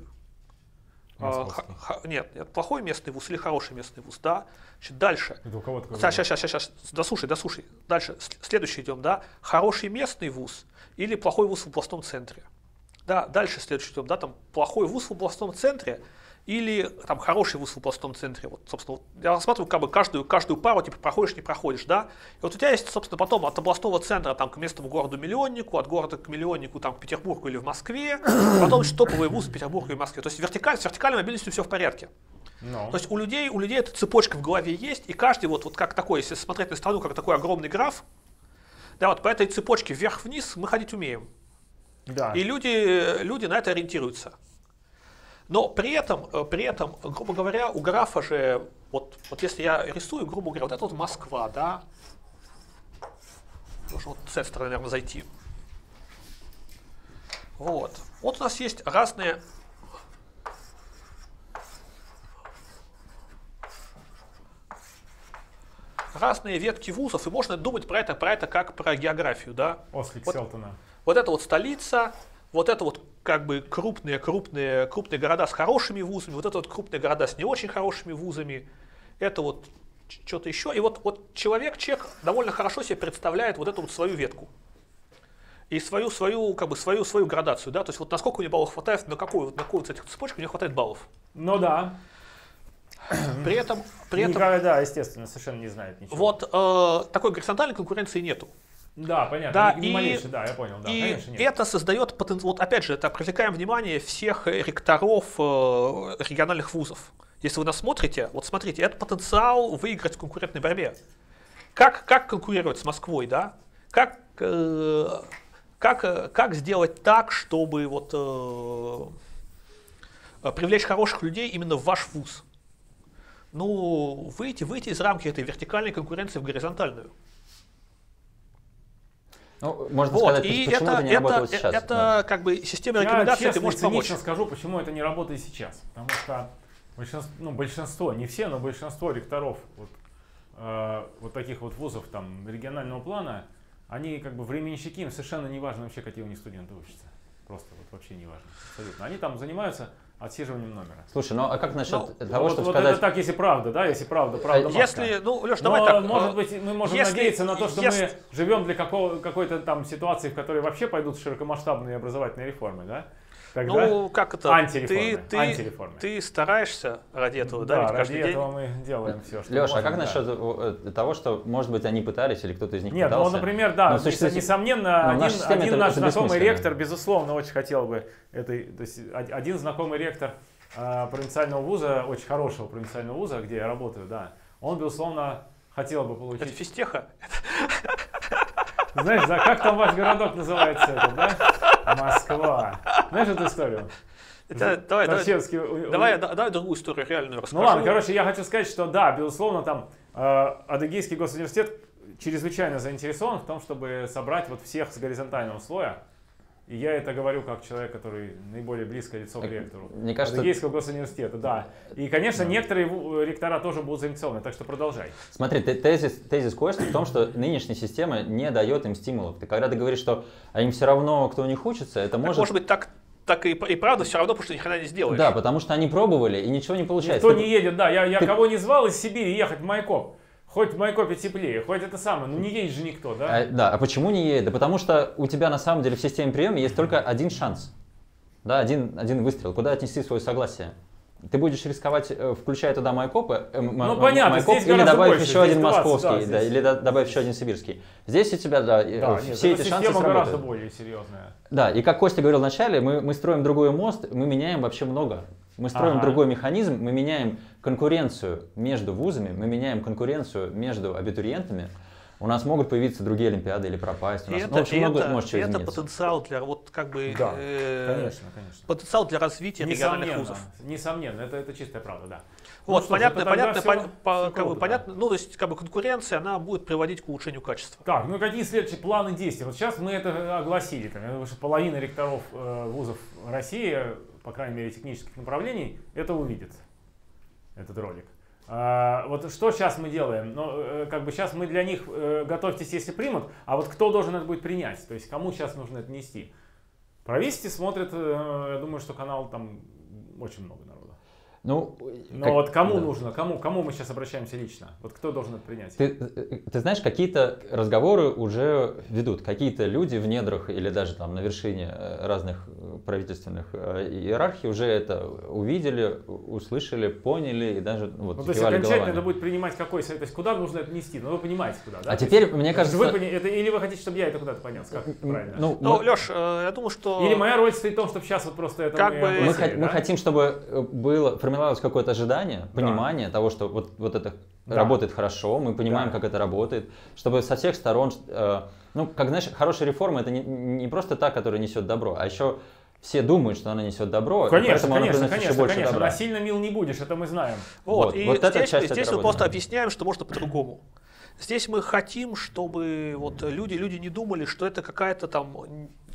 х, нет, нет, плохой местный вуз или хороший местный вуз, да. Значит, дальше. Это у кого сейчас, сейчас, сейчас, сейчас, дослушай, дослушай. Дальше, следующий идем, да. Хороший местный вуз или плохой вуз в областном центре. Да, дальше следующий идем, да, там плохой вуз в областном центре или там хороший вуз в областном центре. Вот, собственно, вот, я рассматриваю как бы каждую, каждую пару, типа проходишь, не проходишь, да. И вот у тебя есть, собственно, потом от областного центра там, к местному городу-миллионнику, от города к миллионнику там, к Петербургу или в Москве, потом топовый вуз в Петербурге и в Москве. То есть вертикаль, с вертикальной мобильностью все в порядке. No. Ну. То есть у людей, у людей эта цепочка в голове есть, и каждый вот, вот как такой, если смотреть на страну, как такой огромный граф, да, вот по этой цепочке вверх-вниз мы ходить умеем. Да. И люди, люди на это ориентируются. Но при этом, э, при этом, грубо говоря, у графа же, вот, вот если я рисую, грубо говоря, вот это вот Москва, да, нужно вот с этой стороны, наверное, зайти. Вот. Вот у нас есть разные разные ветки вузов, и можно думать про это, про это как про географию, да. Ослик Вот. Селтона. Вот это вот столица, вот это вот как бы крупные, крупные, крупные города с хорошими вузами, вот это вот крупные города с не очень хорошими вузами, это вот что-то еще. И вот, вот человек, чек довольно хорошо себе представляет вот эту вот свою ветку. И свою, свою, как бы, свою, свою градацию, да, то есть вот насколько у него баллов хватает, на какую, вот на какую вот этих цепочку у него хватает баллов. Ну да. [CLEARS THROAT] При этом, при этом Никогда, да, естественно, совершенно не знает ничего. вот э, такой горизонтальной конкуренции нету. Да, понятно. Да, и- малейшей, да, я понял, да, и конечно, нет. это создает потенциал. Вот опять же, это привлекаем внимание всех ректоров э, региональных вузов. Если вы нас смотрите, вот смотрите, это потенциал выиграть в конкурентной борьбе. Как, как конкурировать с Москвой, да? Как, э, как, э, как сделать так, чтобы вот, э, э, привлечь хороших людей именно в ваш вуз? Ну, выйти, выйти из рамки этой вертикальной конкуренции в горизонтальную. Ну, можно Вот, сказать, и почему это, это не работает это, сейчас. это да. как бы система Я рекомендаций, честно ты можешь помочь. цинично скажу, почему это не работает сейчас. Потому что большинство, ну, большинство, не все, но большинство ректоров вот, э, вот таких вот вузов там регионального плана, они как бы временщики, им совершенно не важно вообще, какие у них студенты учатся. Просто вот вообще не важно. Абсолютно. Они там занимаются отсиживанием номера. Слушай, ну а как насчет Ну, того, вот, чтобы вот сказать... это так, если правда, да, если правда, правда. А матка. Если, ну, Леш, Но, давай так. может э, быть, мы можем если- надеяться на то, что если- мы живем для какого, какой-то там ситуации, в которой вообще пойдут широкомасштабные образовательные реформы, да? Тогда Ну, как это? антиреформы, Ты, ты, антиреформы. ты стараешься ради этого, да, да, ведь ради каждый день? этого мы делаем все, что Леша, а как да. насчет э, того, что, может быть, они пытались или кто-то из них Нет, ну, пытался? например, да, Но нес- существует- несомненно, но в один, один это- наш это знакомый ректор, безусловно, очень хотел бы этой, то есть од- один знакомый ректор а, провинциального вуза, очень хорошего провинциального вуза, где я работаю, да, он, безусловно, хотел бы Это получить физтеха. Знаешь, да, как там ваш городок называется, это, да? Москва. Знаешь эту историю? Это- давай, давай, у- давай, да- давай другую историю реальную Ну расскажу. ладно, короче, я хочу сказать, что да, безусловно, там э, Адыгейский госуниверситет чрезвычайно заинтересован в том, чтобы собрать вот всех с горизонтального слоя. И я это говорю как человек, который наиболее близкое лицо к ректору. мне кажется- Адыгейского госуниверситета, да. И, конечно, некоторые ву- ректора тоже будут заинтересованы, так что продолжай. Смотри, те- тезис, тезис Кости в том, что нынешняя система не дает им стимулов. Ты, когда ты говоришь, что а им все равно, кто у них учится, это Так, может... может быть, так, так и, и правда все равно, потому что ни хрена не сделаешь. Да, потому что они пробовали и ничего не получается. Никто Ты- не едет, да. Я, я ты- кого не звал из Сибири ехать в Майкоп. Хоть в Майкопе теплее, хоть это самое. Ну не едет же никто, да? А, да, а почему не едет? Да потому что у тебя на самом деле в системе приема есть только один шанс. Да, один, один выстрел. Куда отнести свое согласие? Ты будешь рисковать, э, включая туда майкопы, э, Ну, м- понятно, майкоп, здесь или добавив больше, еще один 20, московский, да, да, или до- добавив еще один сибирский. Здесь у тебя, да, э, Да, нет, все эта эти шансы система гораздо сработают. более серьезная. Да, и как Костя говорил вначале, мы, мы строим другой мост, мы меняем вообще много. Мы строим Ага. другой механизм, мы меняем конкуренцию между вузами, мы меняем конкуренцию между абитуриентами. У нас могут появиться другие олимпиады или пропасть. У нас это, ну, очень и много это- может чего это измениться. потенциал для вот как бы Да, э, Конечно, конечно. потенциал для развития региональных Несомненно, вузов. несомненно, это, это чистая правда, да. Ну Вот, что ж, понятно, это понятно, пон- по- как бы круто, понятно, ну то есть как бы конкуренция, она будет приводить к улучшению качества. Так, ну какие следующие планы действий? Вот сейчас мы это огласили. Там, думаю, что половина ректоров э, вузов России, по крайней мере, технических направлений, это увидит, этот ролик. А, вот что сейчас мы делаем? Ну, э, как бы сейчас мы для них, э, готовьтесь, если примут, а вот кто должен это будет принять? То есть кому сейчас нужно это нести? Правительство смотрит, э, я думаю, что канал там очень много народу. Ну, Но как- вот кому да. нужно, кому, кому мы сейчас обращаемся лично? Вот кто должен это принять? Ты, э, ты знаешь, какие-то разговоры уже ведут, какие-то люди в недрах или даже там на вершине э, разных э, правительственных иерархий уже это увидели, услышали, поняли и даже ну, вот, Ну, то есть окончательно головами. это будет принимать какой совет? То есть куда нужно это нести? Ну, вы понимаете, куда, да? А То теперь, есть, мне кажется, вы пони- это, или вы хотите, чтобы я это куда-то понес? Как правильно? ну, Ну, мы- Леш, я думаю, что или моя роль стоит в том, чтобы сейчас вот просто это Как мы бы- мы, хот- мы да? хотим, чтобы было формировалось какое-то ожидание, Да. понимание того, что вот, вот это Да. работает хорошо, мы понимаем, Да. как это работает, чтобы со всех сторон, э, ну, как знаешь, хорошая реформа это не, не просто та, которая несет добро, а еще все думают, что она несет добро, и Конечно, поэтому она конечно, приносит конечно, еще больше конечно. добра. Насильно мил не будешь, это мы знаем. Вот, Вот, и вот здесь, часть здесь мы просто объясняем, что можно по-другому. Здесь мы хотим, чтобы вот люди, люди не думали, что это какая-то там,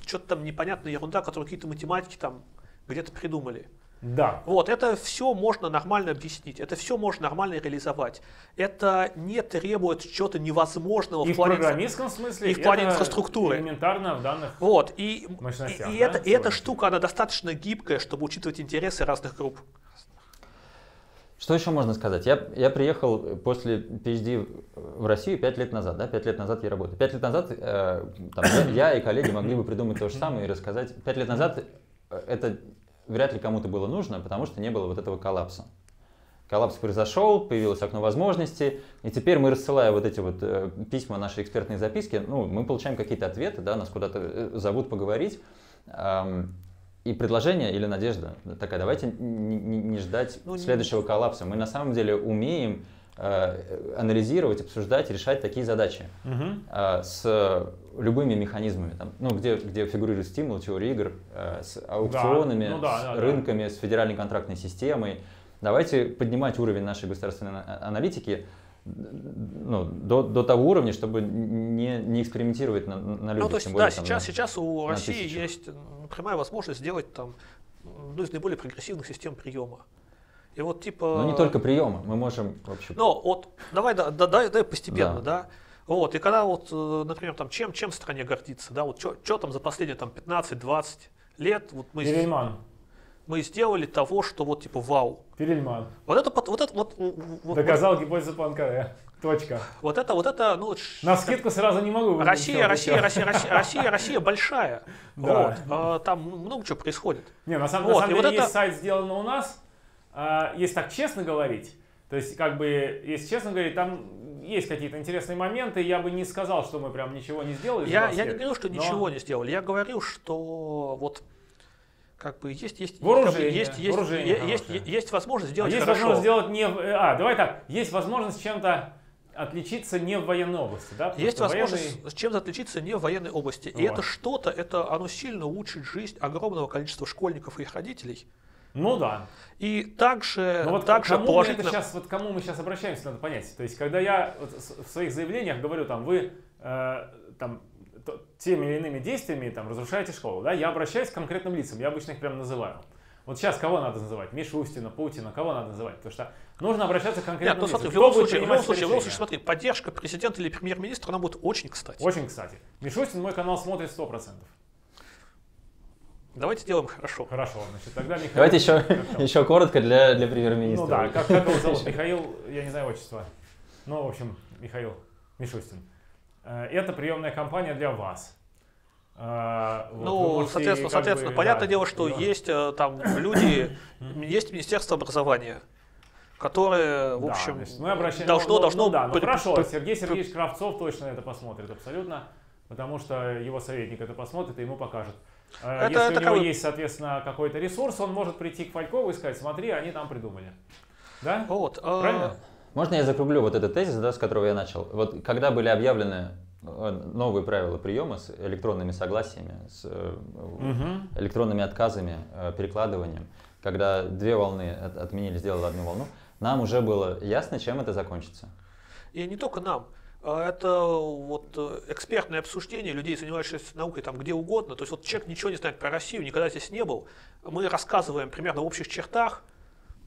что-то там непонятная ерунда, которую какие-то математики там где-то придумали. Да. Вот, это все можно нормально объяснить, это все можно нормально реализовать. Это не требует чего-то невозможного и в плане... в программистском смысле, и в плане это инфраструктуры. элементарно в данных Вот, и, мощностях, и, и да, это, и эта штука, она достаточно гибкая, чтобы учитывать интересы разных групп. Что еще можно сказать? Я, я приехал после PhD в Россию 5 лет назад, да, 5 лет назад я работаю. 5 лет назад э, там, я, я и коллеги могли бы придумать то же самое и рассказать. 5 лет назад э, это вряд ли кому-то было нужно, потому что не было вот этого коллапса. Коллапс произошел, появилось окно возможностей, и теперь мы, рассылая вот эти вот э, письма, наши экспертные записки, ну, мы получаем какие-то ответы, да, нас куда-то э, зовут поговорить, эм, и предложение или надежда такая, давайте не, не- не ждать Ну, следующего коллапса. Мы на самом деле умеем анализировать, обсуждать, решать такие задачи э, с любыми механизмами, там, ну, где, где фигурирует стимул, теория игр, э, с аукционами, ну да, с да, да. рынками, с федеральной контрактной системой. Давайте поднимать уровень нашей государственной аналитики ну, до, до того уровня, чтобы не, не экспериментировать на, на людях. Ну, то есть, тем более, да, там, сейчас, на- сейчас у на России тысячу. есть прямая возможность сделать там одну из наиболее прогрессивных систем приема. И вот типа... Но не только приемы, мы можем вообще... Но вот давай, да, да, да, давай постепенно, Да. да. Вот, и когда вот, э, например, там, чем, чем стране гордиться, да, вот что там за последние там 15-20 лет вот мы, Перельман. мы сделали того, что вот типа вау. Перельман. Вот это, вот это, вот, вот, вот, Доказал гипотезу Пуанкаре. Точка. вот это, вот это, ну, На скидку сразу не могу. Россия, Россия. Россия, Россия, Россия, Россия большая. Да. Вот, а, там много чего происходит. Не, на самом, Вот, на самом и вот деле это- есть сайт сделано у нас. А, если так честно говорить, то есть как бы, если честно говорить, там есть какие-то интересные моменты. Я бы не сказал, что мы прям ничего не сделали. Я, 20 я не говорю, что но- ничего не сделали. Я говорю, что вот как бы есть, есть, Вооружение, есть, есть, вооружение есть, хорошее. есть возможность А сделать есть хорошо. возможность сделать не... в- А, давай так. Есть возможность чем-то отличиться не в военной области, да? Потому Есть возможность с чем-то отличиться не в военной области. И Вот. это что-то, это оно сильно улучшит жизнь огромного количества школьников и их родителей. Ну да. И также, Но вот также кому мы положительно... сейчас, вот кому мы сейчас обращаемся, надо понять. То есть, когда я вот в своих заявлениях говорю, там, вы э, там, то- теми или иными действиями там, разрушаете школу, да, я обращаюсь к конкретным лицам, я обычно их прям называю. Вот сейчас кого надо называть? Мишустина, Путина, кого надо называть? Потому что нужно обращаться к Нет, конкретным ну смотри, в любом случае, в любом случае, в любом случае, смотри, поддержка президента или премьер-министра, она будет очень кстати. Очень кстати. Мишустин мой канал смотрит 100%. Давайте сделаем хорошо. Хорошо, значит, тогда Михаил... Давайте еще, [LAUGHS] еще коротко для, для премьер-министра. Ну да, как, как его зовут? [LAUGHS] Михаил, я не знаю отчество. Ну, в общем, Михаил Мишустин. Э, Это приемная кампания для вас. Вот, вы Ну, соответственно, соответственно, бы, понятное да, дело, что да. есть э, там люди, есть Министерство образования, которое, в Да, общем, значит, мы обращаемся, должно, ну, должно ну да, ну хорошо, Сергей Сергеевич Кравцов точно это посмотрит абсолютно, потому что его советник это посмотрит и ему покажет. Э, Это- Если это у него как есть, соответственно, какой-то ресурс, он может прийти к Фалькову и сказать, смотри, они там придумали. Да? Вот, э, Правильно? Можно я закруглю вот этот тезис, да, с которого я начал? Вот когда были объявлены э, новые правила приема с электронными согласиями, с Мгм. электронными отказами, перекладыванием, когда две волны от- отменили, сделали одну волну, нам уже было ясно, чем это закончится. И не только нам. А Это вот э, экспертное обсуждение людей, занимающихся наукой там где угодно. То есть вот человек ничего не знает про Россию, никогда здесь не был. Мы рассказываем примерно в общих чертах.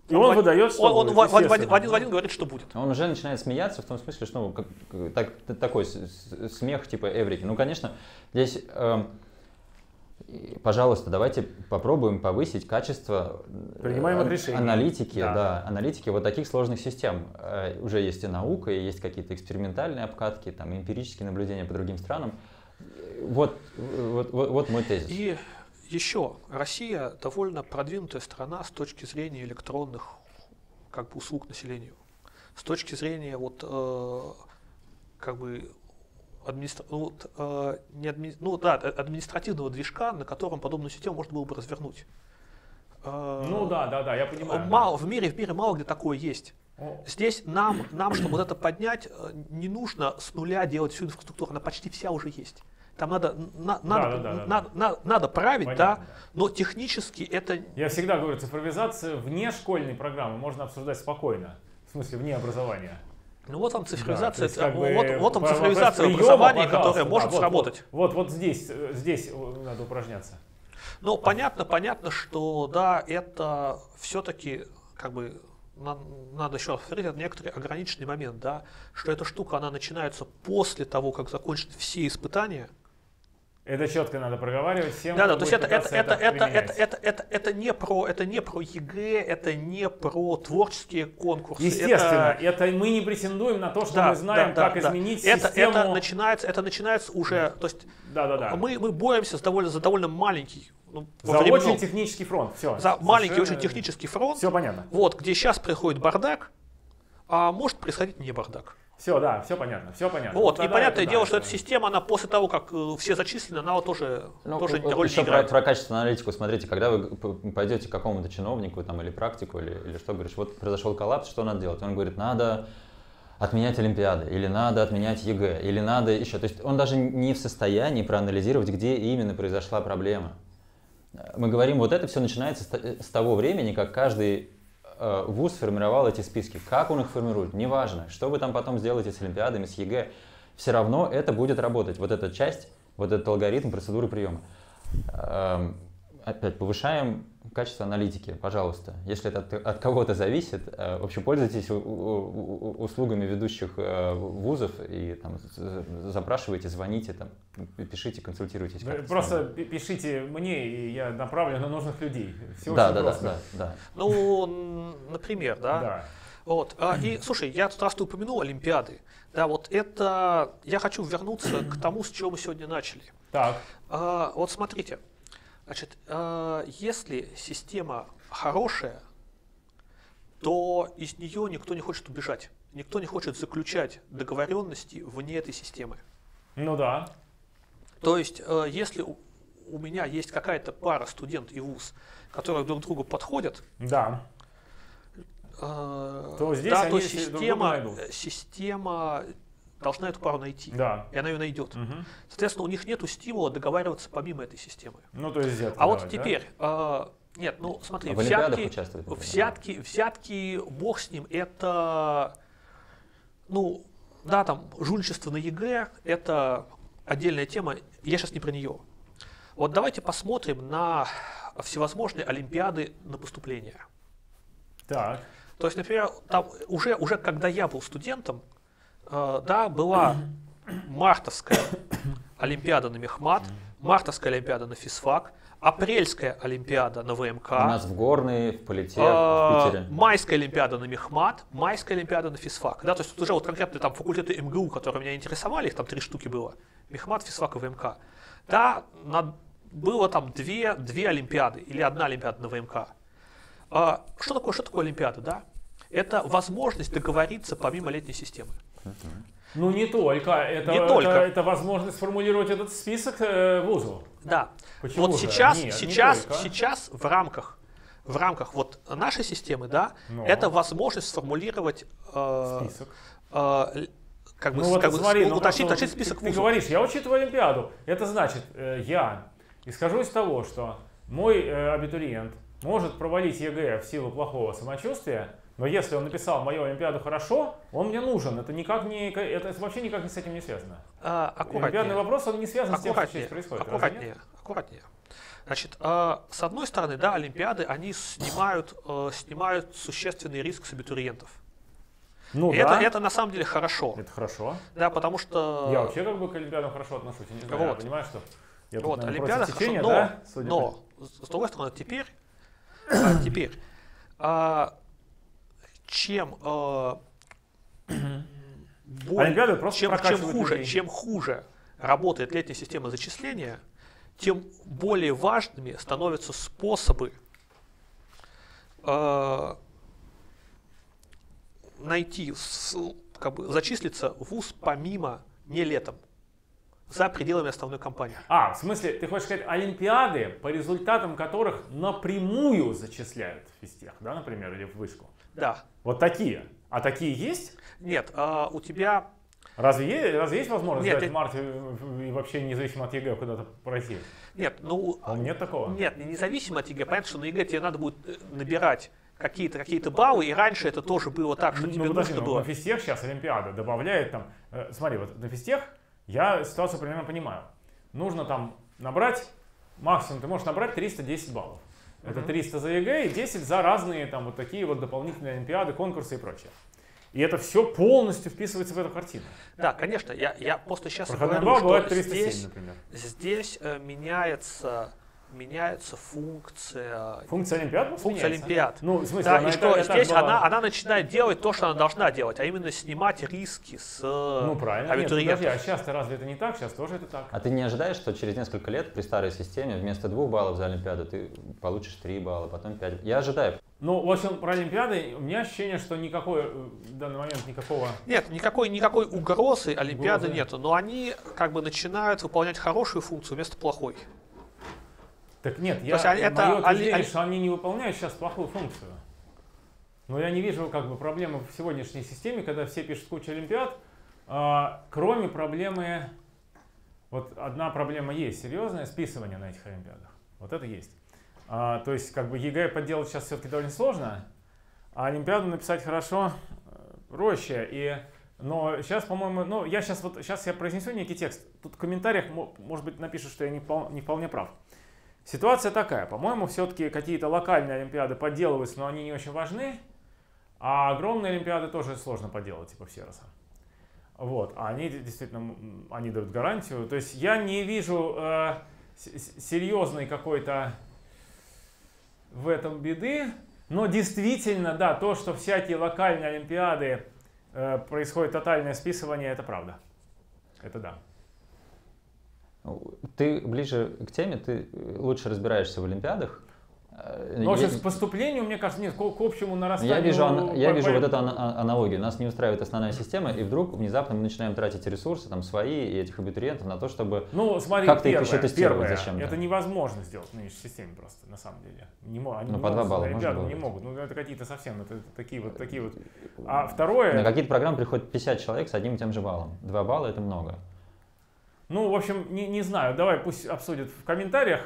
И он в- выдает, что он, он будет, в, в- в один, естественно. в один в один говорит, что будет. Он уже начинает смеяться в том смысле, что ну, как- так- такой смех типа эврики. Ну, конечно, здесь, эм, и, пожалуйста, давайте попробуем повысить качество э, Принимаемых решений. аналитики, Да. да. аналитики вот таких сложных систем. Э, Уже есть и наука, и есть какие-то экспериментальные обкатки, там эмпирические наблюдения по другим странам. Э, Вот, вот, вот, вот мой тезис. И еще, Россия довольно продвинутая страна с точки зрения электронных как бы, услуг населению. С точки зрения вот, э, как бы администра... ну, вот, э, не адми- ну, да, а- административного движка, на котором подобную систему можно было бы развернуть. Э, Ну да, да, да, я понимаю. да. Мало, в мире, в мире мало где такое есть. Здесь нам, нам, чтобы вот это поднять, э, не нужно с нуля делать всю инфраструктуру, она почти вся уже есть. Там надо, на- надо, да, да, да. надо, надо, надо править, Понятно, да, да. но технически это Я всегда говорю, цифровизацию вне школьной программы можно обсуждать спокойно. В смысле, вне образования. Ну вот Да, цифровизация, то есть, как бы, вот, вот по- цифровизация приема, образования, которая да, может вот, сработать. Вот, вот, вот здесь, здесь э, надо упражняться. Ну, понятно, понятно, что да, это все-таки как бы надо еще повторить, это некоторый ограниченный момент, да, что эта штука, она начинается после того, как закончены все испытания, это четко надо проговаривать всем. Да, да, то есть это, это, это, это, это, это, это, это, не про, это не про ЕГЭ, это не про творческие конкурсы. Естественно, это, это мы не претендуем на то, что да, мы знаем, да, как да, изменить это, систему. Это начинается, это начинается уже, то есть да, да, да. Мы, мы боремся с довольно, за довольно маленький ну, за временном, очень технический фронт. Все. За маленький, очень технический фронт. Все понятно. Вот, где сейчас приходит бардак, а может происходить не бардак. Все, да, все понятно, все понятно. Вот, ну, и понятное это, дело, да, что это... эта система, она после того, как э, все зачислены, она тоже, ну, тоже вот, роль еще не играет. Про, про качественную аналитику, смотрите, когда вы пойдете к какому-то чиновнику там, или практику, или, или что, говоришь, вот произошел коллапс, что надо делать? Он говорит, надо отменять Олимпиады, или надо отменять ЕГЭ, или надо еще. То есть он даже не в состоянии проанализировать, где именно произошла проблема. Мы говорим, вот это все начинается с того времени, как каждый Э, ВУЗ формировал эти списки. Как он их формирует, неважно. Что вы там потом сделаете с Олимпиадами, с ЕГЭ, все равно это будет работать. Вот эта часть, вот этот алгоритм процедуры приема. Эм, опять повышаем качество аналитики, пожалуйста. Если это от, от кого-то зависит, э, вообще пользуйтесь услугами ведущих э, вузов и там, запрашивайте, звоните, там, пишите, консультируйтесь. Просто пишите мне, и я направлю на нужных людей. Все да, да, да, да, да. Ну, например, да. Да. Вот. А, и, слушай, я тут раз ты упомянул Олимпиады. Да, вот это... Я хочу вернуться к тому, с чего мы сегодня начали. Так. А, вот смотрите. Значит, э, если система хорошая, то из нее никто не хочет убежать. Никто не хочет заключать договоренности вне этой системы. Ну да. То есть, э, если у меня есть какая-то пара студент и вуз, которые друг другу подходят, да. Э, то здесь да, они то система, система должна эту пару найти. Да. И она ее найдет. Угу. Соответственно, у них нет стимула договариваться помимо этой системы. Ну, то есть взятки А давать, вот теперь, да? э, нет, ну смотри, а взятки, взятки, взятки, бог с ним, это, ну, да, там, жульничество на ЕГЭ, это отдельная тема, я сейчас не про нее. Вот давайте посмотрим на всевозможные олимпиады на поступление. Так. То есть, например, там уже, уже когда я был студентом, да, была мартовская Олимпиада на Мехмат, мартовская Олимпиада на физфак, апрельская Олимпиада на ВМК. У нас в Горный, в Политех, в Питере. Майская Олимпиада на Мехмат, майская Олимпиада на физфак. Да, то есть тут уже вот конкретные там факультеты МГУ, которые меня интересовали, их там три штуки было. Мехмат, физфак и ВМК. Да, на, было там две, две Олимпиады или одна Олимпиада на ВМК. А, что такое, что такое Олимпиада, да? Это возможность договориться помимо летней системы. Ну не только, это, не это, только. это возможность сформулировать этот список э, вузу. Да. Почему вот же? сейчас, Нет, сейчас, сейчас в рамках в рамках вот нашей системы, да, Но. это возможность сформулировать э, список. Э, как бы, ну, вот как смотри, бы, ну, уточнить, уточнить список ты, вузов. Ты говоришь, я учитываю Олимпиаду. Это значит, э, я исхожу из того, что мой э, абитуриент может провалить ЕГЭ в силу плохого самочувствия, но если он написал мою Олимпиаду хорошо, он мне нужен. Это никак не, это вообще никак не с этим не связано. А, Олимпиадный вопрос, он не связан с тем, что здесь происходит. Аккуратнее, аккуратнее. Значит, э, с одной стороны, да, Олимпиады, они снимают, э, снимают существенный риск с абитуриентов. Ну, и да. это, это на самом деле хорошо. Это хорошо. Да, потому что... Я вообще как бы к Олимпиадам хорошо отношусь. Я не знаю, вот. я понимаю, что... Я вот, тут, Олимпиада хорошо, течения, но, да, но с другой стороны, теперь, а, теперь а, чем э, [CLEARS THROAT] более, просто чем, чем хуже, людей. чем хуже работает летняя система зачисления, тем более важными становятся способы э, найти, как бы, зачислиться в ВУЗ помимо не летом, за пределами основной кампании. А, в смысле, ты хочешь сказать, олимпиады, по результатам которых напрямую зачисляют в физтех, да, например, или в вышку? Да. Вот такие. А такие есть? Нет, а у тебя... Разве есть, разве есть возможность нет, сдать в марте и вообще независимо от ЕГЭ куда-то пройти? Нет, ну... А нет такого? Нет, независимо от ЕГЭ. Понятно, что на ЕГЭ тебе надо будет э, набирать какие-то какие баллы, и раньше это тоже было так, что ну, тебе подожди, нужно ну, было... На физтех сейчас Олимпиада добавляет там... Э, смотри, вот на физтех я ситуацию примерно понимаю. Нужно там набрать максимум ты можешь набрать 310 баллов. Это 300 за ЕГЭ и 10 за разные там вот такие вот дополнительные олимпиады, конкурсы и прочее. И это все полностью вписывается в эту картину. Да, конечно. Я, я просто сейчас Проходная говорю, что бывает 307, здесь, например. здесь э, меняется, меняется функция Функция Олимпиад функция меняется. Олимпиад. Ну, в смысле, Да, она и что так здесь была- она, она начинает делать то, что она должна делать, а именно снимать риски с Ну, правильно. Нет, абитуриентов. подожди, а сейчас-то разве это не так? Сейчас тоже это так. А ты не ожидаешь, что через несколько лет при старой системе вместо двух баллов за Олимпиаду ты получишь три балла, потом пять? Я ожидаю. Ну, в общем, про Олимпиады у меня ощущение, что никакой, э, в данный момент никакого... Нет, никакой, никакой угрозы Олимпиады Угрозы. нету, но они как бы начинают выполнять хорошую функцию вместо плохой. Так нет, я, есть они- это мое утверждение, что они не выполняют сейчас плохую функцию. Но я не вижу как бы проблемы в сегодняшней системе, когда все пишут кучу Олимпиад, а, кроме проблемы... Вот одна проблема есть серьезная, списывание на этих Олимпиадах. Вот это есть. А, то есть как бы ЕГЭ подделать сейчас все-таки довольно сложно, а Олимпиаду написать хорошо э, проще. И, но сейчас, по-моему, ну я сейчас вот сейчас я произнесу некий текст. Тут в комментариях мо- может быть напишут, что я не, пол- не вполне прав. Ситуация такая. По-моему, все-таки какие-то локальные олимпиады подделываются, но они не очень важны. А огромные олимпиады тоже сложно подделать, типа Всероса. Вот, а они действительно, они дают гарантию. То есть я не вижу э, серьезной какой-то в этом беды, но действительно, да, то, что всякие локальные олимпиады э, происходит тотальное списывание, это правда. Это да. Ты ближе к теме, ты лучше разбираешься в Олимпиадах. Э, Но я- общем, с поступлением, мне кажется, нет, к, к общему нарастанию... Я вижу, ана- я вижу вот эту ана- а- аналогию. Нас не устраивает основная система, и вдруг внезапно мы начинаем тратить ресурсы, там, свои и этих абитуриентов на то, чтобы... Ну, смотри, Как ты их первое, еще тестировать первое, зачем-то? Это невозможно сделать в нынешней системе просто, на самом деле. Не мо- они Ну, по два балла ребята не могут. Ну, это какие-то совсем, это такие вот, такие вот. А второе, На какие-то программы приходит 50 человек с одним и тем же баллом. Два балла — это много. Ну, в общем, не, не знаю, давай пусть обсудят в комментариях.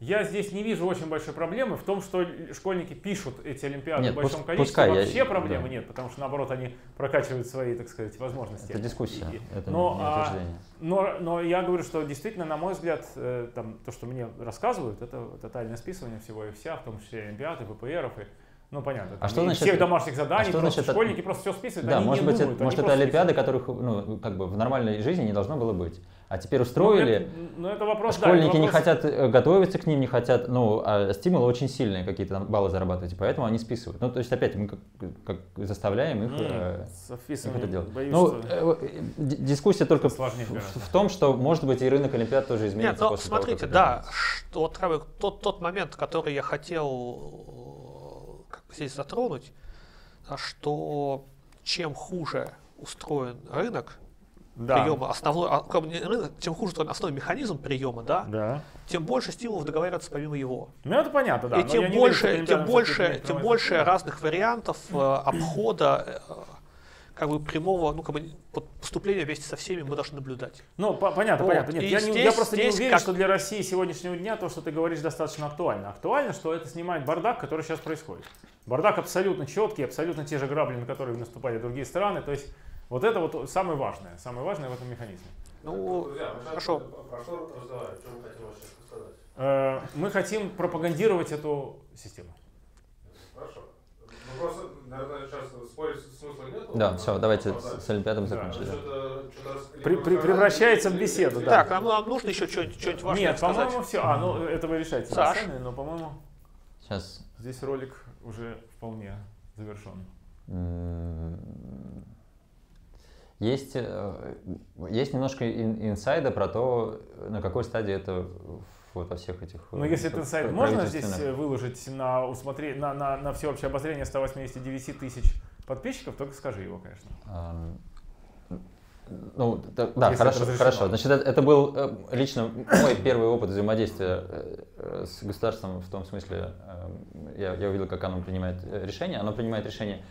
Я здесь не вижу очень большой проблемы в том, что школьники пишут эти олимпиады Нет, в большом пус- количестве. пускай, я- Вообще проблемы да. нет, потому что наоборот они прокачивают свои, так сказать, возможности. Это дискуссия, И- это но, не а, утверждение. Но, но я говорю, что действительно, на мой взгляд, э, там, то, что мне рассказывают, это тотальное списывание всего и вся, в том числе Олимпиады, ВПРов и ну понятно. А что значит- всех домашних заданий, а что просто значит- школьники просто все списывают, Да, они может не быть, думают, может, это олимпиады, которых ну, как бы в нормальной жизни не должно было быть. А теперь Ну, устроили, это, ну, это вопрос, да, школьники это не вопрос- хотят э, готовиться к ним, не хотят, ну, а стимулы очень сильные какие-то там баллы зарабатывать, и поэтому они списывают. Ну, то есть, опять, мы как, как заставляем их, М, э, их это делать. боюсь, ну, э, дискуссия только в, сложнее в- в том, что, может быть, и рынок Олимпиад тоже изменится Нет, но после того, смотрите, как это да, что, вот тот, тот момент, который я хотел э, как бы здесь затронуть, а что чем хуже устроен рынок да. приема, основной, а, не рынок, чем хуже устроен основной механизм приема, да, Да. тем больше стимулов договариваться помимо его. Ну это понятно, да. и тем не верю, что больше, Олимпиада тем больше, тем больше разных вариантов э, обхода э, как бы прямого, ну как бы поступления вместе со всеми мы должны наблюдать. Ну, по- понятно, Вот. понятно. Нет, И я, не- я здесь- просто не здесь уверен, как- что для России сегодняшнего дня то, что ты говоришь, достаточно актуально. Актуально, что это снимает бардак, который сейчас происходит. Бардак абсолютно четкий, абсолютно те же грабли, на которые наступали другие страны. То есть вот это вот самое важное, самое важное в этом механизме. Ну, хорошо. Про что разговаривать? Что мы хотим вообще сказать? Э, Мы хотим пропагандировать эту систему. Хорошо. Ну просто, наверное, сейчас спорить смысла нет. Да, все, давайте Да. с, с Олимпиадами Да. закончили. да. При- при- превращается в беседу, да. Так, нам, нам нужно еще что-нибудь, что-нибудь важное Нет, по-моему, все. А, ну это вы решаете Саш. сами, но, по-моему, Сейчас здесь ролик уже вполне завершен. Есть, э, есть немножко ин- инсайда про то, на какой стадии это вот во всех этих... Ну, э, если этот пр- сайт пр- можно здесь э, выложить на, усмотре, на, на, на всеобщее обозрение 189 тысяч подписчиков, только скажи его, конечно. Ну, да, да, хорошо, это хорошо. Значит, это, это был э, лично мой первый опыт взаимодействия э, э, с государством в том смысле, э, я, я увидел, как оно принимает э, решение. Оно принимает решение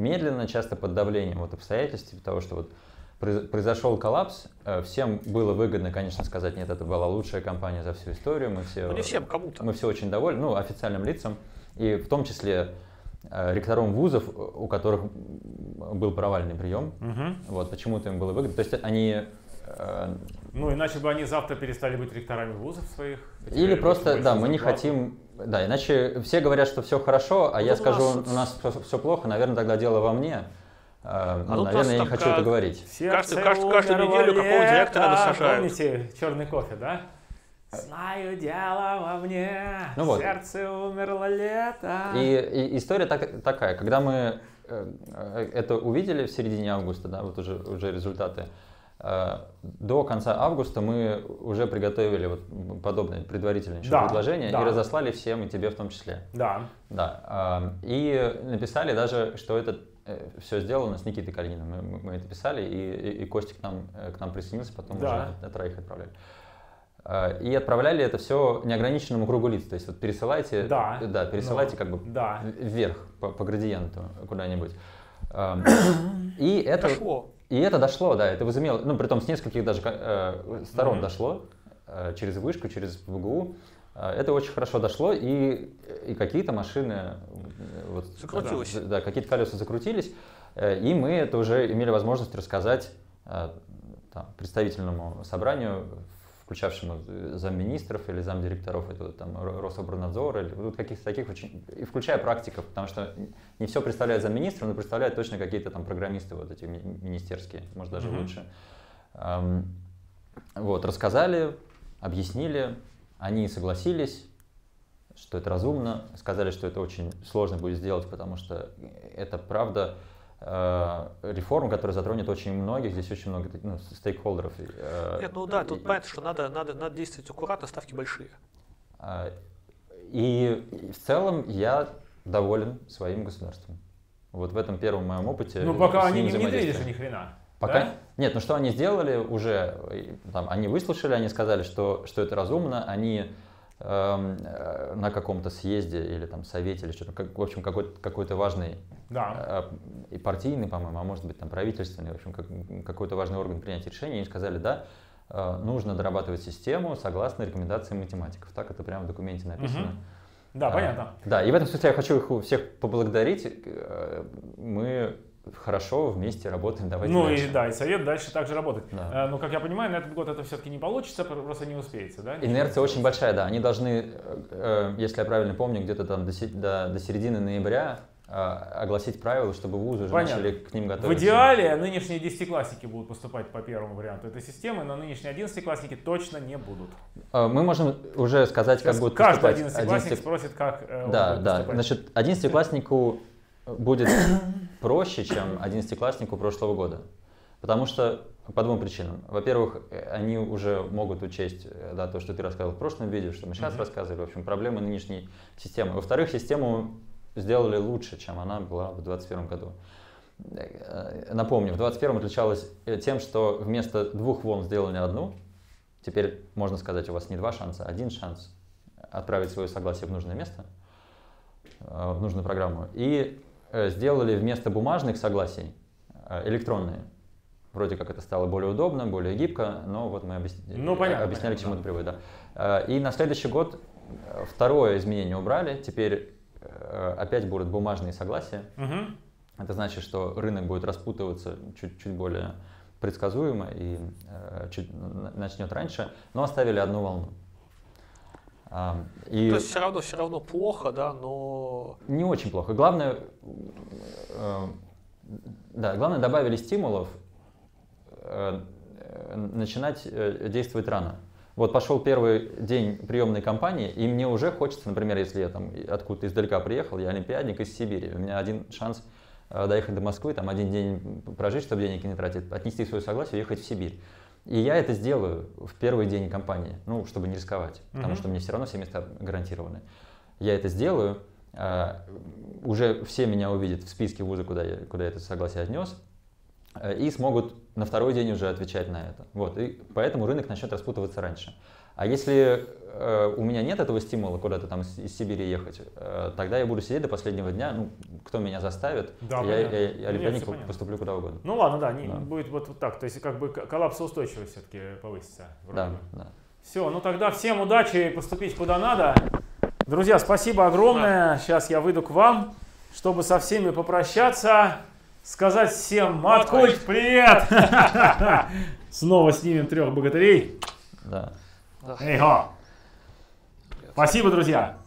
медленно, часто под давлением вот обстоятельств, типа того, что вот произ- произошел коллапс, э, всем было выгодно, конечно, сказать, нет, это была лучшая компания за всю историю, мы все, Ну, не всем, кому-то. мы все очень довольны, ну, официальным лицам, и в том числе э, ректором вузов, у которых был провальный прием, вот, почему-то им было выгодно. То есть они Э, ну, иначе бы они завтра перестали быть ректорами вузов своих. Или просто, да, мы не хотим... Да, иначе все говорят, что все хорошо, а ну, я скажу, нас... у нас все, все плохо, наверное, тогда дело во мне. А, ну, наверное, я не хочу это говорить. Каждую, каждую, каждую неделю какого директора насажают. Помните черный кофе, да? Знаю дело во мне, ну вот. сердце умерло лето. И, и история так, такая, когда мы э, это увидели в середине августа, да, вот уже, уже результаты, э, до конца августа мы уже приготовили вот подобное предварительное да, предложение да. и разослали всем, и тебе в том числе. Да. Да. И написали даже, что это э, все сделано с Никитой Калининым. Мы, мы это писали, и, и, Костик к нам, к нам присоединился, потом да. уже троих отправляли. И отправляли это все неограниченному кругу лиц. То есть вот пересылайте, да, да пересылайте ну, как бы да. вверх по, по градиенту куда-нибудь. И это, дошло. И это дошло, да, это возымело, ну, при том с нескольких даже э, сторон mm-hmm. дошло, э, через вышку, через ВГУ. Э, это очень хорошо дошло, и, и какие-то машины, вот, Закрутилось. Да, да, какие-то колеса закрутились, и мы это уже имели возможность рассказать там, представительному собранию включавшему э, замминистров или замдиректоров этого там Рособорнадзора, или вот каких-то таких очень, и включая практиков, потому что не все представляет замминистров, но представляют точно какие-то там программисты вот эти министерские, может даже mm-hmm. лучше. Эм, вот, рассказали, объяснили, они согласились, что это разумно, сказали, что это очень сложно будет сделать, потому что это правда реформ, которая затронет очень многих, здесь очень много ну, стейкхолдеров. Э, Нет, ну да, тут понятно, что надо, надо, надо действовать аккуратно, ставки большие. А, и в целом я доволен своим государством. Вот в этом первом моем опыте. Ну, пока они не внедрили же ни хрена. Пока? Да? Нет, ну что они сделали уже, там, они выслушали, они сказали, что, что это разумно, они Эм, э, на каком-то съезде или там совете или что-то, как, в общем, какой-то, какой-то важный да. э, и партийный, по-моему, а может быть там правительственный, в общем, как, какой-то важный орган принятия решений, и сказали, да, э, нужно дорабатывать систему согласно рекомендациям математиков. Так это прямо в документе написано. Угу. Да, а, понятно. Да, и в этом смысле я хочу их всех поблагодарить. Мы хорошо вместе работаем, давайте Ну дальше. и да, и совет дальше также работать. Да. Но, как я понимаю, на этот год это все-таки не получится, просто не успеется, да? Инерция очень большая, да. Они должны, если я правильно помню, где-то там до, до, до середины ноября огласить правила, чтобы вузы уже Понятно. начали к ним готовиться. В идеале нынешние десятиклассники будут поступать по первому варианту этой системы, но нынешние одиннадцатиклассники точно не будут. Мы можем уже сказать, Сейчас как будет каждый поступать. Каждый одиннадцатиклассник 11... спросит, как Да, да. Поступать. Значит, одиннадцатикласснику будет проще, чем одиннадцатикласснику прошлого года. Потому что по двум причинам. Во-первых, они уже могут учесть да, то, что ты рассказывал в прошлом видео, что мы сейчас mm-hmm. рассказывали, в общем, проблемы нынешней системы. Во-вторых, систему сделали лучше, чем она была в 2021 году. Э, напомню, в 2021 отличалась тем, что вместо двух волн сделали одну. Теперь можно сказать, у вас не два шанса, а один шанс отправить свое согласие в нужное место, э, в нужную программу. И Э, сделали вместо бумажных согласий э, электронные. Вроде как это стало более удобно, более гибко, но вот мы объясни... ну, понятно, объясняли, понятно, к чему это приводит. Да. Э, и на следующий год второе изменение убрали. Теперь опять будут бумажные согласия. Угу. Это значит, что рынок будет распутываться чуть-чуть более предсказуемо и чуть начнет раньше, но оставили одну волну. И То есть все равно, все равно плохо, да, но... Не очень плохо. Главное, э, да, главное добавили стимулов э, начинать э, действовать рано. Вот пошел первый день приемной кампании, и мне уже хочется, например, если я там откуда-то издалека приехал, я олимпиадник из Сибири, у меня один шанс доехать до Москвы, там один день прожить, чтобы денег не тратить, отнести свое согласие, уехать в Сибирь. И я это сделаю в первый день компании, ну, чтобы не рисковать, потому mm-hmm. что мне все равно все места гарантированы. Я это сделаю, а, уже все меня увидят в списке вуза, куда я, куда я это согласие отнес, и смогут на второй день уже отвечать на это. Вот, и поэтому рынок начнет распутываться раньше. А если э, у меня нет этого стимула куда-то там из, из Сибири ехать, э, тогда я буду сидеть до последнего дня, ну, кто меня заставит, да, я, я, я, я олимпиадник ну, поступлю куда угодно. Ну ладно, да, не, да. будет вот, вот так, то есть как бы коллапсоустойчивость все-таки повысится. Да, да. Все, ну тогда всем удачи поступить куда надо. Друзья, спасибо огромное. Да. Сейчас я выйду к вам, чтобы со всеми попрощаться. Сказать всем Маткульт, привет! [LAUGHS] Снова снимем трех богатырей. Да. Эй, го! Спасибо, друзья!